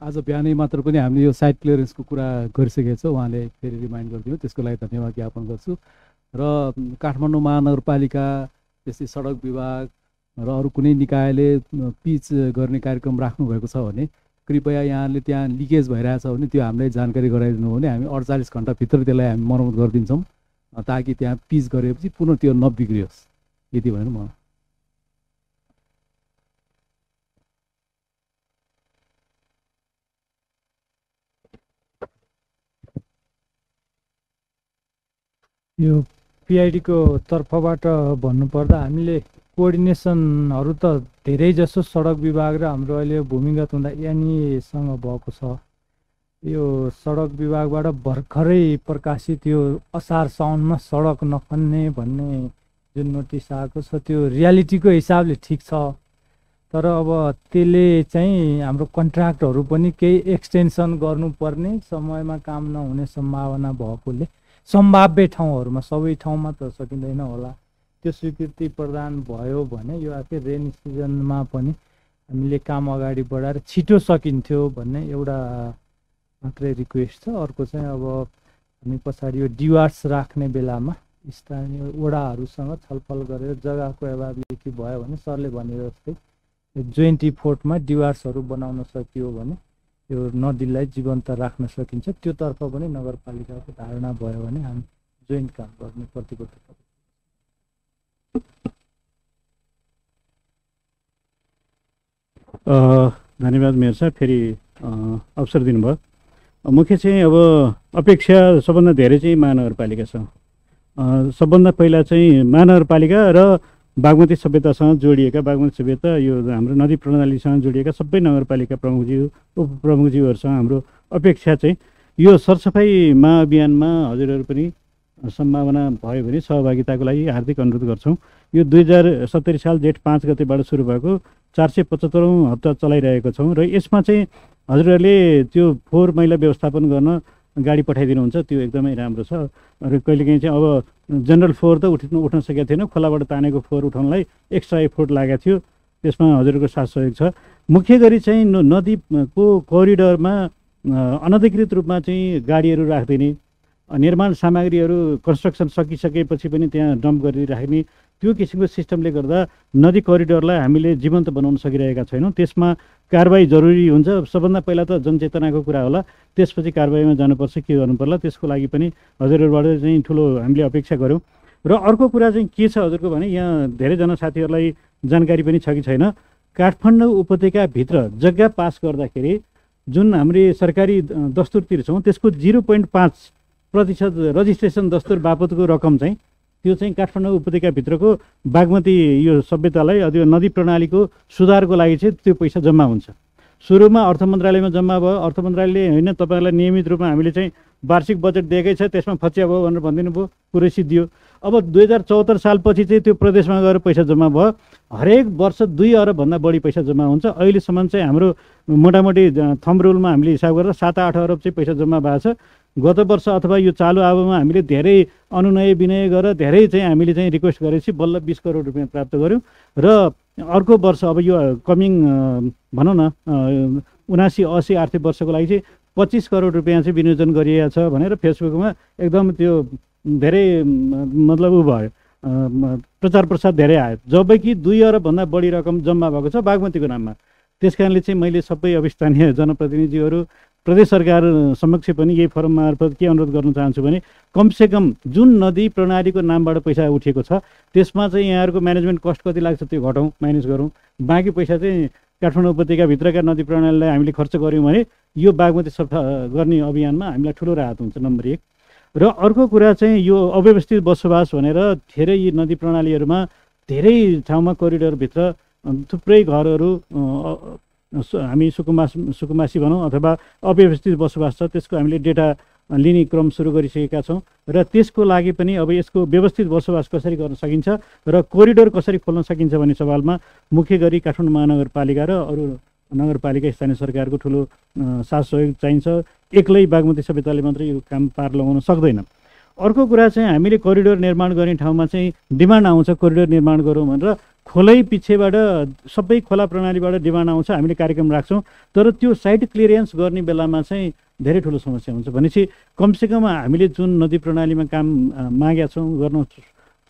आज बिहानै मात्र पनि हामीले यो साइड क्लियरेन्सको कुरा गरिसकेको छौँ। उहाँले फेरि रिमाइन्ड गरिदिनु त्यसको लागि धन्यवाद ज्ञापन गर्छु। र काठमाडौँ महानगरपालिका त्यस्तै सडक विभाग र अरू कुनै निकायले पिच गर्ने कार्यक्रम राख्नुभएको छ भने कृपया यहाँले त्यहाँ लिकेज भइरहेछ भने त्यो हामीलाई जानकारी गराइदिनु भने हामी अडचालिस घन्टाभित्र त्यसलाई हामी मर्मत गरिदिन्छौँ ताकि त्यहाँ पिच गरेपछि पुनः त्यो नबिग्रियोस् यति भनेर म यो पिआइडीको तर्फबाट भन्नुपर्दा हामीले कोअर्डिनेसनहरू त धेरै जसो सडक विभाग र हाम्रो अहिले भूमिगत हुँदा एनइएसँग भएको छ। यो सडक विभागबाट भर्खरै प्रकाशित यो असार साउन्डमा सडक नखन्ने भन्ने जुन नोटिस आएको छ त्यो रियालिटीको हिसाबले ठिक छ। तर अब त्यसले चाहिँ हाम्रो कन्ट्र्याक्टहरू पनि केही एक्सटेन्सन गर्नुपर्ने समयमा काम नहुने सम्भावना भएकोले सम्भाव्य ठाउँहरूमा सबै ठाउँमा त सकिँदैन होला। त्यो स्वीकृति प्रदान भयो भने यो आफै रेनी सिजनमा पनि हामीले काम अगाडि बढाएर छिटो सकिन्थ्यो भन्ने एउटा मात्रै रिक्वेस्ट छ। अर्को चाहिँ अब हामी पछाडि यो डिवार्स राख्ने बेलामा स्थानीय वडाहरूसँग छलफल गरेर जग्गाको एभाबिलिटी भयो भने सरले भने जस्तै जोइन्ट इफोर्टमा डिवार्सहरू बनाउन सकियो भने यो नदीलाई जीवन्त राख्न सकिन्छ। त्योतर्फ पनि नगरपालिकाको धारणा भयो भने हामी जोइन्ट काम गर्ने प्रतिबद्धता धन्यवाद मेयर साहब। फेरि अवसर दिनुभयो। मुख्य चाहिँ अब अपेक्षा सबभन्दा धेरै चाहिँ महानगरपालिका छ। सबभन्दा पहिला चाहिँ महानगरपालिका र बागमती सभ्यतासँग जोडिएका बागमती सभ्यता यो हाम्रो नदी प्रणालीसँग जोडिएका सबै नगरपालिका प्रमुखज्यू उपप्रमुखज्यूहरूसँग हाम्रो अपेक्षा चाहिँ यो सरसफाइ महाअभियानमा हजुरहरू पनि सम्भावना भयो भने सहभागिताको लागि हार्दिक अनुरोध गर्छौँ। यो दुई हजार सत्तरी साल जेठ पाँच गतेबाट सुरु भएको चार सय पचहत्तरौँ हप्ता चलाइरहेको छौँ र यसमा चाहिँ हजुरहरूले त्यो फोहोर मैला व्यवस्थापन गर्न गाडी पठाइदिनुहुन्छ त्यो एकदमै राम्रो छ। र कहिलेकाहीँ चाहिँ अब जेनरल फोहोर त उठ्नु उठ्न सकेको थिएन खोलाबाट तानेको फोहोर उठाउनलाई एक्स्ट्रा एफोर्ट लागेको थियो। त्यसमा हजुरको साथ सहयोग छ। मुख्य गरी चाहिँ नदीको कोरिडरमा अनधिकृत रूपमा चाहिँ गाडीहरू राखिदिने। निर्माण सामग्रीहरू कन्स्ट्रक्सन सकिसकेपछि पनि त्यहाँ डम्प गरिराख्ने। त्यो किसिमको सिस्टमले गर्दा नदी करिडोरलाई हामीले जीवन्त बनाउन सकिरहेका छैनौँ। त्यसमा कारवाही जरुरी हुन्छ। सबभन्दा पहिला त जनचेतनाको कुरा होला। त्यसपछि कारवाहीमा जानुपर्छ के गर्नु पर्ला त्यसको लागि पनि हजुरहरूबाट चाहिँ ठुलो हामीले अपेक्षा गऱ्यौँ र अर्को कुरा चाहिँ के छ हजुरको भने यहाँ धेरैजना साथीहरूलाई जानकारी पनि छ कि छैन। काठमाडौँ उपत्यकाभित्र जग्गा पास गर्दाखेरि जुन हामीले सरकारी दस्तुर तिर्छौँ त्यसको जिरो पोइन्ट पाँच प्रतिशत रजिस्ट्रेसन दस्तुर बापतको रकम चाहिँ त्यो चाहिँ काठमाडौँ उपत्यकाभित्रको बागमती यो सभ्यतालाई अथवा नदी प्रणालीको सुधारको लागि चाहिँ त्यो पैसा जम्मा हुन्छ। सुरुमा अर्थ मन्त्रालयमा जम्मा भयो। अर्थ मन्त्रालयले होइन तपाईँहरूलाई नियमित रूपमा हामीले चाहिँ वार्षिक बजेट दिएकै छ त्यसमा फचिया भयो भनेर भनिदिनु भयो कुरै सिद्धियो अब दुई हजार चौहत्तर सालपछि चाहिँ त्यो प्रदेशमा गएर पैसा जम्मा भयो। हरेक वर्ष दुई अरबभन्दा बढी पैसा जम्मा हुन्छ। अहिलेसम्म चाहिँ हाम्रो मोटामोटी थम रुलमा हामीले हिसाब गरेर सात आठ अरब चाहिँ पैसा जम्मा भएको छ। गत वर्ष अथवा यो चालु आबोमा हामीले धेरै अनुनय विनय गरेर धेरै चाहिँ हामीले चाहिँ रिक्वेस्ट गरेपछि बल्ल बिस करोड रुपियाँ प्राप्त गऱ्यौँ। र अर्को वर्ष अब यो कमिङ भनौँ न उनासी असी आर्थिक वर्षको लागि चाहिँ पच्चिस करोड रुपियाँ चाहिँ विनियोजन गरिएको छ भनेर फेसबुकमा एकदम त्यो धेरै मतलब ऊ भयो। प्रचार प्रसार धेरै आयो। जबकि दुई अरबभन्दा बढी रकम जम्मा भएको छ बागमतीको नाममा। त्यस कारणले चाहिँ मैले सबै अब स्थानीय जनप्रतिनिधिहरू प्रदेश सरकार समक्ष पनि यही फोरम मार्फत के अनुरोध गर्न चाहन्छु भने कमसेकम जुन नदी प्रणालीको नामबाट पैसा उठेको छ त्यसमा चाहिँ यहाँहरूको म्यानेजमेन्ट कस्ट कति लाग्छ त्यो घटाउँ माइनस गरौँ। बाँकी पैसा चाहिँ काठमाडौँ उपत्यकाभित्रका नदी प्रणालीलाई हामीले खर्च गऱ्यौँ भने यो बागमती सफा गर्ने अभियानमा हामीलाई ठुलो राहत हुन्छ नम्बर एक। र अर्को कुरा चाहिँ यो अव्यवस्थित बसोबास भनेर धेरै यी नदी प्रणालीहरूमा धेरै ठाउँमा कोरिडोरभित्र थुप्रै घरहरू हामी सुकुमास सुकुमासी भनौँ अथवा अव्यवस्थित बसोबास छ त्यसको हामीले डेटा लिने क्रम सुरु गरिसकेका छौँ र त्यसको लागि पनि अब यसको व्यवस्थित बसोबास कसरी गर्न सकिन्छ र कोरिडोर कसरी खोल्न सकिन्छ भन्ने सवालमा मुख्य गरी काठमाडौँ महानगरपालिका र अरू नगरपालिका स्थानीय सरकारको ठुलो साथ सहयोग चाहिन्छ। एक्लै बागमती सभ्यताले मात्रै यो काम पार लगाउन सक्दैन। अर्को कुरा चाहिँ हामीले कोरिडोर निर्माण गर्ने ठाउँमा चाहिँ डिमान्ड आउँछ कोरिडोर निर्माण गरौँ भनेर। खोलै पिछेबाट सबै खोला प्रणालीबाट डिमान्ड आउँछ हामीले कार्यक्रम राख्छौँ। तर त्यो साइट क्लियरेन्स गर्ने बेलामा चाहिँ धेरै ठुलो समस्या हुन्छ। भनेपछि कमसेकम हामीले जुन नदी प्रणालीमा काम मागेका छौँ गर्न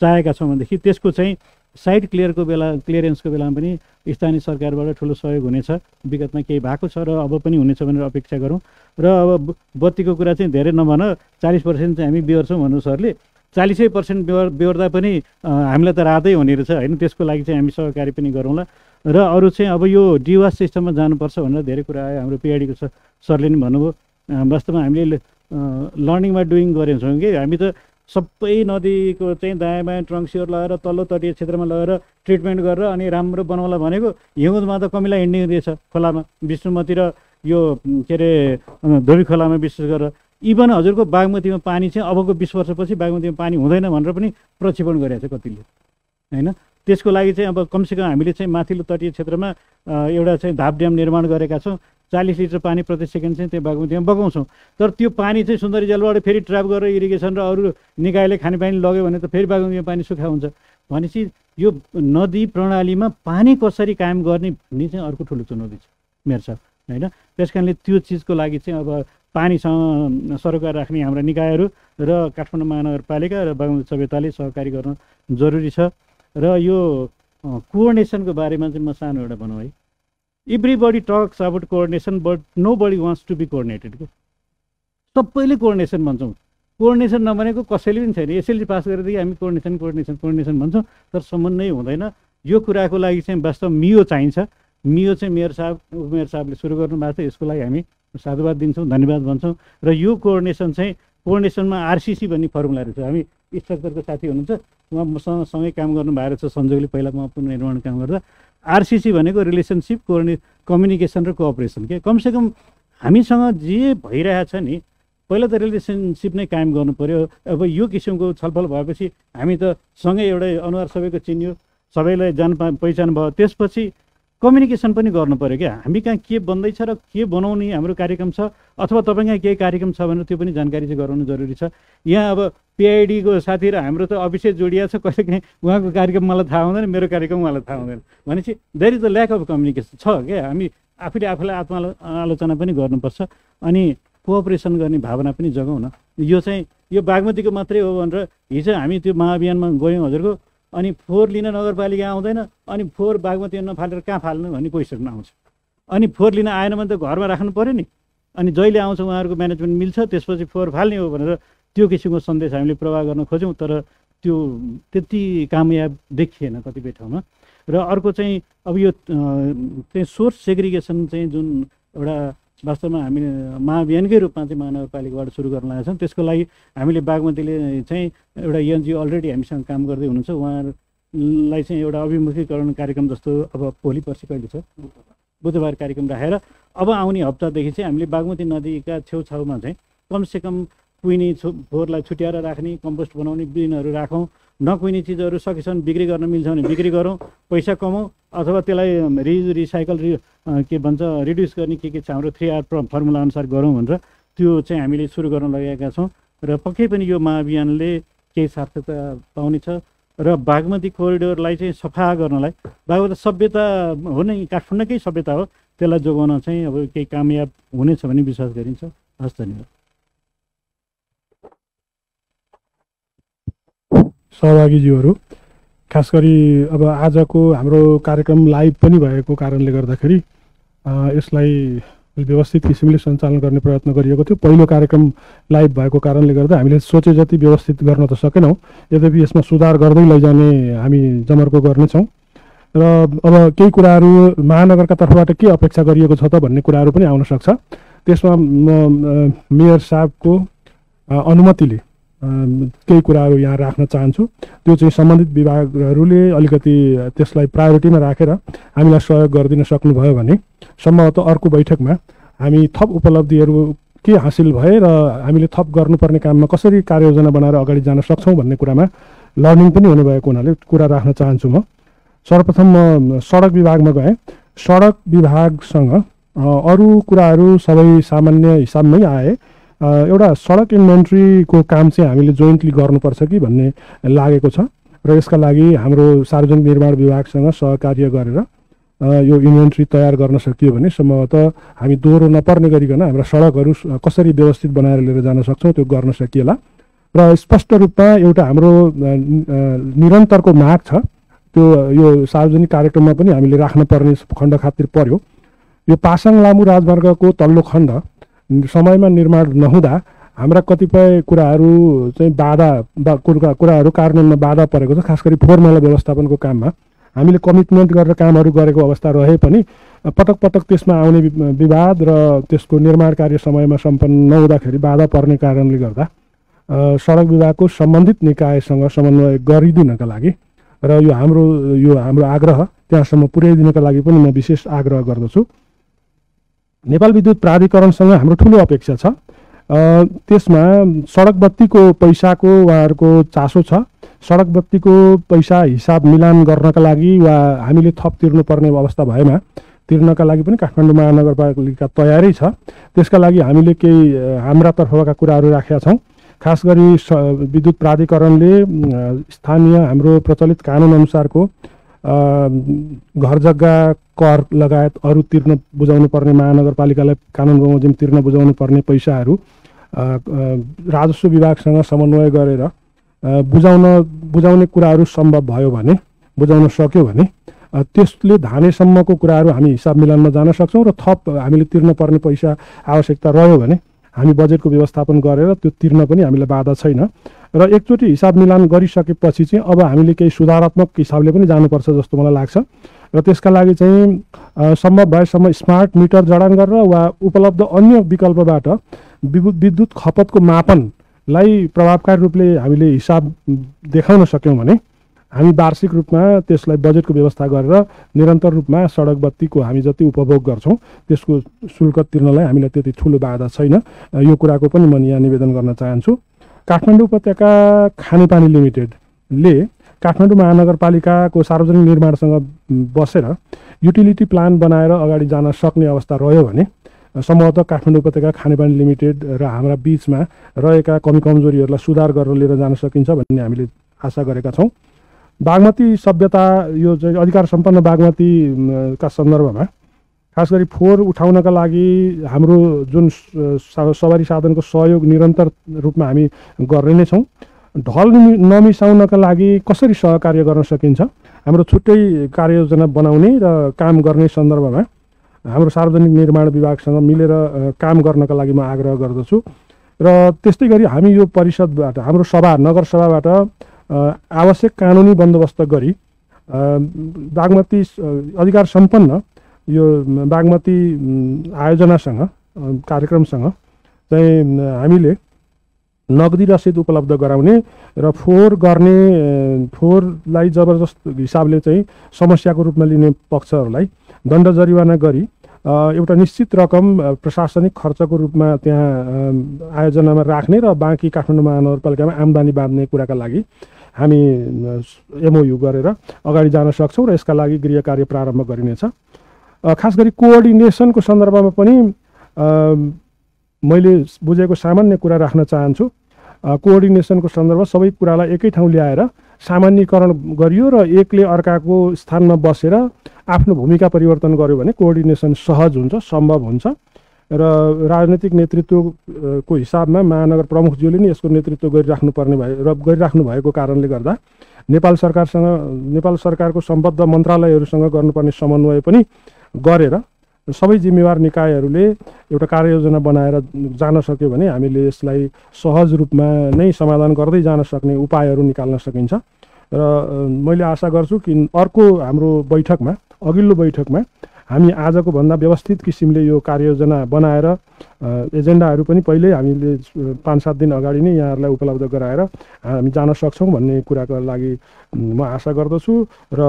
चाहेका छौँ भनेदेखि त्यसको चाहिँ साइट क्लियरको बेला क्लियरेन्सको बेलामा पनि स्थानीय सरकारबाट ठुलो सहयोग हुनेछ। विगतमा केही भएको छ र अब पनि हुनेछ भनेर अपेक्षा गरौँ। र अब बत्तीको कुरा चाहिँ धेरै नभन चालिस पर्सेन्ट चाहिँ हामी बिहोर्छौँ भन्नु सरले। चालिसै पर्सेन्ट बेहोर बेहोर्दा पनि हामीलाई त रातै हुने रहेछ होइन? त्यसको लागि चाहिँ हामी सहकारी पनि गरौँला। र अरू चाहिँ अब यो डिवास सिस्टममा जानुपर्छ भनेर धेरै कुरा आयो हाम्रो पिआइडीको सरले पनि भन्नुभयो। वास्तवमा हामीले लर्निङ बाई डुइङ गरेको छौँ कि? हामी त सबै नदीको चाहिँ दायाँ बायाँ ट्रङ्क्सीहरू लगाएर तल्लो तटीय क्षेत्रमा लगेर ट्रिटमेन्ट गरेर अनि राम्रो बनाउला भनेको हिउँदमा त कमिला हिँड्ने रहेछ खोलामा। विष्णुमती र यो के अरे धोबी खोलामा विशेष गरेर इभन हजुरको बागमतीमा पानी चाहिँ अबको बिस वर्षपछि बागमतीमा पानी हुँदैन भनेर पनि प्रक्षेपण गरेको छ कतिले होइन? त्यसको लागि चाहिँ अब कमसेकम हामीले चाहिँ माथिल्लो तटीय क्षेत्रमा एउटा चाहिँ धाप ड्याम निर्माण गरेका छौँ। चालिस लिटर पानी प्रति सेकेन्ड चाहिँ त्यो बागमतीमा बगाउँछौँ। तर त्यो पानी चाहिँ सुन्दरी जलबाट फेरि ट्र्याप गरेर इरिगेसन र अरू निकायले खानेपानी लग्यो भने त फेरि बागमतीमा पानी सुखा हुन्छ। भनेपछि यो नदी प्रणालीमा पानी कसरी कायम गर्ने भन्ने चाहिँ अर्को ठुलो चुनौती छ मेरो साहब होइन? त्यस कारणले त्यो चिजको लागि चाहिँ अब पानीसँग सरोकार राख्ने हाम्रा निकायहरू र काठमाडौँ महानगरपालिका र बागमती सभ्यताले सहकारी गर्न जरुरी छ। र यो कोअर्डिनेसनको बारेमा चाहिँ म सानो एउटा भनौँ है। Everybody talks about coordination but nobody wants to be coordinated के? सबैले कोअर्डिनेसन भन्छौँ। कोअर्डिनेसन नभनेको कसैले पनि छैन। एसएलजी पास गरेदेखि हामी कोअर्डिनेसन कोअर्डिनेसन कोअर्डिनेसन भन्छौँ तर समन्वय हुँदैन। यो कुराको लागि चाहिँ वास्तव मियो चाहिन्छ। मियो चाहिँ मेयर साहब मेयर साहबले सुरु गर्नुभएको छ। यसको लागि हामी साधुवाद दिन्छौँ धन्यवाद भन्छौँ र यो कोअर्डिनेसन चाहिँ कोअर्डिनेसनमा आरसिसी भन्ने फर्मुलाहरू छ हामी स्ट्रक्चरको साथी हुनुहुन्छ उहाँ मसँग सँगै काम गर्नुभएको छ सञ्जोगले पहिला म पुनर्निर्माण काम गर्दा। आरसिसी भनेको रिलेसनसिप कोअर्डिने कम्युनिकेसन र कोअपरेसन के? कमसेकम हामीसँग जे भइरहेछ नि पहिला त रिलेसनसिप नै कायम गर्नु पऱ्यो अब यो किसिमको छलफल भएपछि हामी त सँगै एउटै अनुहार सबैको चिन्यो सबैलाई जान पहिचान भयो। त्यसपछि कम्युनिकेसन पनि गर्नु पऱ्यो क्या? हामी कहाँ के बन्दैछ र के बनाउने हाम्रो कार्यक्रम छ? अथवा तपाईँ कहाँ केही कार्यक्रम छ भनेर त्यो पनि जानकारी चाहिँ गराउनु जरुरी छ। यहाँ अब पिआइडीको साथी र हाम्रो त अफिसै जोडिया छ कहिले काहीँ उहाँको कार्यक्रम मलाई थाहा हुँदैन मेरो कार्यक्रम उहाँलाई थाहा हुँदैन। भनेपछि there is the lack of communication छ क्या? हामी आफूले आफूलाई आत्मा आलोचना पनि गर्नुपर्छ अनि कोअपरेसन गर्ने भावना पनि जगाउँ न यो चाहिँ यो बागमतीको मात्रै हो भनेर हिजो हामी त्यो महाअभियानमा गयौँ हजुरको। अनि फोहोर लिन नगरपालिका आउँदैन अनि फोहोर बागमती नफालेर कहाँ फाल्नु भन्ने क्वेसन आउँछ। अनि फोहोर लिन आएन भने त घरमा राख्नु पऱ्यो नि। अनि जहिले आउँछ उहाँहरूको म्यानेजमेन्ट मिल्छ त्यसपछि फोहोर फाल्ने हो भनेर त्यो किसिमको सन्देश हामीले प्रवाह गर्न खोज्यौँ तर त्यो त्यति कामयाब देखिएन कतिपय ठाउँमा। र अर्को चाहिँ अब यो चाहिँ सोर्स सेग्रिगेसन चाहिँ जुन एउटा वास्तवमा हामीले महाअभियानकै रूपमा चाहिँ महानगरपालिकाबाट सुरु गर्न लागेका छौँ। त्यसको लागि हामीले बागमतीले चाहिँ एउटा एनजिओ अलरेडी हामीसँग काम गर्दै हुनुहुन्छ। उहाँहरूलाई चाहिँ एउटा अभिमुखीकरण कार्यक्रम जस्तो अब भोलि पर्सि कहिले छ? बुधबार कार्यक्रम राखेर अब आउने हप्तादेखि चाहिँ हामीले बागमती नदीका छेउछाउमा चाहिँ कमसेकम कुहिने छु फोहोरलाई छुट्याएर राख्ने कम्पोस्ट बनाउने बिनहरू राखौँ। नकुहिने चिजहरू सकेसम्म बिक्री गर्न मिल्छ भने बिक्री गरौँ पैसा कमाउँ अथवा त्यसलाई रि रिसाइकल रि के भन्छ रिड्युस गर्ने के के छ हाम्रो थ्री आर फर्मुला अनुसार गरौँ भनेर त्यो चाहिँ हामीले सुरु गर्न लगाएका छौँ। र पक्कै पनि यो महाअभियानले केही सार्थकता पाउनेछ र बागमती कोरिडोरलाई चाहिँ सफा गर्नलाई बागमती सभ्यता हो नै काठमाडौँकै सभ्यता हो त्यसलाई जोगाउन चाहिँ अब केही कामयाब हुनेछ भन्ने विश्वास गरिन्छ। हस् धन्यवाद। सहभागीज्यूहरू खास गरी अब आजको हाम्रो कार्यक्रम लाइभ पनि भएको कारणले गर्दाखेरि यसलाई व्यवस्थित किसिमले सञ्चालन गर्ने प्रयत्न गरिएको थियो। पहिलो कार्यक्रम लाइभ भएको कारणले गर्दा हामीले सोचे जति व्यवस्थित गर्न त सकेनौँ यद्यपि यसमा सुधार गर्दै लैजाने हामी जमर्को गर्नेछौँ। र अब केही कुराहरू महानगरका तर्फबाट के अपेक्षा गरिएको छ त भन्ने कुराहरू पनि आउन सक्छ। त्यसमा म मेयर साहबको अनुमतिले केही कुराहरू यहाँ राख्न चाहन्छु। त्यो चाहिँ सम्बन्धित विभागहरूले अलिकति त्यसलाई प्रायोरिटीमा राखेर हामीलाई सहयोग गरिदिन सक्नुभयो भने सम्भवतः अर्को बैठकमा हामी थप उपलब्धिहरू के हासिल भए र हामीले थप गर्नुपर्ने काममा कसरी कार्ययोजना बनाएर अगाडि जान सक्छौँ भन्ने कुरामा लर्निङ पनि हुनुभएको हुनाले कुरा राख्न चाहन्छु म। सर्वप्रथम म सडक विभागमा गएँ। सडक विभागसँग अरू कुराहरू सबै सामान्य हिसाबमै आए। एउटा सडक इन्भेन्ट्रीको काम चाहिँ हामीले जोइन्टली गर्नुपर्छ कि भन्ने लागेको छ र यसका लागि हाम्रो सार्वजनिक निर्माण विभागसँग सहकार्य गरेर यो इन्भेन्ट्री तयार गर्न सकियो भने सम्भवतः हामी दोहोरो नपर्ने गरिकन हाम्रा सडकहरू कसरी व्यवस्थित बनाएर लिएर जान सक्छौँ त्यो गर्न सकिएला। र स्पष्ट रूपमा एउटा हाम्रो निरन्तरको माग छ। त्यो यो सार्वजनिक कार्यक्रममा पनि हामीले राख्न पर्ने खण्ड खातिर पर्यो। यो पासाङ लामु राजमार्गको तल्लो खण्ड समयमा निर्माण नहुँदा हाम्रा कतिपय कुराहरू चाहिँ बाधा बा कुराहरू कार्यान्वयनमा बाधा परेको छ खास गरी फोहोर व्यवस्थापनको काममा। हामीले कमिटमेन्ट गरेर कामहरू गरेको अवस्था रहे पनि पटक पटक त्यसमा आउने विवाद र त्यसको निर्माण कार्य समयमा सम्पन्न नहुँदाखेरि बाधा पर्ने कारणले गर्दा सडक विभागको सम्बन्धित निकायसँग समन्वय गरिदिनका लागि र यो हाम्रो यो हाम्रो आग्रह त्यहाँसम्म पुर्याइदिनका लागि पनि म विशेष आग्रह गर्दछु। नेपाल विद्युत प्राधिकरणसँग हाम्रो ठुलो अपेक्षा छ। त्यसमा सडक बत्तीको पैसाको उहाँहरूको चासो छ। सडक बत्तीको पैसा हिसाब मिलान गर्नका लागि वा हामीले थप तिर्नुपर्ने अवस्था भएमा तिर्नका लागि पनि काठमाडौँ महानगरपालिका तयारै छ। त्यसका लागि हामीले केही हाम्रा तर्फका कुराहरू राखेका छौँ। खास गरी विद्युत प्राधिकरणले स्थानीय हाम्रो प्रचलित कानुनअनुसारको घर जग्गा कर लगायत अरू तिर्न बुझाउनु पर्ने महानगरपालिकालाई कानुन बमोजिम तिर्न बुझाउनु पर्ने पैसाहरू राजस्व विभागसँग समन्वय गरेर बुझाउन बुझाउने कुराहरू सम्भव भयो भने बुझाउन सक्यो भने त्यसले धानेसम्मको कुराहरू हामी हिसाब मिलानमा जान सक्छौँ र थप हामीले तिर्न पर्ने पैसा आवश्यकता रह्यो भने हामी बजेटको व्यवस्थापन गरेर त्यो तिर्न पनि हामीलाई बाधा छैन। र एकचोटि हिसाब मिलान गरिसकेपछि चाहिँ अब हामीले केही सुधारात्मक हिसाबले पनि जानुपर्छ जस्तो मलाई लाग्छ। र त्यसका लागि चाहिँ सम्भव भएसम्म स्मार्ट मिटर जडान गरेर वा उपलब्ध अन्य विकल्पबाट विद्युत खपतको मापनलाई प्रभावकारी रूपले हामीले हिसाब देखाउन सक्यौँ भने हामी वार्षिक रूपमा त्यसलाई बजेटको व्यवस्था गरेर निरन्तर रूपमा सडक बत्तीको हामी जति उपभोग गर्छौँ त्यसको शुल्क तिर्नलाई हामीलाई त्यति ठुलो बाधा छैन। यो कुराको पनि म यहाँ निवेदन गर्न चाहन्छु। काठमाडौँ उपत्यका खानेपानी लिमिटेडले काठमाडौँ महानगरपालिकाको सार्वजनिक निर्माणसँग बसेर युटिलिटी प्लान बनाएर अगाडि जान सक्ने अवस्था रह्यो भने सम्भवतः काठमाडौँ उपत्यका खानेपानी लिमिटेड र हाम्रा बिचमा रहेका कमी कमजोरीहरूलाई सुधार गरेर लिएर जान सकिन्छ भन्ने हामीले आशा गरेका छौँ। बागमती सभ्यता यो चाहिँ अधिकार सम्पन्न बागमती म, का सन्दर्भमा खास गरी फोहोर उठाउनका लागि हाम्रो जुन सवारी साधनको सहयोग निरन्तर रूपमा हामी गर्ने नै छौँ। ढल निमि- नमिसाउनका लागि कसरी सहकार्य गर्न सकिन्छ? हाम्रो छुट्टै कार्ययोजना बनाउने र काम गर्ने सन्दर्भमा हाम्रो सार्वजनिक निर्माण विभागसँग मिलेर काम गर्नका लागि म आग्रह गर्दछु। र त्यस्तै गरी हामी यो परिषदबाट हाम्रो सभा नगरसभाबाट आवश्यक कानुनी बन्दोबस्त गरी बागमती अधिकार सम्पन्न यो बागमती आयोजनासँग कार्यक्रमसँग चाहिँ हामीले नगदी रसिद उपलब्ध गराउने र फोहोर गर्ने फोहोरलाई जबरजस्त हिसाबले चाहिँ समस्याको रूपमा लिने पक्षहरूलाई दण्ड जरिवाना गरी एउटा निश्चित रकम प्रशासनिक खर्चको रूपमा त्यहाँ आयोजनामा राख्ने र बाँकी काठमाडौँ महानगरपालिकामा आम्दानी बाँध्ने कुराका लागि हामी एमओयु गरेर अगाडि जान सक्छौँ र यसका लागि गृह कार्य प्रारम्भ गरिनेछ। खास गरी कोअर्डिनेसनको सन्दर्भमा पनि मैले बुझेको सामान्य कुरा राख्न चाहन्छु। कोअर्डिनेसनको सन्दर्भ सबै कुरालाई एकै ठाउँ ल्याएर सामान्यकरण गरियो र एकले अर्काको स्थानमा बसेर आफ्नो भूमिका परिवर्तन गर्यो भने कोअर्डिनेसन सहज हुन्छ सम्भव हुन्छ। र राजनैतिक नेतृत्वको हिसाबमा महानगर प्रमुखज्यूले नै यसको नेतृत्व गरिराख्नु पर्ने भए र गरिराख्नु भएको कारणले गर्दा नेपाल सरकारसँग नेपाल सरकारको सम्बद्ध मन्त्रालयहरूसँग गर्नुपर्ने समन्वय पनि गरेर सबै जिम्मेवार निकायहरूले एउटा कार्ययोजना बनाएर जान सक्यो भने हामीले यसलाई सहज रूपमा नै समाधान गर्दै जान सक्ने उपायहरू निकाल्न सकिन्छ। र मैले आशा गर्छु कि अर्को हाम्रो बैठकमा अघिल्लो बैठकमा हामी आजको भन्दा व्यवस्थित किसिमले यो कार्ययोजना बनाएर एजेन्डाहरू पनि पहिल्यै हामीले पाँच सात दिन अगाडि नै यहाँहरूलाई उपलब्ध गराएर हामी जान सक्छौँ भन्ने कुराको लागि म आशा गर्दछु र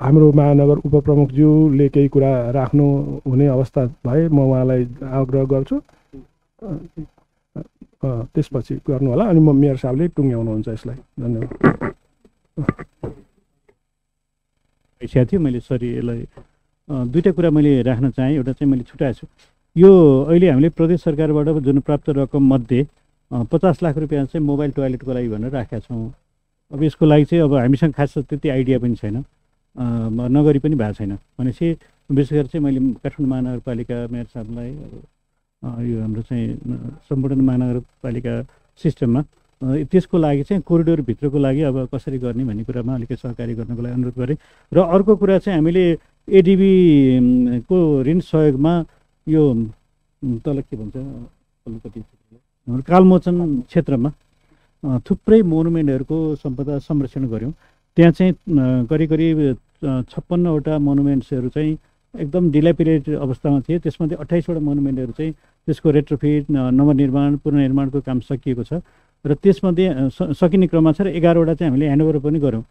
हाम्रो महानगर उपप्रमुखज्यूले केही कुरा राख्नु हुने अवस्था भए म उहाँलाई आग्रह गर्छु। त्यसपछि गर्नु होला अनि म मेयर साहबले टुङ्ग्याउनुहुन्छ यसलाई। धन्यवाद। भइसकेको थियो मैले सरी यसलाई दुईवटा कुरा मैले राख्न चाहेँ एउटा चाहिँ मैले छुट्याएको छु। यो अहिले हामीले प्रदेश सरकारबाट जुन प्राप्त रकम मध्ये पचास लाख रुपियाँ चाहिँ मोबाइल टोयलेटको लागि भनेर राखेका छौँ। अब यसको लागि चाहिँ अब हामीसँग खास त्यति आइडिया पनि छैन। नगरी पनि भएको छैन। भनेपछि विशेष गरी चाहिँ मैले काठमाडौँ महानगरपालिका मेयर साहबलाई यो हाम्रो चाहिँ सम्पूर्ण महानगरपालिका सिस्टममा त्यसको लागि चाहिँ कोरिडोरभित्रको लागि अब कसरी गर्ने भन्ने कुरामा अलिकति सहकारी गर्नको लागि अनुरोध गरेँ। र अर्को कुरा चाहिँ हामीले एडिबी म, को ऋण सहयोगमा यो तल के भन्छ कालमोचन क्षेत्रमा थुप्रै मोनुमेन्टहरूको सम्पदा संरक्षण गऱ्यौँ। त्यहाँ चाहिँ करिब करिब छप्पन्नवटा मोनुमेन्ट्सहरू चाहिँ एकदम डिलापिरेटेड अवस्थामा थिए। त्यसमध्ये अट्ठाइसवटा मोनुमेन्टहरू चाहिँ त्यसको रेट्रोफिट नवनिर्माण पुनर्निर्माणको काम सकिएको छ। र त्यसमध्ये सकिने क्रममा छ र एघारवटा चाहिँ हामीले ह्यान्डओभर पनि गऱ्यौँ।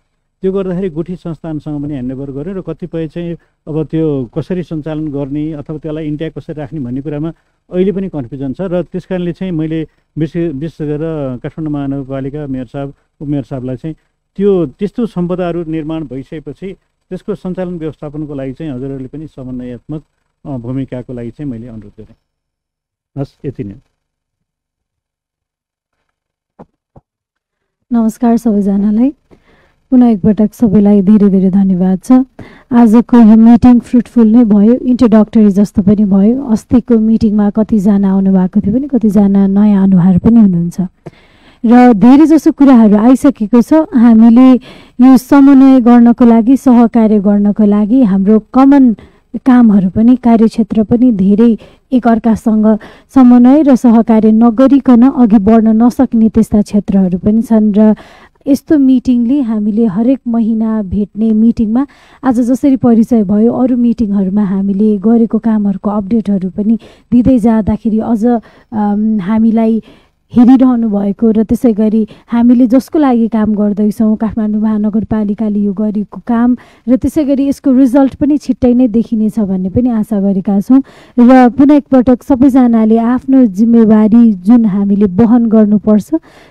त्यो गर्दाखेरि गुठी संस्थानसँग पनि ह्यान्डओभर गऱ्यौँ र कतिपय चाहिँ अब त्यो कसरी सञ्चालन गर्ने अथवा त्यसलाई इन्ट्याक कसरी राख्ने भन्ने कुरामा अहिले पनि कन्फ्युजन छ र त्यस कारणले चाहिँ मैले विशेष विशेष गरेर काठमाडौँ महानगरपालिका मेयर साहब उपमेयर साहबलाई चाहिँ त्यो त्यस्तो सम्पदाहरू निर्माण भइसकेपछि त्यसको सञ्चालन व्यवस्थापनको लागि चाहिँ हजुरहरूले पनि समन्वयात्मक भूमिकाको लागि चाहिँ मैले अनुरोध गरेँ। हस् यति नै। नमस्कार सबैजनालाई। पुनः एकपटक सबैलाई धेरै धेरै धन्यवाद छ। आजको यो मिटिङ फ्रुटफुल नै भयो। इन्ट्रोडक्टरी जस्तो पनि भयो। अस्तिको मिटिङमा कतिजना आउनुभएको थियो पनि कतिजना नयाँ अनुहार पनि हुनुहुन्छ। र धेरै जसो कुराहरू आइसकेको छ। हामीले यो समन्वय गर्नको लागि सहकार्य गर्नको लागि हाम्रो कमन कामहरू पनि कार्यक्षेत्र पनि धेरै एकअर्कासँग समन्वय र सहकार्य नगरिकन अघि बढ्न नसक्ने त्यस्ता क्षेत्रहरू पनि छन् र यस्तो मिटिङले हामीले हरेक महिना भेट्ने मिटिङमा आज जसरी परिचय भयो अरू मिटिङहरूमा हामीले गरेको कामहरूको अपडेटहरू पनि दिँदै जाँदाखेरि अझ हामीलाई हेरिरहनु भएको र त्यसै गरी हामीले जसको लागि काम गर्दैछौँ काठमाडौँ महानगरपालिकाले यो गरेको काम र त्यसै गरी यसको रिजल्ट पनि छिट्टै नै देखिनेछ भन्ने पनि आशा गरेका छौँ। र पुनः एकपटक सबैजनाले आफ्नो जिम्मेवारी जुन हामीले वहन गर्नुपर्छ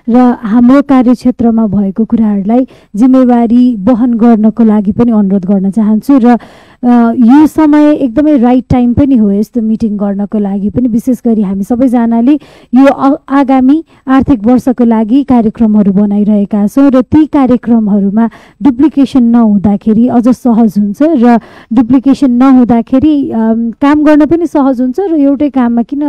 र हाम्रो कार्यक्षेत्रमा भएको कुराहरूलाई जिम्मेवारी वहन गर्नको लागि पनि अनुरोध गर्न चाहन्छु र यो समय एकदमै राइट टाइम पनि हो यस्तो मिटिङ गर्नको लागि पनि। विशेष गरी हामी सबैजनाले यो आगामी आर्थिक वर्षको लागि कार्यक्रमहरू बनाइरहेका छौँ र ती कार्यक्रमहरूमा डुप्लिकेसन नहुँदाखेरि अझ सहज हुन्छ र डुप्लिकेसन नहुँदाखेरि काम गर्न पनि सहज हुन्छ र एउटै काममा किन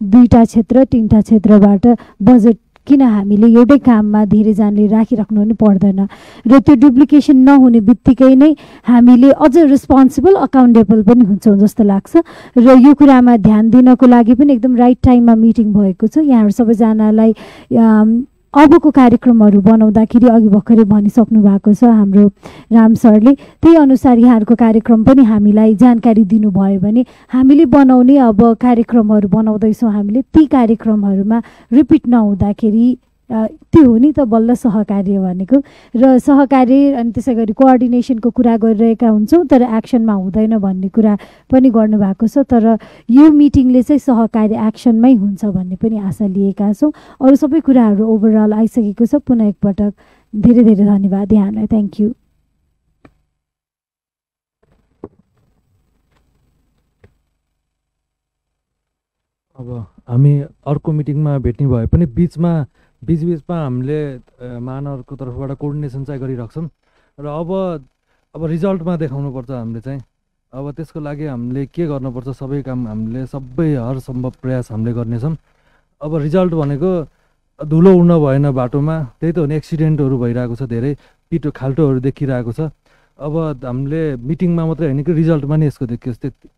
दुईवटा क्षेत्र तिनवटा क्षेत्रबाट बजेट किन हामीले एउटै काममा धेरैजनाले राखिराख्नु पनि पर्दैन? र त्यो डुप्लिकेसन नहुने बित्तिकै नै हामीले अझ रेस्पोन्सिबल अकाउन्टेबल पनि हुन्छौँ जस्तो लाग्छ। र यो कुरामा ध्यान दिनको लागि पनि एकदम राइट टाइममा मिटिङ भएको छ। यहाँहरू सबैजनालाई अबको कार्यक्रमहरू बनाउँदाखेरि अघि भर्खरै भनिसक्नु भएको छ हाम्रो राम सरले। त्यही अनुसार यहाँहरूको कार्यक्रम पनि हामीलाई जानकारी दिनुभयो भने हामीले बनाउने अब कार्यक्रमहरू बनाउँदैछौँ हामीले ती कार्यक्रमहरूमा रिपिट नहुँदाखेरि त्यो हो नि त बल्ल सहकार्य भनेको। र सहकार्य अनि त्यसै गरी कोअर्डिनेसनको कुरा गरिरहेका हुन्छौँ तर एक्सनमा हुँदैन भन्ने कुरा पनि गर्नुभएको छ। तर यो मिटिङले चाहिँ सहकार्य एक्सनमै हुन्छ भन्ने पनि आशा लिएका छौँ। अरू सबै कुराहरू ओभरअल आइसकेको छ। पुनः एकपटक धेरै धेरै धन्यवाद यहाँलाई। थ्याङ्क यू अब हामी अर्को मिटिङमा भेट्ने भए पनि बिचमा बिचबिचमा हामीले महानगरको तर्फबाट कोर्डिनेसन चाहिँ गरिरहेको र अब अब रिजल्टमा देखाउनुपर्छ हामीले चाहिँ। अब त्यसको लागि हामीले के गर्नुपर्छ सबै काम हामीले सबै हर सम्भव प्रयास हामीले गर्नेछौँ अब रिजल्ट भनेको धुलो उड्न भएन बाटोमा त्यही त हो नि एक्सिडेन्टहरू भइरहेको छ धेरै पिटो खाल्टोहरू देखिरहेको छ। अब हामीले मिटिङमा मात्रै होइन कि रिजल्टमा नि यसको देखियोस् त्यति।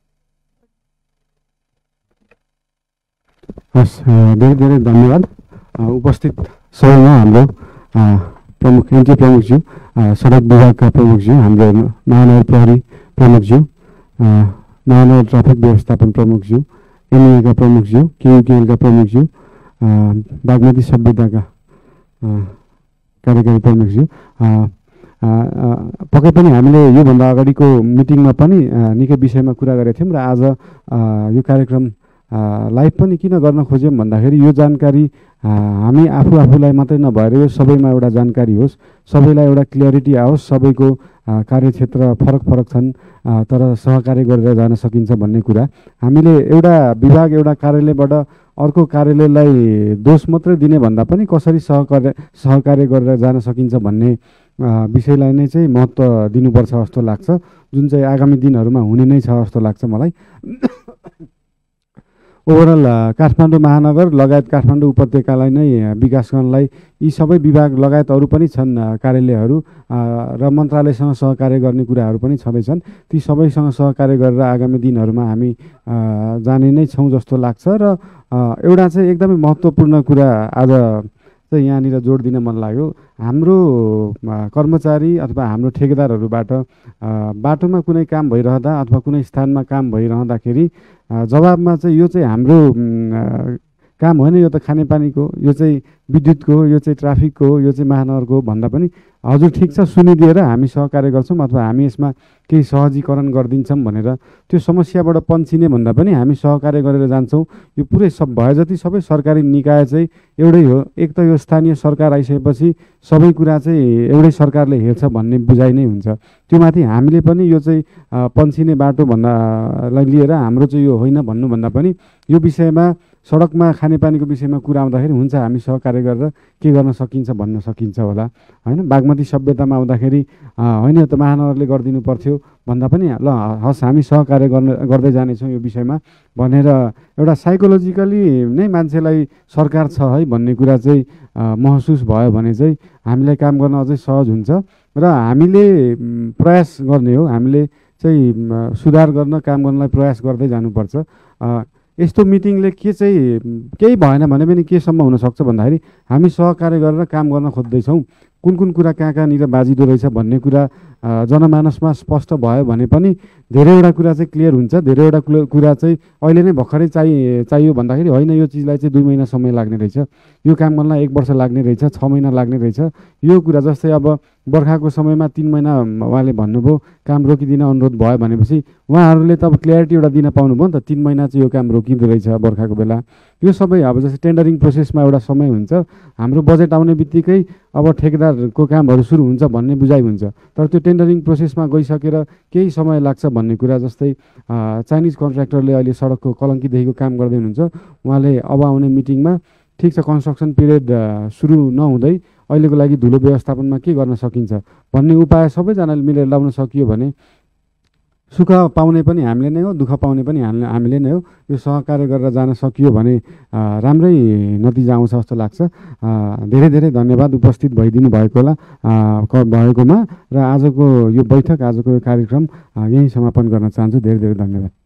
हस् धेरै धेरै धन्यवाद। उपस्थित सबैमा हाम्रो प्रमुख एनटी प्रमुखज्यू सडक विभागका प्रमुखज्यू हाम्रो महानगर प्रहरी प्रमुखज्यू महानगर ट्राफिक व्यवस्थापन प्रमुखज्यू एनएका प्रमुखज्यू केयुकेएलका प्रमुखज्यू बागमती सभ्यताका कार्यकारी प्रमुखज्यू पक्कै पनि हामीले योभन्दा अगाडिको मिटिङमा पनि निकै विषयमा कुरा गरेका थियौँ र आज यो कार्यक्रम लाइभ पनि किन गर्न खोज्यौँ भन्दाखेरि यो जानकारी हामी आफू आफूलाई मात्रै नभएर यो सबैमा एउटा जानकारी होस् सबैलाई एउटा क्लियरिटी आओस् सबैको कार्यक्षेत्र फरक फरक छन् तर सहकार्य गरेर जान सकिन्छ भन्ने कुरा। हामीले एउटा विभाग एउटा कार्यालयबाट अर्को कार्यालयलाई दोष मात्रै दिने भन्दा पनि कसरी सहकार्य सहकार्य गरेर जान सकिन्छ भन्ने विषयलाई नै चाहिँ महत्त्व दिनुपर्छ जस्तो लाग्छ। जुन चाहिँ आगामी दिनहरूमा हुने नै छ जस्तो लाग्छ मलाई। ओभरअल काठमाडौँ महानगर लगायत काठमाडौँ उपत्यकालाई नै विकास गर्नलाई यी सबै विभाग लगायत अरू पनि छन् कार्यालयहरू र मन्त्रालयसँग सहकार्य गर्ने कुराहरू पनि छँदैछन्। ती सबैसँग सहकार्य गरेर आगामी दिनहरूमा हामी जाने नै छौँ जस्तो लाग्छ र एउटा चाहिँ एकदमै महत्त्वपूर्ण कुरा आज चाहिँ यहाँनिर जोड दिन मन लाग्यो। हाम्रो कर्मचारी अथवा हाम्रो ठेकेदारहरूबाट बाटोमा कुनै काम भइरहँदा अथवा कुनै स्थानमा काम भइरहँदाखेरि जवाबमा चाहिँ यो चाहिँ हाम्रो काम होइन यो त खानेपानीको। यो चाहिँ विद्युतको यो चाहिँ ट्राफिकको यो चाहिँ महानगरको भन्दा पनि हजुर ठिक छ सुनिदिएर हामी सहकार्य गर्छौँ अथवा हामी यसमा केही सहजीकरण गरिदिन्छौँ भनेर त्यो समस्याबाट पन्चिने भन्दा पनि हामी सहकार्य गरेर जान्छौँ। यो पुरै सब भए जति सबै सरकारी निकाय चाहिँ एउटै हो। एक त यो स्थानीय सरकार आइसकेपछि सबै कुरा चाहिँ एउटै सरकारले हेर्छ भन्ने बुझाइ नै हुन्छ। त्यो माथि हामीले पनि यो चाहिँ पन्चिने बाटो भन्दालाई लिएर हाम्रो चाहिँ यो होइन भन्नुभन्दा पनि यो विषयमा सडकमा खानेपानीको विषयमा कुरा आउँदाखेरि हुन्छ हामी सहकार्य गरेर के गर्न सकिन्छ भन्न सकिन्छ होला। होइन? बागमती सभ्यतामा आउँदाखेरि होइन त महानगरले गरिदिनु पर्थ्यो भन्दा पनि ल हस् हामी सहकार्य गर्न गर्दै जानेछौँ यो विषयमा भनेर एउटा साइकोलोजिकली नै मान्छेलाई सरकार छ है भन्ने कुरा चाहिँ महसुस भयो भने चाहिँ हामीलाई काम गर्न अझै सहज हुन्छ र हामीले प्रयास गर्ने हो। हामीले चाहिँ सुधार गर्न काम गर्नलाई प्रयास गर्दै जानुपर्छ। यस्तो मिटिङले के चाहिँ केही भएन भने पनि केसम्म हुनसक्छ भन्दाखेरि हामी सहकार्य गरेर काम गर्न खोज्दैछौँ। कुन कुन कुरा कहाँ कहाँनिर बाजिँदो रहेछ भन्ने कुरा जनमानसमा स्पष्ट भयो भने पनि धेरैवटा कुरा चाहिँ क्लियर हुन्छ। धेरैवटा कुरा चाहिँ अहिले नै भर्खरै चाहिँ चाहियो भन्दाखेरि होइन यो चिजलाई चाहिँ दुई महिना समय लाग्ने रहेछ। यो काम गर्नलाई एक वर्ष लाग्ने रहेछ छ महिना लाग्ने रहेछ। यो कुरा जस्तै अब बर्खाको समयमा तिन महिना उहाँले भन्नुभयो काम रोकिदिन अनुरोध भयो भनेपछि उहाँहरूले त अब क्ल्यारिटी एउटा दिन पाउनुभयो नि त तिन महिना चाहिँ यो काम रोकिँदो रहेछ बर्खाको बेला। यो सबै अब जस्तै टेन्डरिङ प्रोसेसमा एउटा समय हुन्छ। हाम्रो बजेट आउने बित्तिकै अब ठेकेदारको कामहरू सुरु हुन्छ भन्ने बुझाइ हुन्छ। तर त्यो टेन्डरिङ प्रोसेसमा गइसकेर केही समय लाग्छ भन्ने कुरा जस्तै चाइनिज कन्ट्र्याक्टरले अहिले सडकको कलङ्कीदेखिको काम गर्दै हुनुहुन्छ। उहाँले अब आउने मिटिङमा ठिक छ कन्स्ट्रक्सन पिरियड सुरु नहुँदै अहिलेको लागि धुलो व्यवस्थापनमा के गर्न सकिन्छ भन्ने उपाय सबैजनाले मिलेर लाउन सकियो भने सुख पाउने पनि हामीले नै हो दुःख पाउने पनि हामीले हामीले नै हो। यो सहकार्य गरेर जान सकियो भने राम्रै नतिजा आउँछ जस्तो लाग्छ। धेरै धेरै धन्यवाद उपस्थित भइदिनु भएको होला भएकोमा। र आजको यो बैठक आजको यो कार्यक्रम यहीँ समापन गर्न चाहन्छु। धेरै धेरै धन्यवाद।